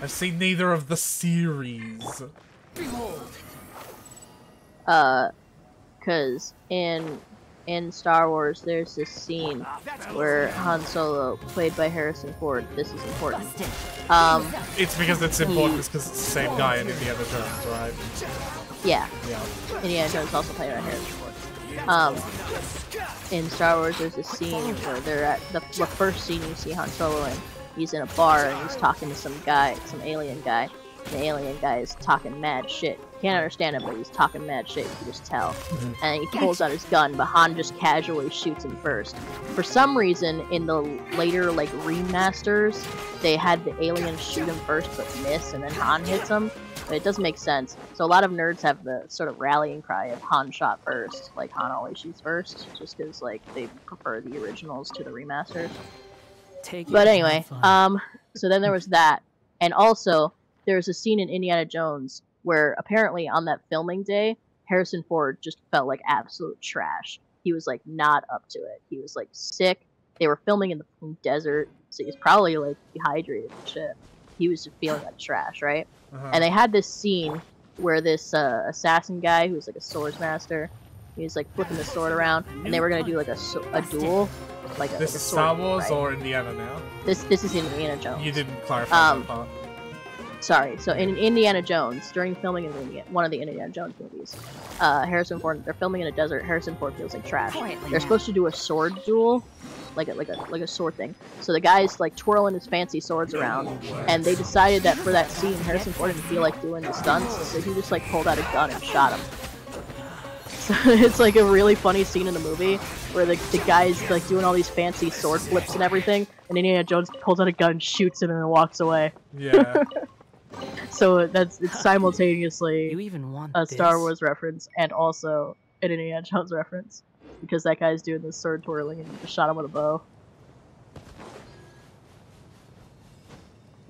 I've seen neither of the series. Behold. Uh, cause in in Star Wars, there's this scene where Han Solo, played by Harrison Ford, this is important. Um, It's because it's important because it's the same guy in Indiana Jones, right? yeah, Yeah. Indiana Jones also played by Harrison Ford. Um, in Star Wars, there's this scene where they're at the, the first scene you see Han Solo in. He's in a bar and he's talking to some guy, some alien guy. The alien guy is talking mad shit. Can't understand him, but he's talking mad shit. You can just tell. And he pulls out his gun, but Han just casually shoots him first. For some reason, in the later like remasters, they had the alien shoot him first but miss, and then Han hits him. But it doesn't make sense. So a lot of nerds have the sort of rallying cry of Han shot first, like Han always shoots first, just because like they prefer the originals to the remasters. Take But anyway, um, so then there was that, and also there was a scene in Indiana Jones where apparently on that filming day, Harrison Ford just felt like absolute trash. He was like not up to it. He was like sick. They were filming in the desert, so he's probably like dehydrated and shit. He was just feeling like trash, right? Uh-huh. And they had this scene where this uh, assassin guy, who's like a swords master, he was like flipping the sword around, and they were gonna do like a, a duel, like a, This like a is Star duel, Wars right? or Indiana now? This this is Indiana Jones. You didn't clarify Um, that part. Sorry. So in Indiana Jones, during filming in Indiana, one of the Indiana Jones movies, uh, Harrison Ford, they're filming in a desert. Harrison Ford feels like trash. They're supposed to do a sword duel, like a like a like a sword thing. So the guy's like twirling his fancy swords around, and they decided that for that scene, Harrison Ford didn't feel like doing the stunts, so he just like pulled out a gun and shot him. So it's like a really funny scene in the movie where the, the guy's like doing all these fancy sword flips and everything, and Indiana Jones pulls out a gun, shoots him, and then walks away. Yeah. So that's it's simultaneously You even want a Star this? Wars reference and also an Indiana Jones reference because that guy's doing the sword twirling and you just shot him with a bow.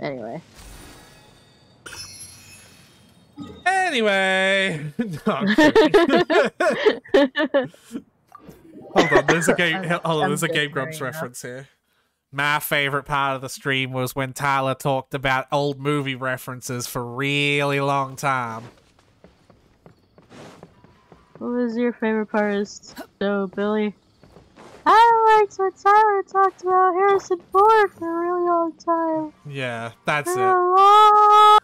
Anyway, Anyway. No, I'm kidding. hold on, there's a game. Hold on, there's a Game differing Grumps now. reference here. My favorite part of the stream was when Tyler talked about old movie references for really long time. what was your favorite part of so Billy? I liked when Tyler talked about Harrison Ford for a really long time. Yeah, that's For it.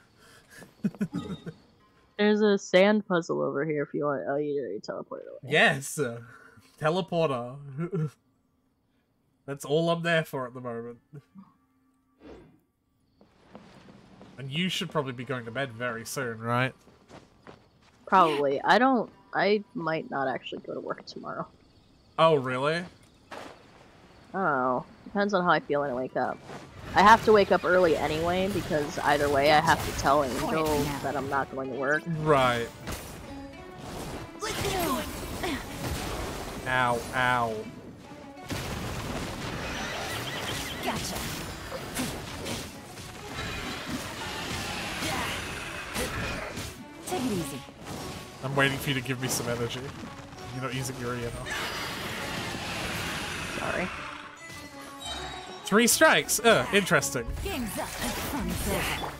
There's a sand puzzle over here if you want. Oh, you already teleported away. Yes, uh, teleporter. That's all I'm there for at the moment. And you should probably be going to bed very soon, right? Probably. I don't. I might not actually go to work tomorrow. Oh, really? Oh. Depends on how I feel when I wake up. I have to wake up early anyway because either way I have to tell Angel that I'm not going to work. Right. Ow, ow. Take it easy. I'm waiting for you to give me some energy. You're not using your E enough. Sorry. Three strikes. Uh, interesting. Game's up. Fun's over.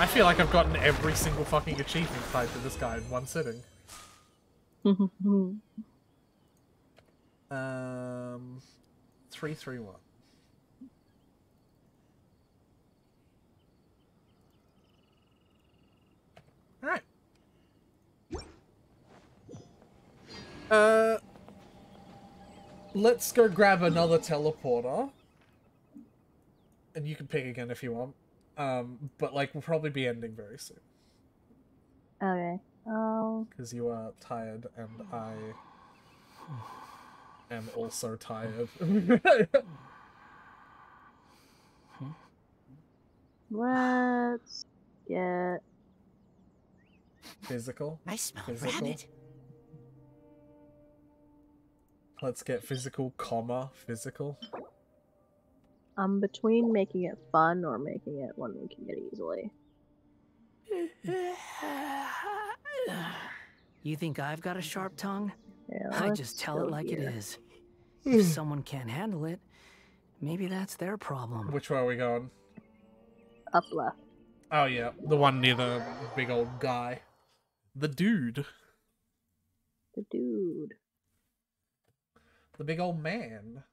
I feel like I've gotten every single fucking achievement tied to this guy in one sitting. Um, three, three, one. All right. Uh, let's go grab another teleporter. And you can pick again if you want. Um, but like we'll probably be ending very soon Okay. Oh. because you are tired and I am also tired. Let's get. physical. I smell Physical. rabbit. Let's get physical, comma physical. I'm between making it fun or making it one we can get easily. You think I've got a sharp tongue? Yeah, I just tell it like here. it is. If someone can't handle it, maybe that's their problem. Which way are we going? Up left. Oh yeah, the one near the big old guy. The dude. The dude. The big old man.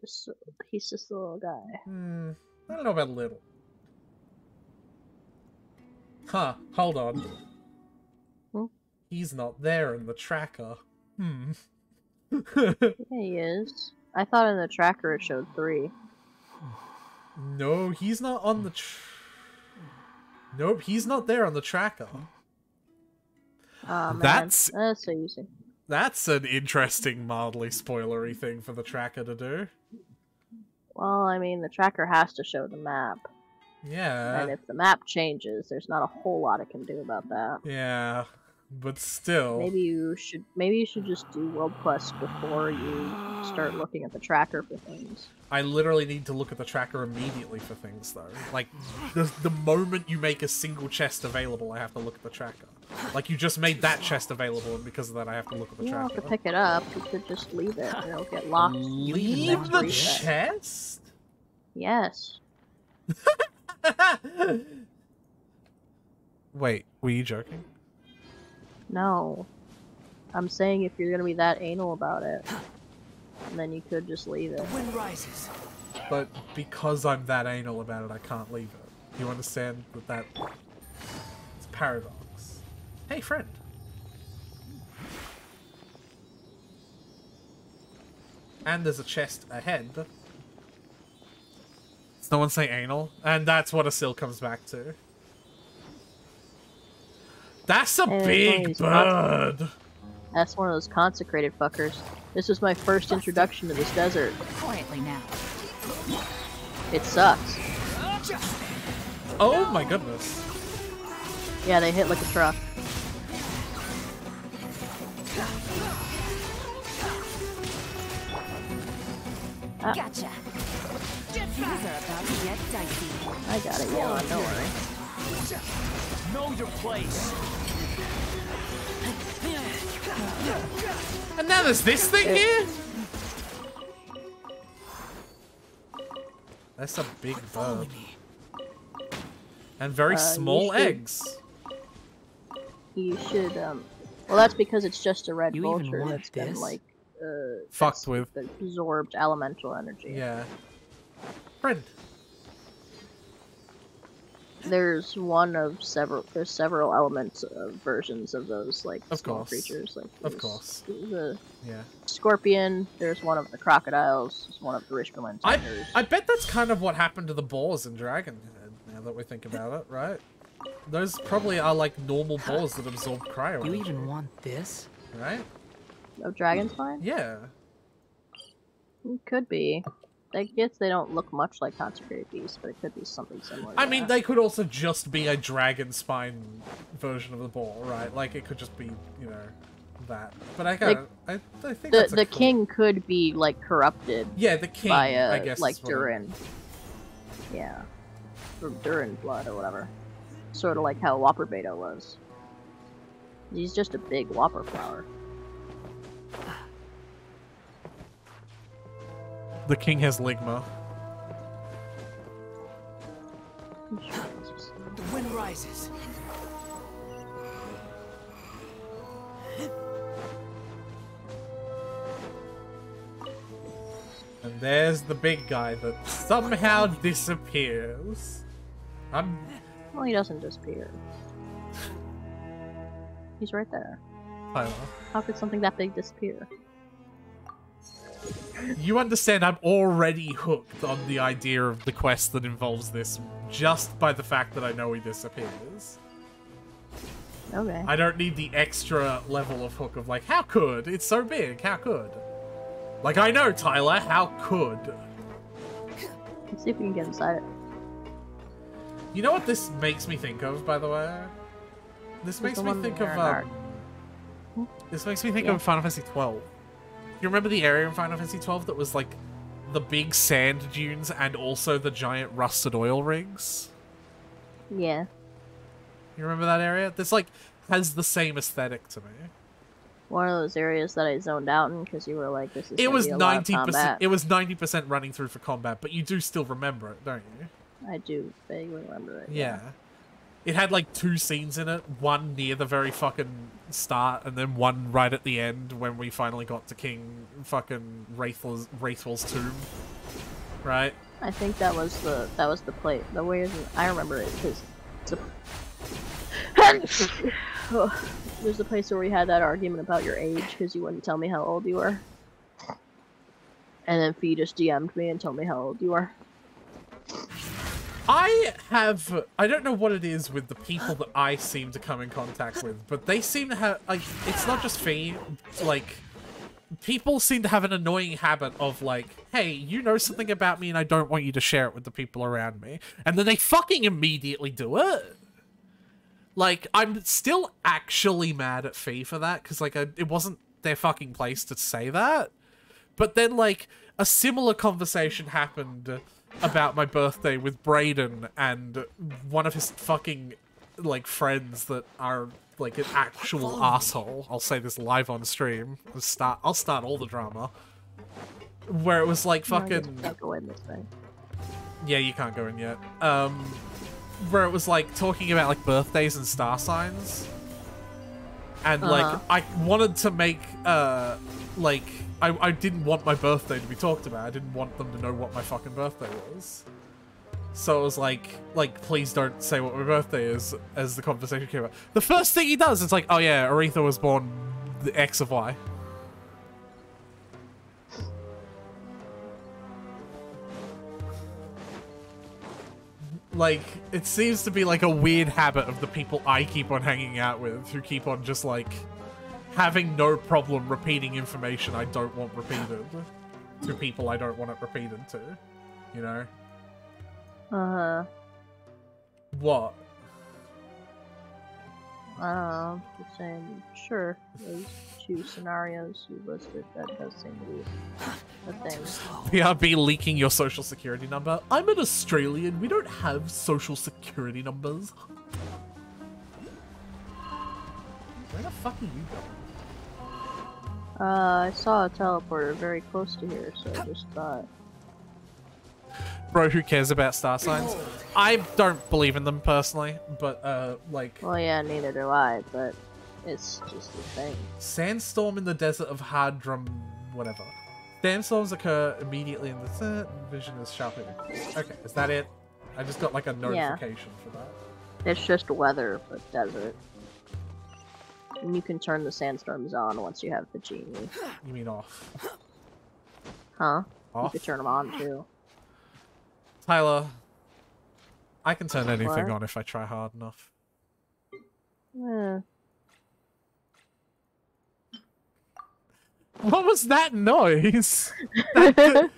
He's just, he's just a little guy. Hmm. I don't know about little. Huh, hold on. Hmm? He's not there in the tracker. Hmm. Yeah, he is. I thought in the tracker it showed three. no, he's not on the tr- Nope, he's not there on the tracker. Man. That's- That's so easy. That's an interesting, mildly spoilery thing for the tracker to do. Well, I mean, the tracker has to show the map. Yeah. and if the map changes, there's not a whole lot it can do about that. Yeah. But still. Maybe you should maybe you should just do world quest before you start looking at the tracker for things. I literally need to look at the tracker immediately for things, though. Like, the, the moment you make a single chest available, I have to look at the tracker. Like, you just made that chest available, and because of that, I have to look at the trap. You don't have to pick it up. You could just leave it. It'll get locked. Leave the reset. chest? Yes. Wait, were you joking? No. I'm saying if you're gonna be that anal about it, then you could just leave it. The Wind rises. But because I'm that anal about it, I can't leave it. You understand that that... It's a paradox. Hey, friend. And there's a chest ahead. Does no one say anal? And that's what a seal comes back to. That's a Hey, big please, bird! That's one of those consecrated fuckers. This was my first introduction to this desert. Quietly now. It sucks. Oh my goodness. Yeah, they hit like a truck. Place. And now there's this thing here? That's a big bird. And very Uh, you small should- eggs. You should, um... Well, that's because it's just a red You even vulture want that's been, like, uh... Fucked that's with. Absorbed elemental energy. Yeah. Friend. There's one of several... There's several elements of versions of those, like, Of small course. creatures. Like, Of course. The Yeah. scorpion, there's one of the crocodiles, there's one of the Rishkaman I. I bet that's kind of what happened to the boars in Dragon, now that we think about it, right? Those probably are like normal boars that absorb cryo Do You even want this? right? Of dragon's fine? Yeah. It could be. I guess they don't look much like consecrated beasts, but it could be something similar. I mean, that. they could also just be a dragon spine version of the ball, right? Like, it could just be, you know, that. But I, Like, kinda, I, I think the that's a the cool- king could be like corrupted Yeah, the king, by uh, I guess. like is what I- Durin. Yeah, from Durin blood or whatever. Sort of like how Whopper Beta was. He's just a big Whopper flower. The king has ligma. I'm sure it's just- The wind rises. And there's the big guy that somehow disappears. I'm. Well, he doesn't disappear. He's right there. Tyler. How could something that big disappear? You understand I'm already hooked on the idea of the quest that involves this just by the fact that I know he disappears. Okay. I don't need the extra level of hook of like, how could? It's so big, how could? Like, I know, Tyler, how could? Let's see if we can get inside it. You know what this makes me think of, by the way? This It's makes the me think of, um... This makes me think Yeah. of Final Fantasy 12. You remember the area in Final Fantasy 12 that was, like, the big sand dunes and also the giant rusted oil rigs? Yeah. You remember that area? This, like, has the same aesthetic to me. One of those areas that I zoned out in because you were like, "This is." It was be a lot of ninety percent. It was ninety percent running through for combat, but you do still remember it, don't you? I do vaguely remember it. Yeah. It had like two scenes in it. One near the very fucking start, and then one right at the end when we finally got to King fucking Raithwall's Raithwall's tomb. Right. I think that was the that was the plate. The way I remember it because There's a place where we had that argument about your age because you wouldn't tell me how old you were. And then Fee just DM'd me and told me how old you are. I have I don't know what it is with the people that I seem to come in contact with, but they seem to have like it's not just Fee, like people seem to have an annoying habit of like, hey, you know something about me and I don't want you to share it with the people around me. And then they fucking immediately do it. Like, I'm still actually mad at Fee for that, because, like, I, it wasn't their fucking place to say that. But then, like, a similar conversation happened about my birthday with Braden and one of his fucking, like, friends that are, like, an actual asshole. I'll say this live on stream. I'll start, I'll start all the drama. Where it was, like, No, fucking... we can't go in this way. Yeah, you can't go in yet. Um, where it was like talking about like birthdays and star signs, and like Uh-huh. I wanted to make uh like I I didn't want my birthday to be talked about. I didn't want them to know what my fucking birthday was. So it was like like please don't say what my birthday is as the conversation came up. The first thing he does is like, oh yeah, Aretha was born the X of Y. like it seems to be like a weird habit of the people I keep on hanging out with who keep on just like having no problem repeating information I don't want repeated to people I don't want it repeated to. You know? Uh huh. What? I don't know. Just saying, sure. Those two scenarios you listed, that does seem to be a thing. PRB leaking your social security number. I'm an Australian. We don't have social security numbers. Where the fuck are you going? Uh, I saw a teleporter very close to here, so I just thought. Bro, who cares about star signs? I don't believe in them personally, but uh, like Well, yeah, neither do I, but it's just a thing. sandstorm in the desert of Hardrum, whatever. Sandstorms occur immediately in the desert. Vision is sharply. Okay, is that it? I just got like a Yeah. notification for that. It's just weather, but desert. And you can turn the sandstorms on once you have the genie. You mean off? Huh? You Off? could turn them on too. Tyler, I can turn anything What? on if I try hard enough. Eh. What was that noise? My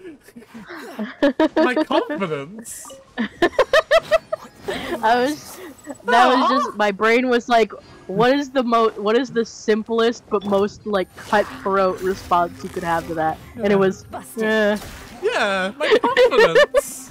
confidence. I was. That was just my brain was like, what is the most, What is the simplest but most like cutthroat response you could have to that? And it was, eh. Yeah, my confidence.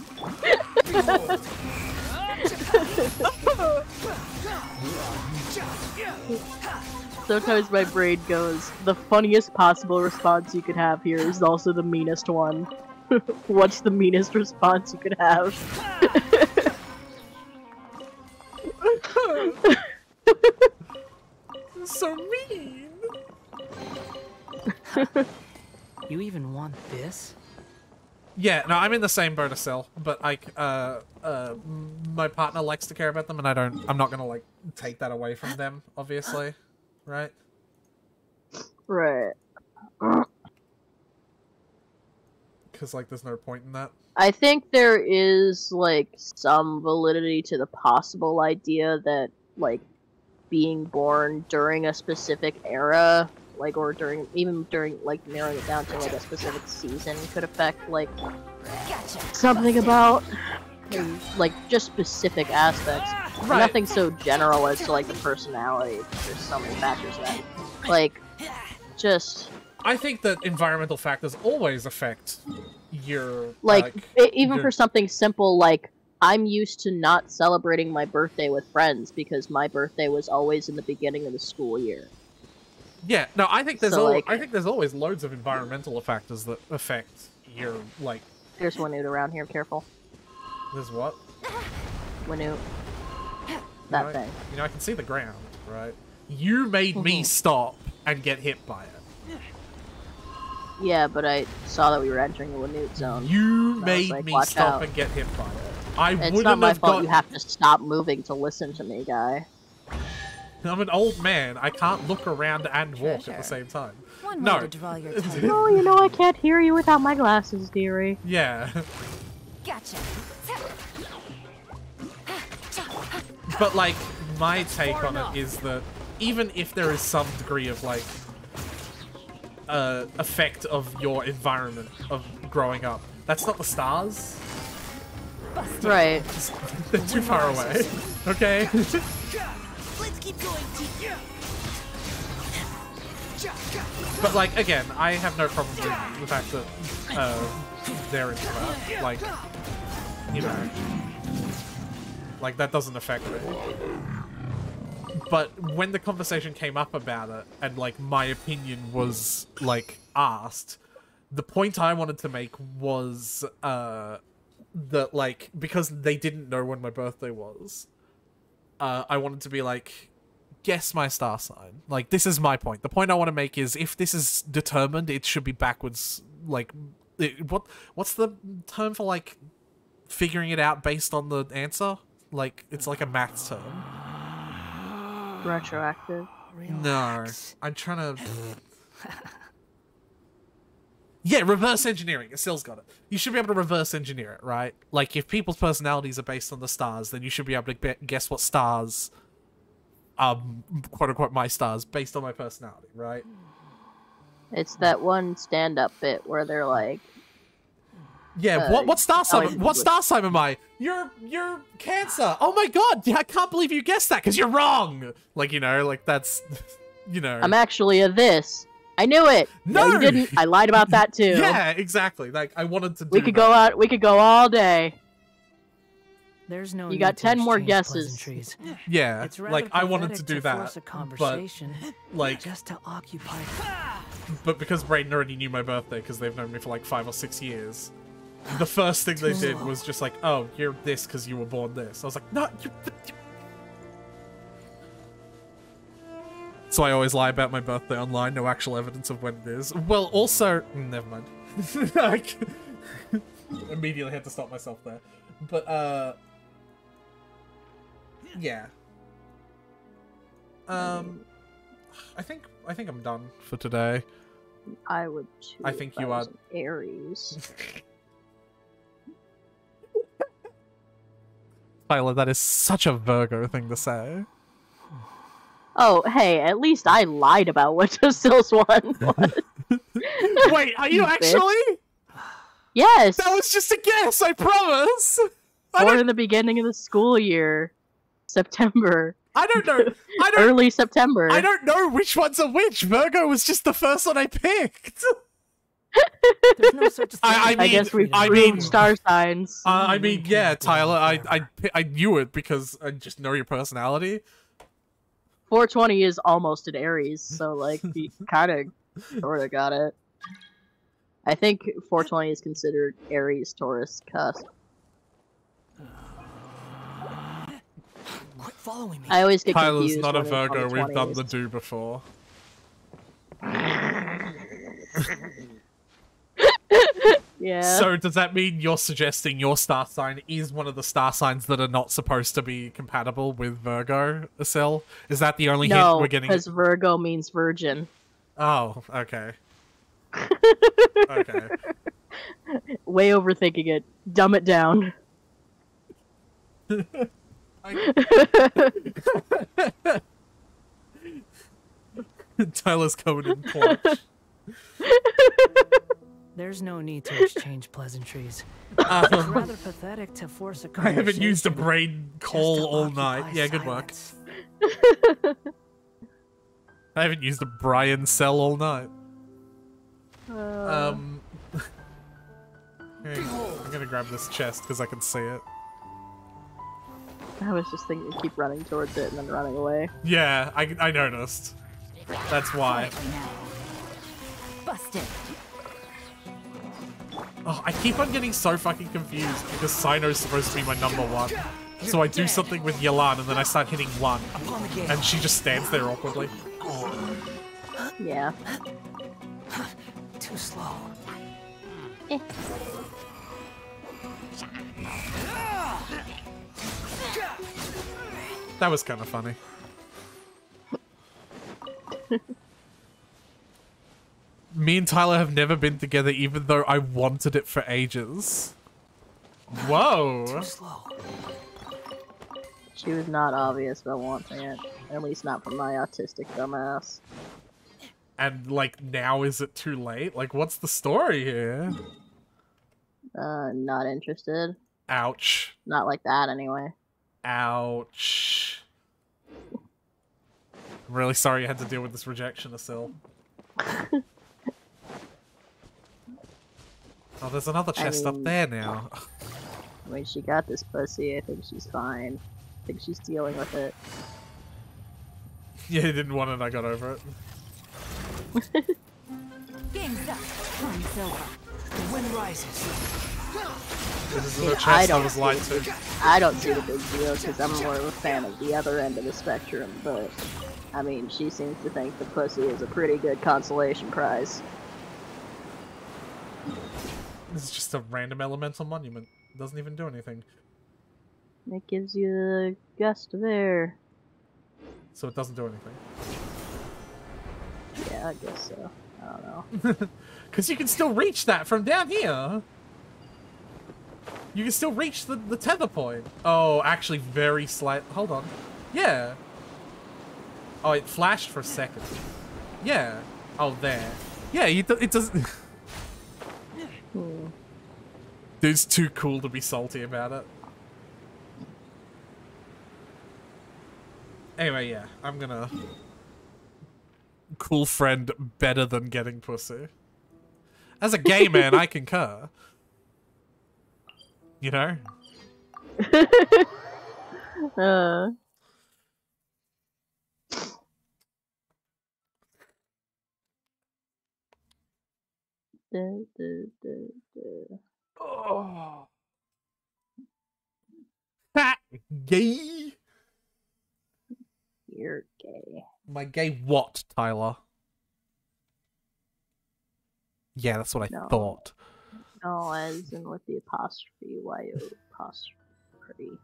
Sometimes my brain goes, the funniest possible response you could have here is also the meanest one. What's the meanest response you could have? so mean. You even want this? Yeah, no, I'm in the same boat as Cell, but like, uh, uh, my partner likes to care about them, and I don't. I'm not gonna like take that away from them, obviously, right? Right. because like there's no point in that. I think there is like some validity to the possible idea that like being born during a specific era, like or during even during like narrowing it down to like a specific season could affect like something about like just specific aspects. Right. Nothing so general as to like the personality. There's so many factors that like just I think that environmental factors always affect your like, e- even your- for something simple like I'm used to not celebrating my birthday with friends because my birthday was always in the beginning of the school year. Yeah, no, I think there's So, al- like- I think there's always loads of environmental factors that affect your like. There's one Wenut around here, careful. There's what? Wenut. You That know, thing. You know, I can see the ground, right? You made me Mhm. stop and get hit by it. Yeah, but I saw that we were entering the Wenut zone. You so I was made like, me stop out." and get hit by it. I It's wouldn't not my have fault got. you have to stop moving to listen to me, guy. I'm an old man. I can't look around and walk at the same time. One no. way to draw your. Oh, you know I can't hear you without my glasses, dearie. Yeah. Gotcha. But like my take on it is that even if there is some degree of like uh, effect of your environment of growing up, that's not the stars. Right. They're too far away. Okay. Let's keep going, but like again, I have no problem with the fact that uh, they're into that. Like, you know, like that doesn't affect me. But when the conversation came up about it, and like my opinion was like asked, the point I wanted to make was uh that like because they didn't know when my birthday was, uh, I wanted to be like, guess my star sign. Like this is my point. The point I want to make is if this is determined, it should be backwards. Like, it, what what's the term for like figuring it out based on the answer? Like it's like a maths term. Retroactive. No, I'm trying to. Yeah, reverse engineering. Estille's got it. You should be able to reverse engineer it, right? Like, if people's personalities are based on the stars, then you should be able to be- guess what stars, um, quote unquote, my stars, based on my personality, right? It's that one stand-up bit where they're like, Yeah. Uh, what what star sign? What star sign am I? You're you're Cancer. Oh my god! I can't believe you guessed that because you're wrong. Like you know, like that's, you know. "I'm actually a this." I knew it. No, No! you didn't. I lied about that too. Yeah, exactly. Like I wanted to. Do We could that. go out. We could go all day. There's no You got 10 more guesses. pleasantries. Yeah, It's rather like I wanted to do force that, a but like, just to occupy. but because Brayden already knew my birthday because they've known me for like five or six years, the first thing they did was just like, "Oh, you're this because you were born this." I was like, "No." You, you-" So I always lie about my birthday online. No actual evidence of when it is. Well, also, mm, never mind. I immediately had to stop myself there. But uh, yeah. Um, I think I think I'm done for today. I would too. I think you was are- Aries. Tyler, that is such a Virgo thing to say. Oh, hey, at least I lied about what Josil's one was. Wait, are you You bitch. actually? yes. That was just a guess, I promise. I Born don't, in the beginning of the school year, September, I don't know. I don't. early September. I don't know which one's a which. Virgo was just the first one I picked. There's no such thing. I- I mean- I guess we I mean- star signs. Uh, I mean, yeah, Tyler. I, I I knew it because I just know your personality. 420 is almost an Aries, so like we kind of sort of got it. I think 420 is considered Aries Taurus cusp. Quit following me. I always get Tyler's confused. not a when they call Virgo. We've done 20s. the do before. Yeah. So does that mean you're suggesting your star sign is one of the star signs that are not supposed to be compatible with Virgo, Acel? Is that the only hint we're getting? because Virgo means virgin. Oh, okay. okay. Way overthinking it. Dumb it down. Tyler's coming in clutch. There's no need to exchange pleasantries. It's Um, rather pathetic to force a I haven't used a conversation brain just call all night. Yeah, good work. silence. I haven't used a Brian cell all night. Uh, Um, hang I'm gonna grab this chest because I can see it. I was just thinking, keep running towards it and then running away. Yeah, I, I noticed. That's why. Busted. Oh, I keep on getting so fucking confused because Cyno's supposed to be my number one. So I do something with Yelan and then I start hitting one. And she just stands there awkwardly. Yeah. Too slow. Eh. That was kind of funny. Me and Tyler have never been together even though I wanted it for ages. Whoa. Too slow. She was not obvious about wanting it. At least not from my autistic dumbass. And like now is it too late? Like what's the story here? Uh, not interested. Ouch. Not like that, anyway. Ouch. I'm really sorry you had to deal with this rejection, Asil. oh, there's another I chest up there now. I mean, she got this pussy. I think she's fine. I think she's dealing with it. yeah, you didn't want it, I got over it. Game's up. Time's over. The wind rises. This is the I chest I, don't was lied to. I don't see the big deal because I'm more of a fan of the other end of the spectrum, but I mean, she seems to think the pussy is a pretty good consolation prize. This is just a random elemental monument. It doesn't even do anything. It gives you the gust of air. So it doesn't do anything. Yeah, I guess so. I don't know. Because you can still reach that from down here. You can still reach the, the tether point. Oh, actually very slight. Hold on. Yeah. Oh, it flashed for a second. Yeah. Oh, there. Yeah, you do, it doesn't... Hmm. Dude's too cool to be salty about it. Anyway, yeah, I'm gonna... Cool friend better than getting pussy. As a gay man, I concur. You know? Uh, du- du- du- du. Oh. Fat gay. You're gay. My gay what, Tyler? Yeah, that's what I No. thought. No, as in with the apostrophe, Y O apostrophe.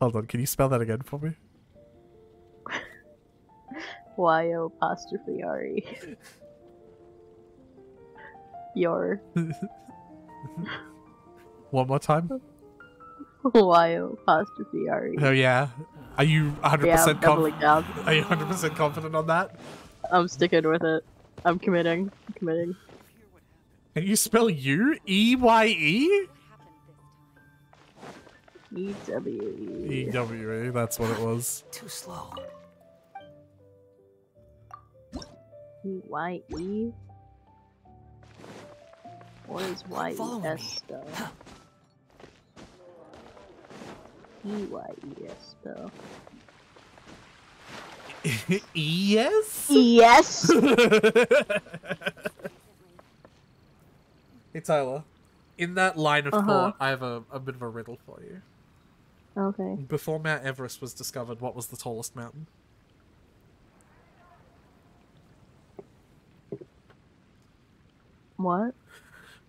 Hold on, can you spell that again for me? Y O apostrophe R E. Your One more time? Y O apostrophe R E. Oh yeah. Are you 100% Yeah, I'm conf- doubling down. Are you 100% confident on that? I'm sticking with it. I'm committing. I'm committing. Can you spell you? E Y E? E W E E. W E, that's what it was. Too slow. E Y E. What is Y E Follow me. S spell? E Y E S spell. yes? Yes. hey Tyler. In that line of Uh-huh. thought, I have a, a bit of a riddle for you. okay. Before Mount Everest was discovered, what was the tallest mountain? What?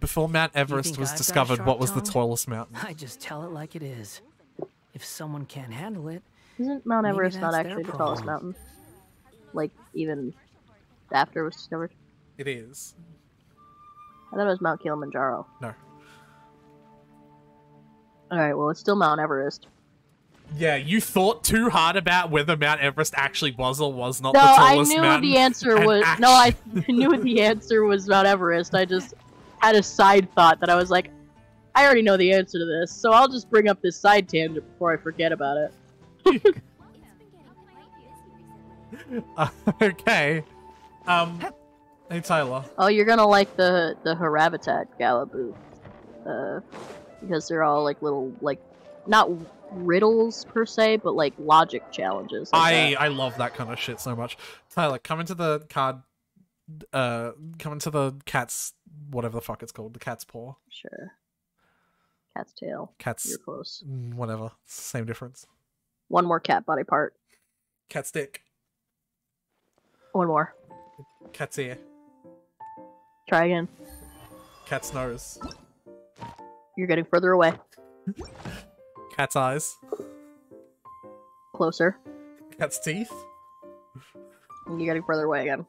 Before Mount Everest was I've discovered, what was the tallest mountain? I just tell it like it is. If someone can't handle it, Isn't Mount Maybe Everest not actually the tallest mountain? Like even after it was discovered. It is. I thought it was Mount Kilimanjaro. No. Alright, well, it's still Mount Everest. Yeah, you thought too hard about whether Mount Everest actually was or was not No, the I knew mountain. the answer and was. No, I knew the answer was Mount Everest. I just had a side thought that I was like, I already know the answer to this, so I'll just bring up this side tangent before I forget about it. okay. Um. Hey Tyler. Oh, you're gonna like the the Haravatat Gala booth, uh, because they're all like little like not riddles per se, but like logic challenges. like I that. I love that kind of shit so much. Tyler, come into the card. Uh, come into the cat's whatever the fuck it's called. The cat's paw. sure. Cat's tail. Cat's You're close. whatever. Same difference. One more cat body part. Cat's dick. One more. Cat's ear. Try again. Cat's nose. You're getting further away. Cat's eyes. Closer. Cat's teeth. You're getting further away again.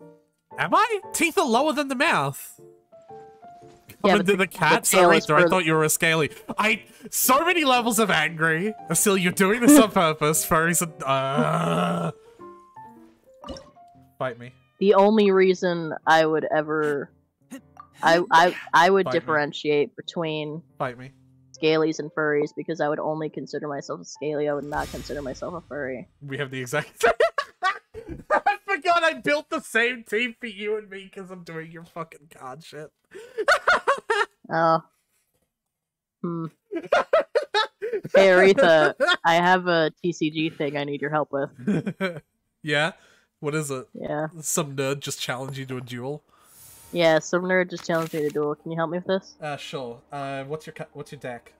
Am I? Teeth are lower than the mouth. Yeah, but the- the cat, is I thought you were a scaly. I so many levels of angry. Still, you're doing this on purpose. Furries are. Uh... Fight me. The only reason I would ever, I I I would Bite me. differentiate between bite me. scalies and furries because I would only consider myself a scaly. I would not consider myself a furry. We have the exact. Forgot I built the same team for you and me because I'm doing your fucking god shit. Oh. Hmm. Hey Aretha, I have a TCG thing I need your help with. yeah. What is it? Yeah. Some nerd just challenged you to a duel. Yeah, some nerd just challenged me to a duel. Can you help me with this? Uh, sure. Uh, what's your what's your deck?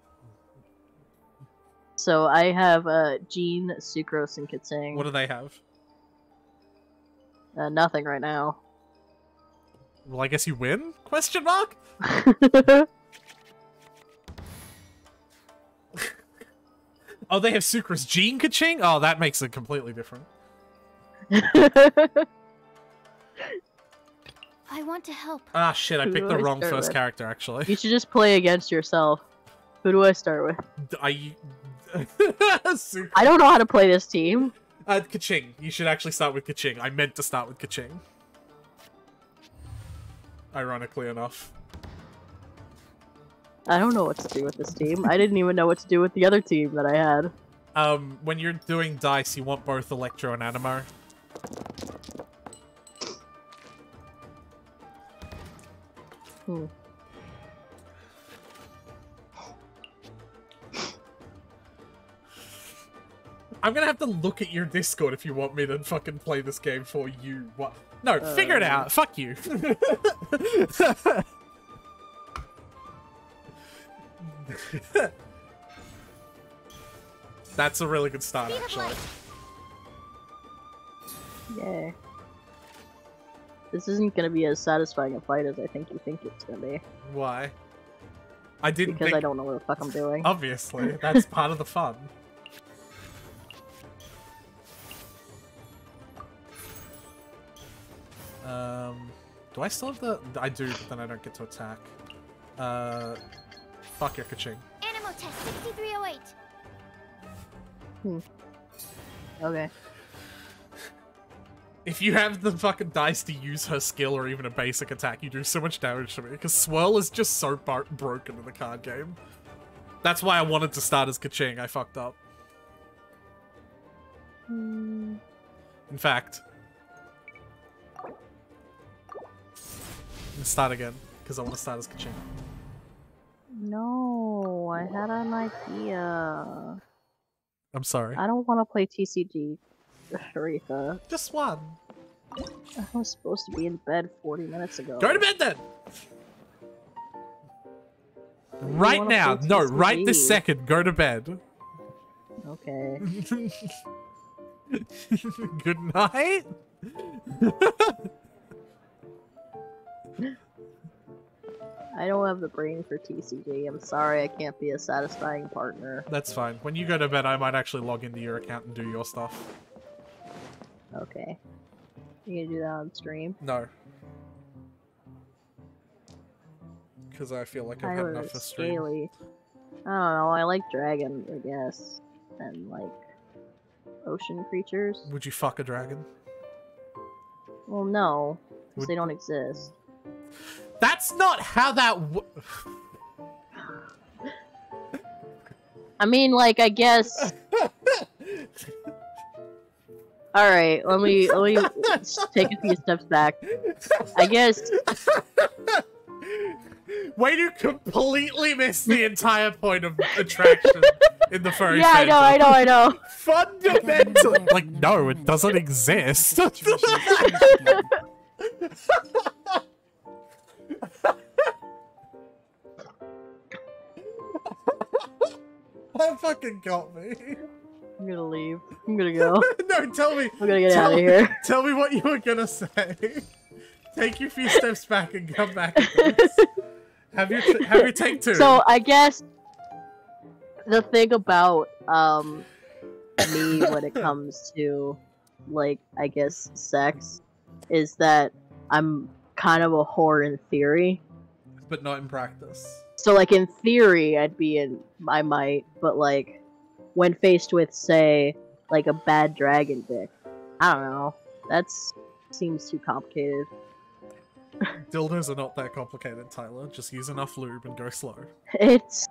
So I have uh Jean, Sucrose, and Keqing. What do they have? Uh, nothing right now. Well, I guess you win? Question mark. Oh, they have Sucrose Jean Keqing? Oh, that makes it completely different. I want to help. Ah, shit, I Who picked the I wrong first with? character, actually. you should just play against yourself. Who do I start with? I. I don't know how to play this team. Uh, Keqing. You should actually start with Keqing. I meant to start with Keqing. Ironically enough. I don't know what to do with this team. I didn't even know what to do with the other team that I had. Um, when you're doing dice, you want both Electro and Anemo. Hmm. I'm gonna have to look at your Discord if you want me to fucking play this game for you. What? No, figure it Uh. out. Fuck you. That's a really good start, actually. Yay. This isn't gonna be as satisfying a fight as I think you think it's gonna be. Why? I didn't Because think... I don't know what the fuck I'm doing. Obviously, that's part of the fun. Do I still have the? I do, but then I don't get to attack. Uh, fuck your Keqing. Animal test 6308. Hmm. Okay. If you have the fucking dice to use her skill or even a basic attack, you do so much damage to me. Because Swirl is just so bar- broken in the card game. That's why I wanted to start as Keqing. I fucked up. Hmm. In fact, start again because I want to start as Keqing. No, I had an idea. I'm sorry. I don't want to play TCG, Aretha. Just one. I was supposed to be in bed 40 minutes ago. Go to bed then. Right now, no, right this second. Go to bed. Okay. Good night. I don't have the brain for TCG. I'm sorry I can't be a satisfying partner. That's fine. When you go to bed, I might actually log into your account and do your stuff. Okay. You gonna do that on stream? No. because I feel like I've had Tyler enough for stream. scaly. I don't know. I like dragons, I guess, and like ocean creatures. Would you fuck a dragon? Well, no, Would- they don't exist. That's not how that. W- I mean, like, I guess. All right, let me let me take a few steps back. I guess Way to completely miss the entire point of attraction in the first. Yeah, I know, I know, I know. Fundamentally, like, no, it doesn't exist. that fucking got me. I'm gonna leave. I'm gonna go. no, tell me. I'm gonna get tell out of me- here. Tell me what you were gonna say. Take your few steps back and come back. Have your t- have your take two. So I guess the thing about um me when it comes to like I guess sex is that I'm kind of a whore in theory. but not in practice. So like in theory I'd be in I might, but like when faced with say like a bad dragon dick, I don't know. That seems too complicated. Dildos are not that complicated, Tyler. Just use enough lube and go slow. It's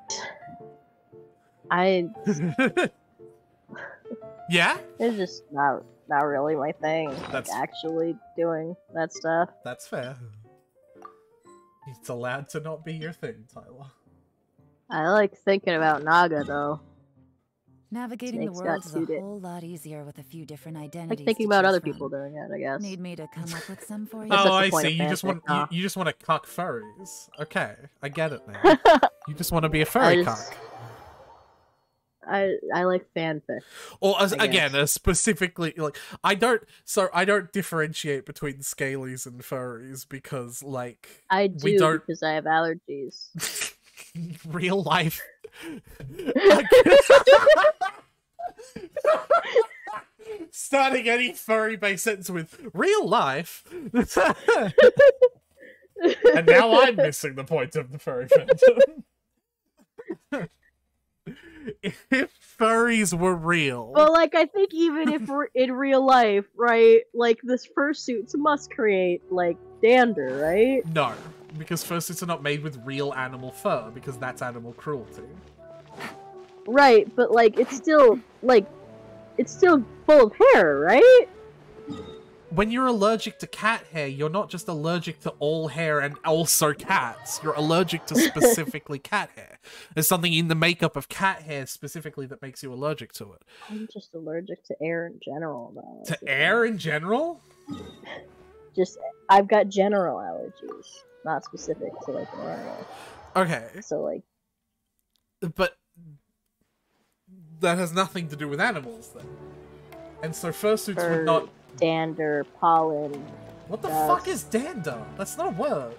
I yeah, it's just not not really my thing. Like That's- actually doing that stuff. that's fair. It's allowed to not be your thing, Tyler. I like thinking about Naga though. Navigating Snake's the world is a suited. whole lot easier with a few different identities. like thinking about other from. people doing it. I guess. Need me to come up with some for you? Oh, I see. You just want you, you just want to cuck furries. Okay, I get it now. you just want to be a furry just- cuck. I I like fanfic. Or as, again, uh, specifically, like I don't. So I don't differentiate between scalies and furries because, like, I do We do don't- because I have allergies. real life. Starting any furry based sentence with real life. and now I'm missing the point of the furry fandom. If furries were real, Well, like I think even if we're in real life, right? Like this fursuits must create like dander, right? no, because fursuits are not made with real animal fur because that's animal cruelty. Right, but like it's still like it's still full of hair, right? When you're allergic to cat hair, you're not just allergic to all hair and also cats. You're allergic to specifically cat hair. There's something in the makeup of cat hair specifically that makes you allergic to it. I'm just allergic to air in general, though. To air in general? Just I've got general allergies, not specific to like an animal. Okay, So like but that has nothing to do with animals then. And so fursuits fur, would not. Dander, pollen. What the dust. fuck is dander? That's not a word.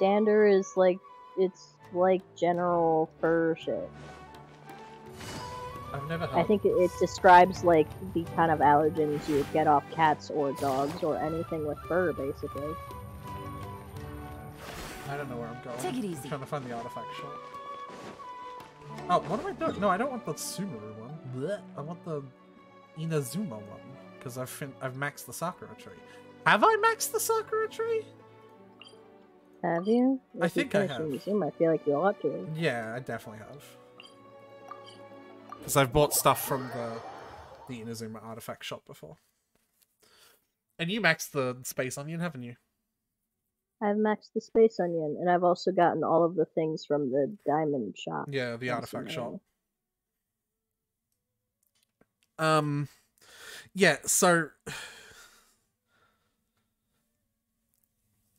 Dander is like it's like general fur shit. I've never heard. I think it, it describes like the kind of allergens you would get off cats or dogs or anything with fur, basically. I don't know where I'm going. Take it easy. I'm trying to find the artifact shop. Oh, what am I doing? No, I don't want the Sumeru one. Blech. I want the Inazuma one because I've fin- I've maxed the Sakura tree. Have I maxed the Sakura tree? Have you? I If you think I have. Museum, I feel like you ought to. Yeah, I definitely have. Because I've bought stuff from the the Inazuma artifact shop before. And you maxed the Space Onion, haven't you? I've maxed the Space Onion, and I've also gotten all of the things from the Diamond Shop. Yeah, the artifact I shop. Um, yeah. So,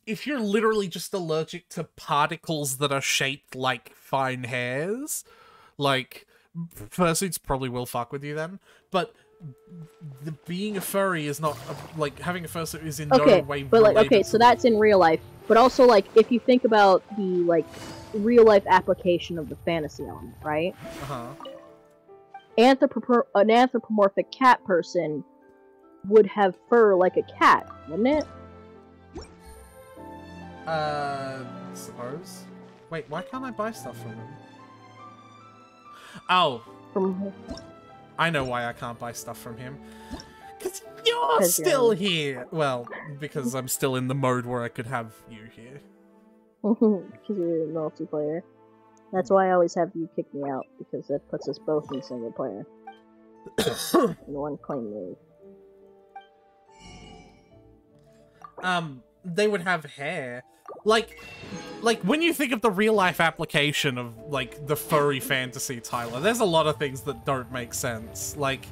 if you're literally just allergic to particles that are shaped like fine hairs, like fursuits probably will fuck with you then. But the being a furry is not like having a fursuit is in Okay, no way. but like, okay, so that's in real life. But also, like, if you think about the like real life application of the fantasy element, right? Uh-huh. An anthropomorphic cat person would have fur like a cat, wouldn't it? Uh, suppose. Wait, why can't I buy stuff from him? Oh, From I know why I can't buy stuff from him. Because you're 'Cause you're still here. Well, because I'm still in the mode where I could have you here. because you're a multiplayer. That's why I always have you kick me out because that puts us both in single player in one clean move. um, they would have hair. Like, like when you think of the real life application of like the furry fantasy, Tyler, there's a lot of things that don't make sense. Like,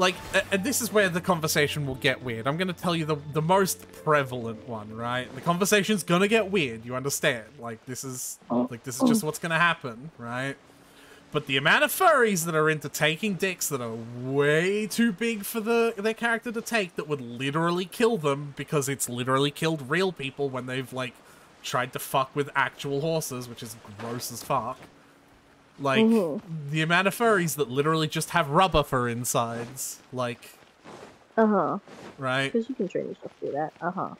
like, and this is where the conversation will get weird. I'm gonna tell you the the most prevalent one, right? The conversation's gonna get weird. You understand? Like, this is like this is just what's gonna happen, right? But the amount of furries that are into taking dicks that are way too big for the their character to take that would literally kill them because it's literally killed real people when they've like tried to fuck with actual horses, which is gross as fuck. Like Mhm. the amount of furries that literally just have rubber for insides, like Uh huh. right? Because you can train yourself to do that. Uh huh.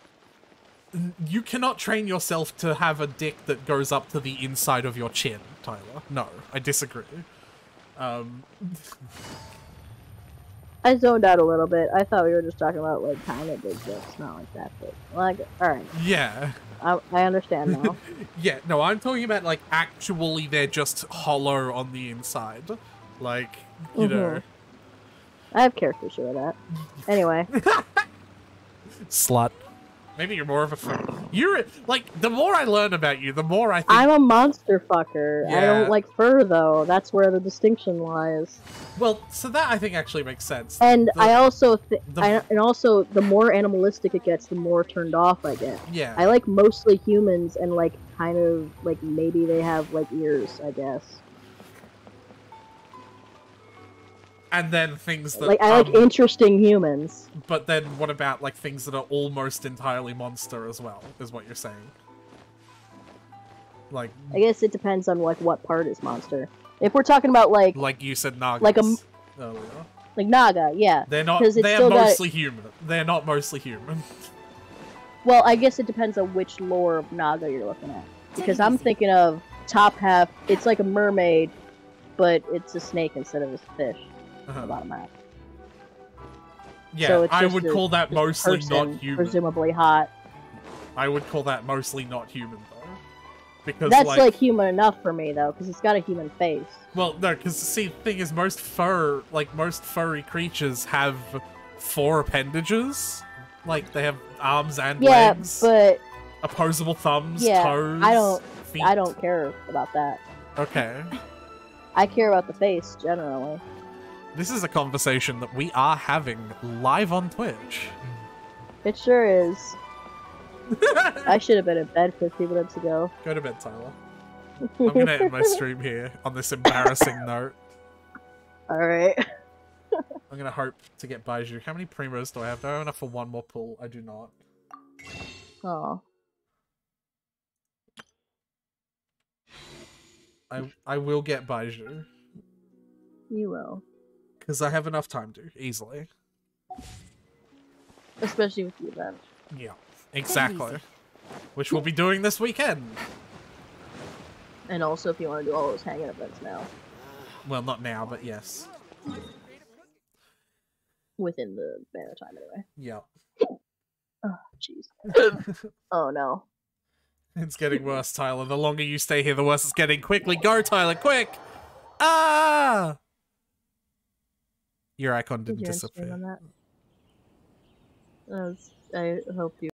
You cannot train yourself to have a dick that goes up to the inside of your chin, Tyler. No, I disagree. Um, I zoned out a little bit. I thought we were just talking about like kind of big dicks, not like that big. Like, all right, yeah. I, I understand now. Yeah, no, I'm talking about like actually they're just hollow on the inside. Like, you know, Mhm. I have characters for that. Anyway, slut. Maybe you're more of a fur. You're like the more I learn about you, the more I think. I'm a monster fucker. I don't like fur though. That's where the distinction lies. Well, so that I think actually makes sense. And The- I also think, the- and also, the more animalistic it gets, the more turned off I get. yeah, I like mostly humans, and like kind of like maybe they have like ears. I guess. And then things that Like I like um, interesting humans. But then what about like things that are almost entirely monster as well? Is what you're saying? Like, I guess it depends on like what part is monster. If we're talking about like like you said, Naga, Like a earlier. like Naga, yeah. They're not. They're still got- mostly human. They're not mostly human. Well, I guess it depends on which lore of Naga you're looking at. Because I'm thinking of top half. It's like a mermaid, but it's a snake instead of a fish. Uh-huh. The bottom half. Yeah, so I would a- call that mostly person, not human. Presumably hot. I would call that mostly not human though, because That's like, like, human enough for me though, because it's got a human face. well, no, because see, the thing is, most fur, like most furry creatures, have four appendages. Like they have arms and Yeah, legs, but opposable thumbs, yeah, toes. I don't. Feet. I don't care about that. Okay. I care about the face generally. This is a conversation that we are having live on Twitch. It sure is. I should have been in bed 15 minutes ago. Go to bed, Tyler. I'm gonna end my stream here on this embarrassing note. All right. I'm gonna hope to get Baizhu. How many primos do I have? Do I have enough for one more pull? I do not. Oh, I I will get Baizhu you will. Because I have enough time to easily. Especially with the event. Yeah, exactly. Which we'll be doing this weekend. And also, if you want to do all those hanging events now, Well, not now, but yes. within the banner time anyway. Yeah. Oh, jeez. oh no. It's getting worse, Tyler. The longer you stay here, the worse it's getting. Quickly, go, Tyler, quick! Ah! Your icon Did didn't you end stream disappear. I hope you